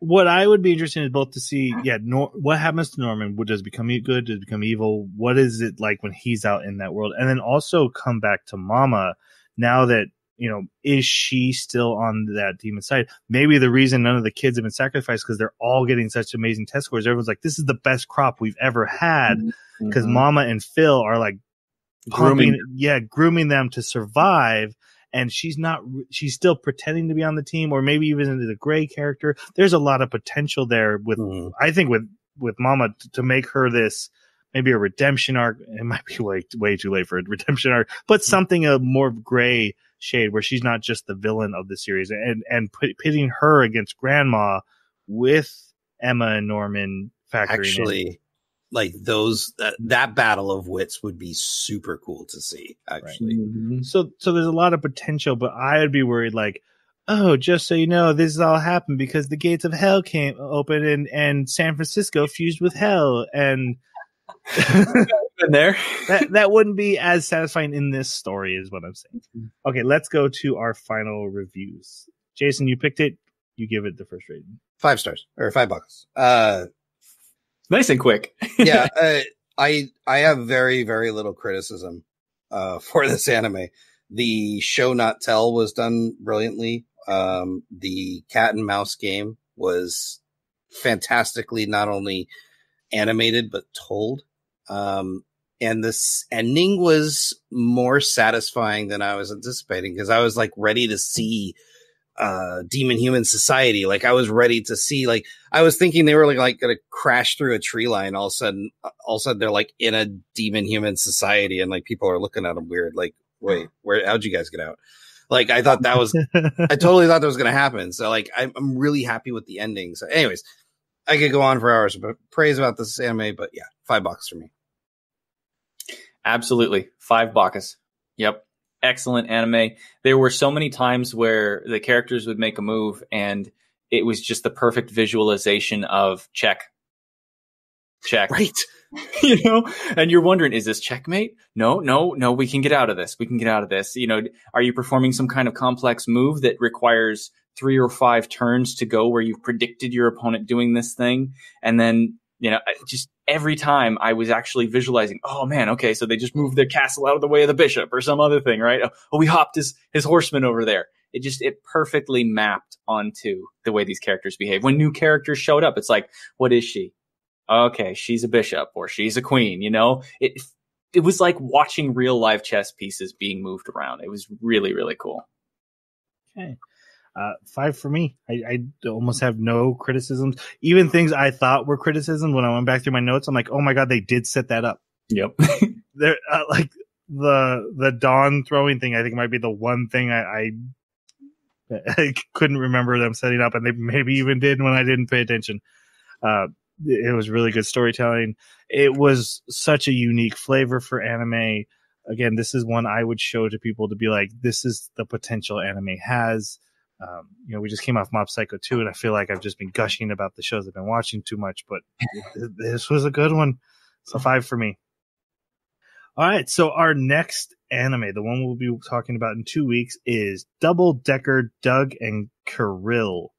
what I would be interested in is both to see, yeah, Nor- what happens to Norman? What does become good? Does become evil? What is it like when he's out in that world? And then also come back to Mama now that you know, is she still on that demon side? Maybe the reason none of the kids have been sacrificed because they're all getting such amazing test scores. Everyone's like, this is the best crop we've ever had because Mhm. Mama and Phil are like Grooming. pumping, yeah, grooming them to survive. And she's not, she's still pretending to be on the team, or maybe even into the gray character. There's a lot of potential there with, Mhm. I think, with with Mama t- to make her this maybe a redemption arc. It might be way way too late for a redemption arc, but something a more gray shade where she's not just the villain of the series, and and put, pitting her against Grandma with Emma and Norman factoring in. Actually, like those that, that battle of wits would be super cool to see. Actually, Mhm. So so there's a lot of potential, but I would be worried like, oh, just so you know, this has all happened because the gates of hell came open and and San Francisco fused with hell, and [LAUGHS] Been there. [LAUGHS] that that wouldn't be as satisfying in this story, is what I'm saying. Okay, let's go to our final reviews. Jason, you picked it. You give it the first rating. five stars or five bucks. Uh, Nice and quick. [LAUGHS] yeah, uh, I I have very very little criticism uh, for this anime. The show not tell was done brilliantly. Um, the cat and mouse game was fantastically not only animated but told. Um, and this ending was more satisfying than I was anticipating because I was like ready to see uh demon human society like i was ready to see like I was thinking they were like, like gonna crash through a tree line. All of a sudden, all of a sudden they're like in a demon human society, and like people are looking at them weird. Like, wait, where? How'd you guys get out? Like, I thought that was, I [LAUGHS] totally thought that was gonna happen. So like, I'm, I'm really happy with the ending. So, anyways, I could go on for hours, but praise about this anime. But yeah, five bucks for me. Absolutely. Five Bacchus. Yep. Excellent anime. There were so many times where the characters would make a move and it was just the perfect visualization of check. Check. Right. [LAUGHS] you know, and you're wondering, is this checkmate? No, no, no, we can get out of this. We can get out of this. You know, are you performing some kind of complex move that requires three or five turns to go where you've predicted your opponent doing this thing? And then, you know, just every time I was actually visualizing, oh man, okay, so they just moved their castle out of the way of the bishop or some other thing, right? Oh, we hopped his, his horseman over there. It just, it perfectly mapped onto the way these characters behave. When new characters showed up, it's like, what is she? okay, she's a bishop or she's a queen, you know? It it was like watching real live chess pieces being moved around. It was really, really cool. Okay. Uh, five for me. I, I almost have no criticisms. Even things I thought were criticism when I went back through my notes, I'm like, oh my god, they did set that up. Yep. [LAUGHS] There, uh, like the the Don throwing thing. I think might be the one thing I, I [LAUGHS] I couldn't remember them setting up, and they maybe even did when I didn't pay attention. Uh, it was really good storytelling. It was such a unique flavor for anime. Again, this is one I would show to people to be like, this is the potential anime has. Um, you know, we just came off Mob Psycho 2, and I feel like I've just been gushing about the shows I've been watching too much, but this was a good one. So five for me. All right, so our next anime, the one we'll be talking about in two weeks, is Double Decker Doug and Kirill.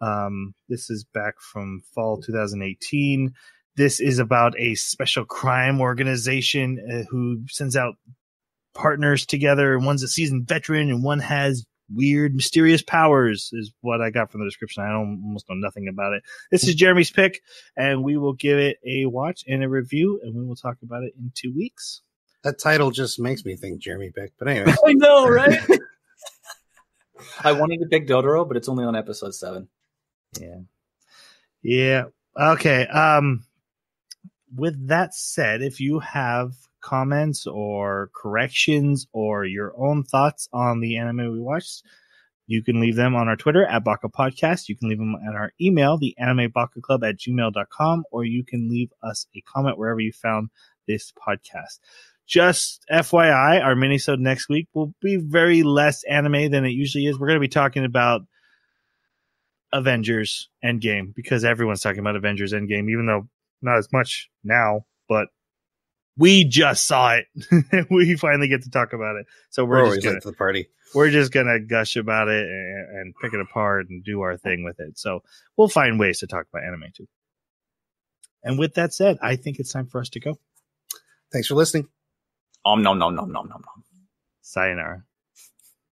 Um, this is back from fall 2018. This is about a special crime organization uh, who sends out partners together. One's a seasoned veteran, and one has weird, mysterious powers. Is what I got from the description. I don't, almost know nothing about it. This is Jeremy's pick, and we will give it a watch and a review, and we will talk about it in two weeks. That title just makes me think Jeremy Pick. But anyway, [LAUGHS] I know, right? [LAUGHS] I wanted to pick Dororo, but it's only on episode seven. Yeah. Yeah. Okay. Um with that said, if you have comments or corrections or your own thoughts on the anime we watched, you can leave them on our Twitter at Baka Podcast. You can leave them at our email, the anime baka club at gmail.com, or you can leave us a comment wherever you found this podcast. Just FYI, our minisode next week will be very less anime than it usually is. We're going to be talking about Avengers Endgame because everyone's talking about Avengers Endgame, even though not as much now, but we just saw it. [LAUGHS] we finally get to talk about it. So We're, we're, always just gonna late to the party. we're just gonna gush about it and, and pick it apart and do our thing with it. So we'll find ways to talk about anime too. And with that said, I think it's time for us to go. Thanks for listening. Om nom nom nom nom nom nom. Sayonara.